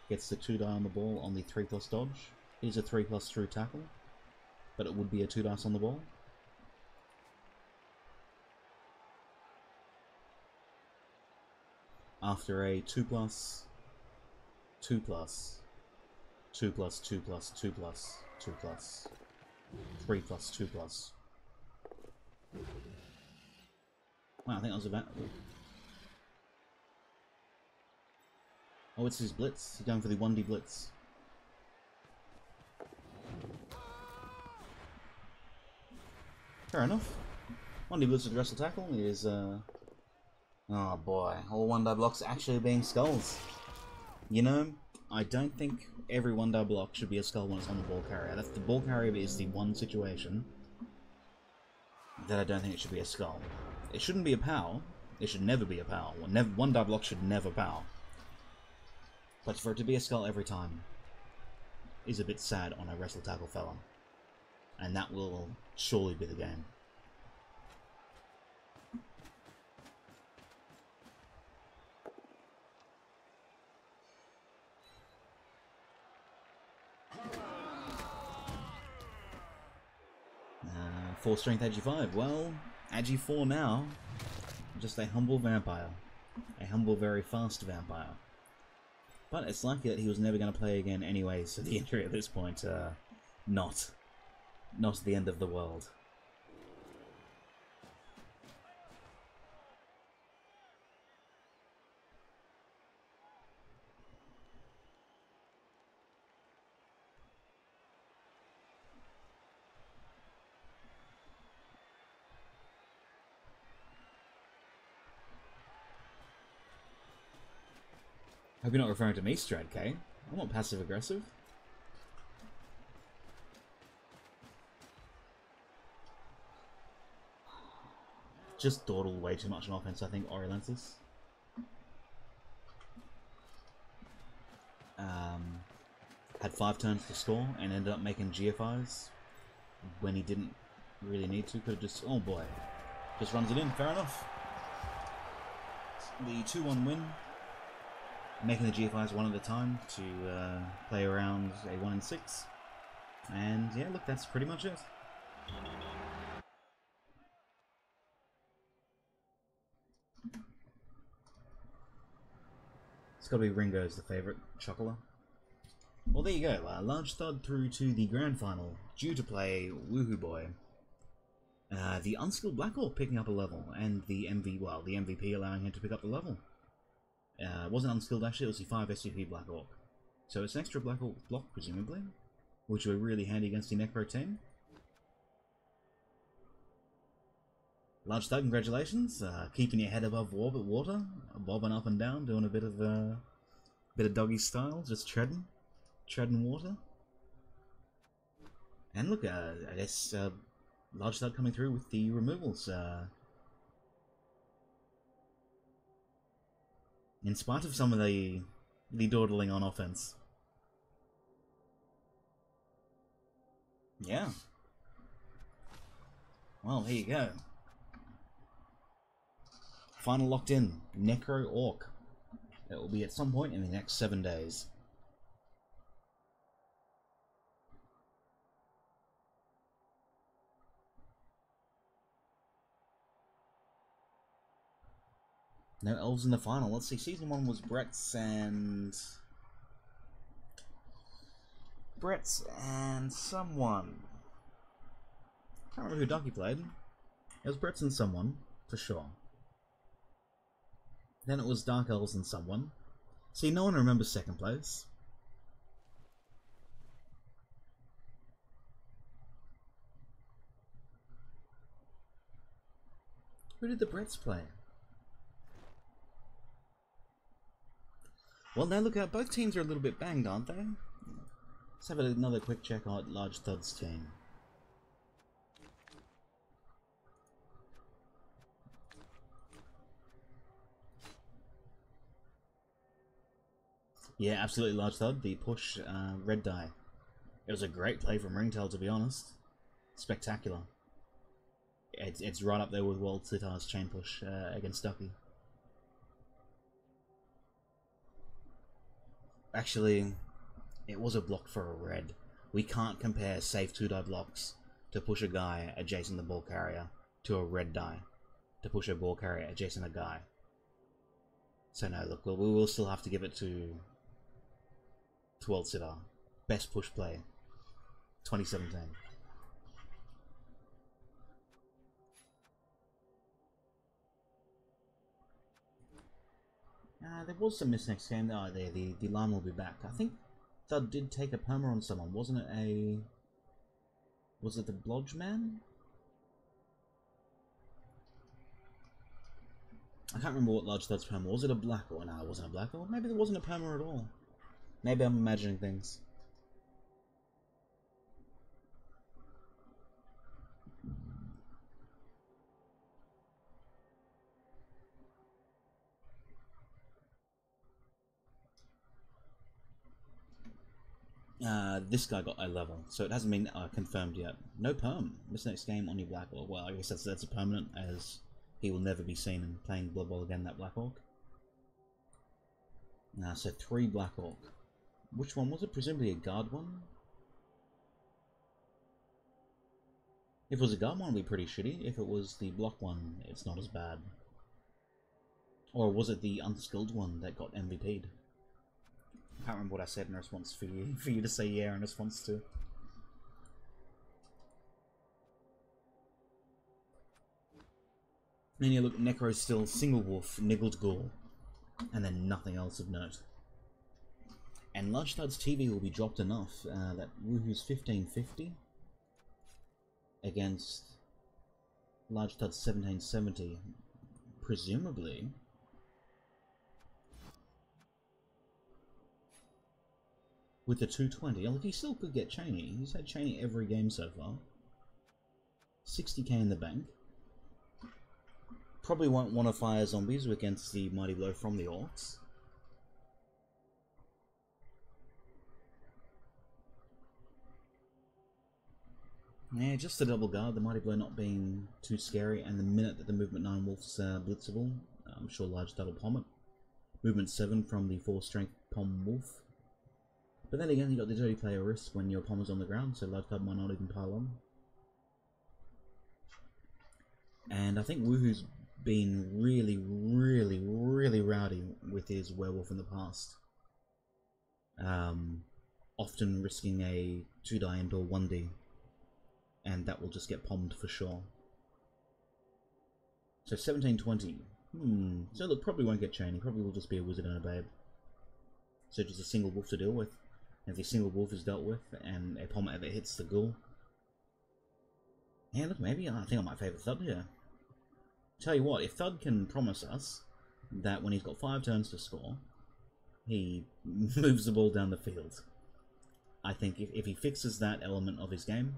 gets the 2 die on the ball on the 3 plus dodge. It is a 3 plus through tackle, but it would be a 2 dice on the ball. After a 2 plus, 2 plus, 2 plus, 2 plus, 2 plus, 2 plus, 3 plus, 2 plus. Wow, I think that was about. Oh, it's his blitz. He's going for the 1D blitz. Fair enough. 1D blitz with wrestle tackle is, uh... Oh boy, all 1D blocks actually being skulls. You know, I don't think every 1D block should be a skull when it's on the ball carrier. That's the ball carrier is the one situation that I don't think it should be a skull. It shouldn't be a POW. It should never be a POW. One, one die block should never POW. But for it to be a skull every time is a bit sad on a wrestle tackle fella. And that will surely be the game. Uh, 4 strength Agi 5. Well, Agi 4 now. Just a humble vampire. A humble, very fast vampire. But it's likely that he was never going to play again anyway, so the injury at this point, uh, not. Not the end of the world. Hope you're not referring to me, Strad K. I'm not passive aggressive. Just dawdle way too much on offense, I think, Oriolensis. Um, had five turns to score and ended up making GFIs when he didn't really need to. Could have just. Oh boy. Just runs it in. Fair enough. The 2 1 win. Making the GFIs one at a time to uh, play around a 1 and 6. And yeah, look, that's pretty much it. It's gotta be Ringo's the favourite chuckler. Well, there you go. a large thud through to the grand final, due to play Woohoo Boy. Uh, the unskilled Black Orc picking up a level, and the MV well, the MVP allowing him to pick up the level. Uh, it wasn't unskilled actually; it was the five SPP Black Orc. So it's an extra Black Orc block, presumably, which will be really handy against the Necro team. Large Thud, congratulations! Uh, keeping your head above water, bobbing up and down, doing a bit of uh, bit of doggy style, just treading, treading water. And look, uh, I guess uh, Large Thud coming through with the removals. In spite of some of the the dawdling on offense. Yeah. Well, here you go. Final locked in. Necro Orc. It will be at some point in the next seven days. No elves in the final. Let's see. Season one was Brett's and Brett's and someone. Can't remember who Ducky played. It was Brett's and someone for sure. Then it was Dark Elves and someone. See, no one remembers second place. Who did the Bretts play? Well, now look out, both teams are a little bit banged, aren't they? Let's have another quick check on Large Thud's team. Yeah, absolutely Large Thud, the push uh, red die. It was a great play from Ringtail, to be honest. Spectacular. It's, it's right up there with World Sitar's chain push uh, against Ducky. Actually, it was a block for a red. We can't compare safe 2 die blocks to push a guy adjacent the ball carrier to a red die to push a ball carrier adjacent a guy. So no, look, we will still have to give it to to World Sitar. Best push play 2017. Uh, there was some miss next game. Oh, there, the, the line will be back. I think Thud did take a perma on someone. Wasn't it a... Was it the Blodge Man? I can't remember what Large Thud's perma was. it a black or no, it wasn't a black or maybe there wasn't a perma at all. Maybe I'm imagining things. Uh, this guy got a level, so it hasn't been uh, confirmed yet. No perm. This next game on your Black Orc. Well, I guess that's that's a permanent, as he will never be seen in playing Blood Bowl again. That Black Orc. Now, so three Black Orc. Which one was it? Presumably a guard one. If it was a guard one, it'd be pretty shitty. If it was the block one, it's not as bad. Or was it the unskilled one that got MVP'd? I can't remember what I said in response for you (laughs) for you to say yeah in response to. Then you look Necro still single wolf, niggled ghoul, and then nothing else of note. And Large Thud's TV will be dropped enough uh, that Woohoo's 1550 against Large Thud's 1770, presumably with the 220. Look, he still could get Cheney. He's had Cheney every game so far. 60k in the bank. Probably won't want to fire zombies against the Mighty Blow from the Orcs. Yeah, just a double guard, the Mighty Blow not being too scary, and the minute that the Movement 9 Wolf's uh, blitzable, I'm sure large double palm it. Movement 7 from the 4 strength Pom Wolf. But then again, you got the dirty player risk when your Pom is on the ground, so large card might not even pile on. And I think Woohoo's been really, really, really rowdy with his werewolf in the past. Um, often risking a 2 die into a 1d and that will just get pommed for sure. So 1720. Hmm. So look, probably won't get chain. He probably will just be a wizard and a babe. So just a single wolf to deal with. The single wolf is dealt with and a pom ever hits the ghoul. Yeah, look, maybe I think I might favour Thud here. Tell you what, if Thud can promise us that when he's got five turns to score, he (laughs) moves the ball down the field. I think if, if he fixes that element of his game,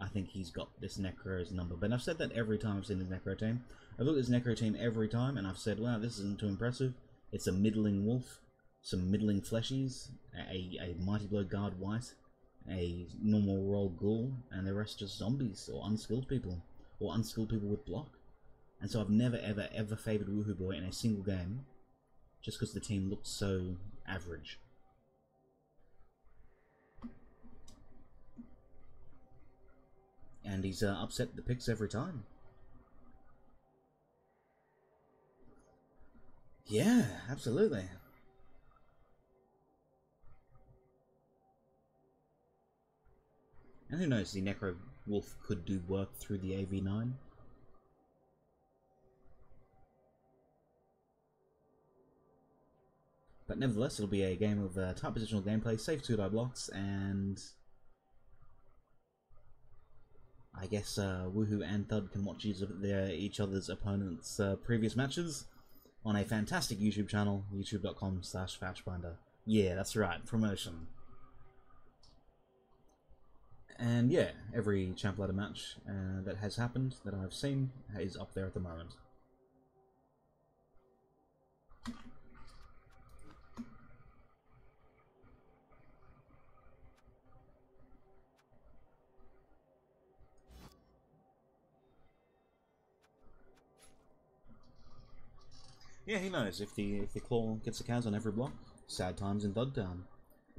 I think he's got this Necro's number. But I've said that every time I've seen the Necro team. I've looked at this Necro team every time, and I've said, wow, this isn't too impressive. It's a middling wolf, some middling fleshies, a, a Mighty Blow Guard White, a normal roll ghoul, and the rest just zombies, or unskilled people, or unskilled people with block. And so I've never, ever, ever favoured Woohoo Boy in a single game, just because the team looked so average. and he's uh, upset the picks every time. Yeah, absolutely. And who knows, the Necro Wolf could do work through the AV9. But nevertheless, it'll be a game of uh, tight positional gameplay, safe two die blocks, and I guess uh, Woohoo and Thud can watch each, their, each other's opponents' uh, previous matches on a fantastic YouTube channel, youtube.com slash. Yeah, that's right, promotion. And yeah, every Champ Ladder match uh, that has happened that I've seen is up there at the moment. Yeah, who knows? If the if the claw gets the cows on every block, sad times in Thud Town.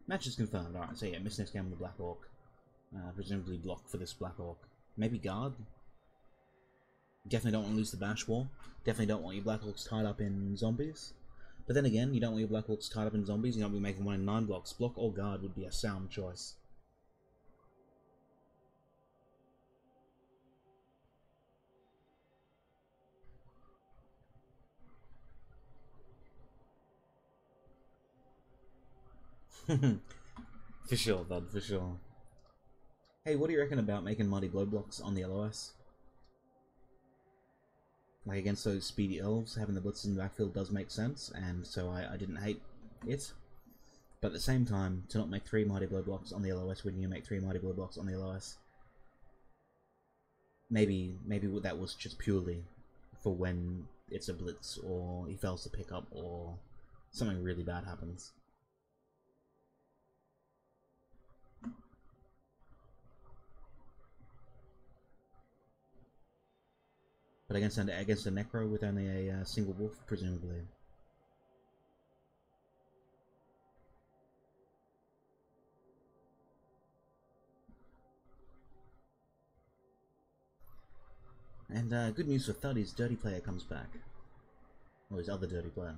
Match is confirmed. Alright, so yeah, miss next game with the Black Orc. Uh, presumably block for this Black Orc. Maybe guard? Definitely don't want to lose the Bash War. Definitely don't want your Black Orcs tied up in zombies. But then again, you don't want your Black Orcs tied up in zombies, you don't be making one in 9 blocks. Block or guard would be a sound choice. (laughs) for sure, bud, for sure. Hey, what do you reckon about making Mighty Blow blocks on the LOS? Like against those speedy elves, having the blitzes in the backfield does make sense, and so I, I didn't hate it. But at the same time, to not make three Mighty Blow blocks on the LOS when you make three Mighty Blow blocks on the LOS, maybe maybe that was just purely for when it's a blitz or he fails to pick up or something really bad happens. But against an, against a Necro with only a uh, single wolf, presumably. And uh, good news for Thud, his dirty player comes back. Or his other dirty player.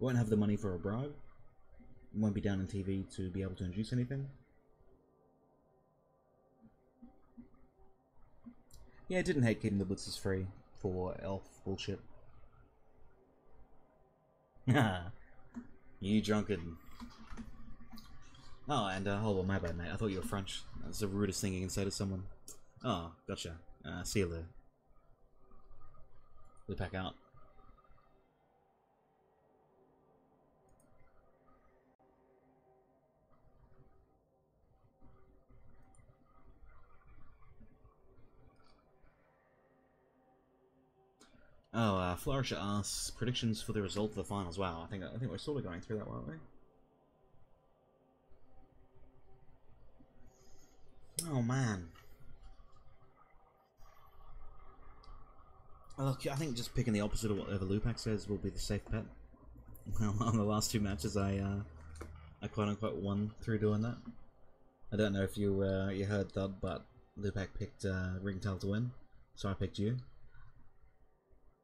Won't have the money for a bribe. Won't be down on TV to be able to induce anything. Yeah, I didn't hate keeping the blitzes free for elf bullshit. (laughs) you drunken. Oh, and uh, hold on, my bad, mate. I thought you were French. That's the rudest thing you can say to someone. Oh, gotcha. Uh, see you later. We pack out. Oh, uh, Flourish asks predictions for the result of the finals. Wow, I think I think we're sort of going through that, weren't we? Oh man. Look, I think just picking the opposite of whatever Lupac says will be the safe bet. (laughs) On the last two matches, I uh, I quote unquote won through doing that. I don't know if you uh, you heard that, but Lupac picked uh, Ringtail to win, so I picked you.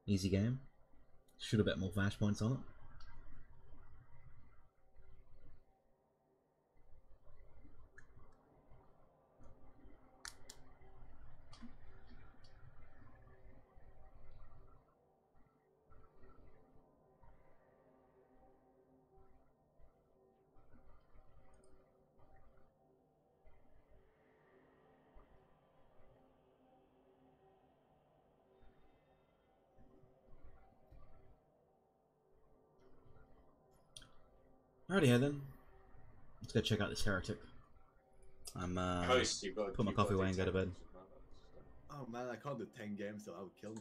Easy game. Should have bet more flash points on it. Alrighty then. Let's go check out this heretic. I'm uh Host, you've got put my coffee away and go to bed. Oh man, I can't do 10 games, so I would kill me.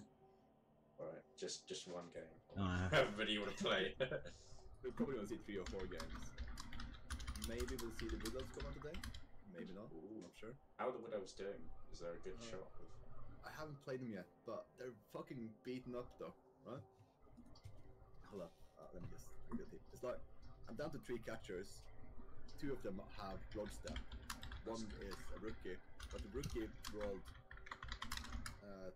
Alright, just just one game. Oh, yeah. (laughs) Everybody you want to play. (laughs) We're probably gonna see 3 or 4 games. Maybe we'll see the Widows come out today. Maybe not. Ooh. Not sure. How are the Widows doing? Is there a good Uh, shot? I haven't played them yet, but they're fucking beaten up though, right? Hold up. Uh, let me just. It's like I'm down to three catchers. Two of them have Bloodstep. One is a rookie, but the rookie rolled uh,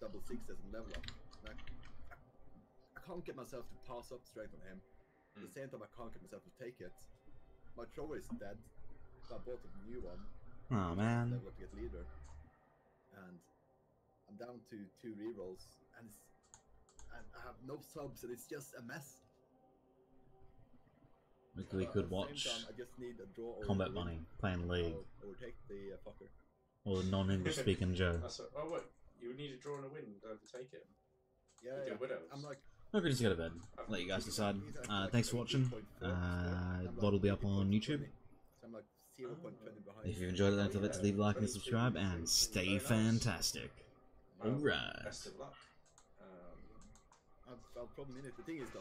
double sixes and level up. And I, I, I can't get myself to pass up straight on him. At the Mm. same time, I can't get myself to take it. My thrower is dead. So I bought a new one. Oh man. level up to get leader. And I'm down to two rerolls, and it's, and I have no subs, and it's just a mess. We, we could at watch time, I just need a draw Combat a. Bunny playing League I'll overtake the uh, fucker. or the non-English (laughs) speaking Joe. That's a, oh wait, you would need a draw and a win to overtake it. Yeah, You yeah. do Widows. I'm like, I'm gonna just go to bed. Let you guys decide. Uh, thanks for watching. 18.4, Uh, I'm VOD will be up on YouTube. So I'm like 0.20 behind. If you've enjoyed it, don't forget to leave a like and subscribe, and stay fantastic. Alright. Best of luck. Um, I'll, I'll probably need it. The thing is though,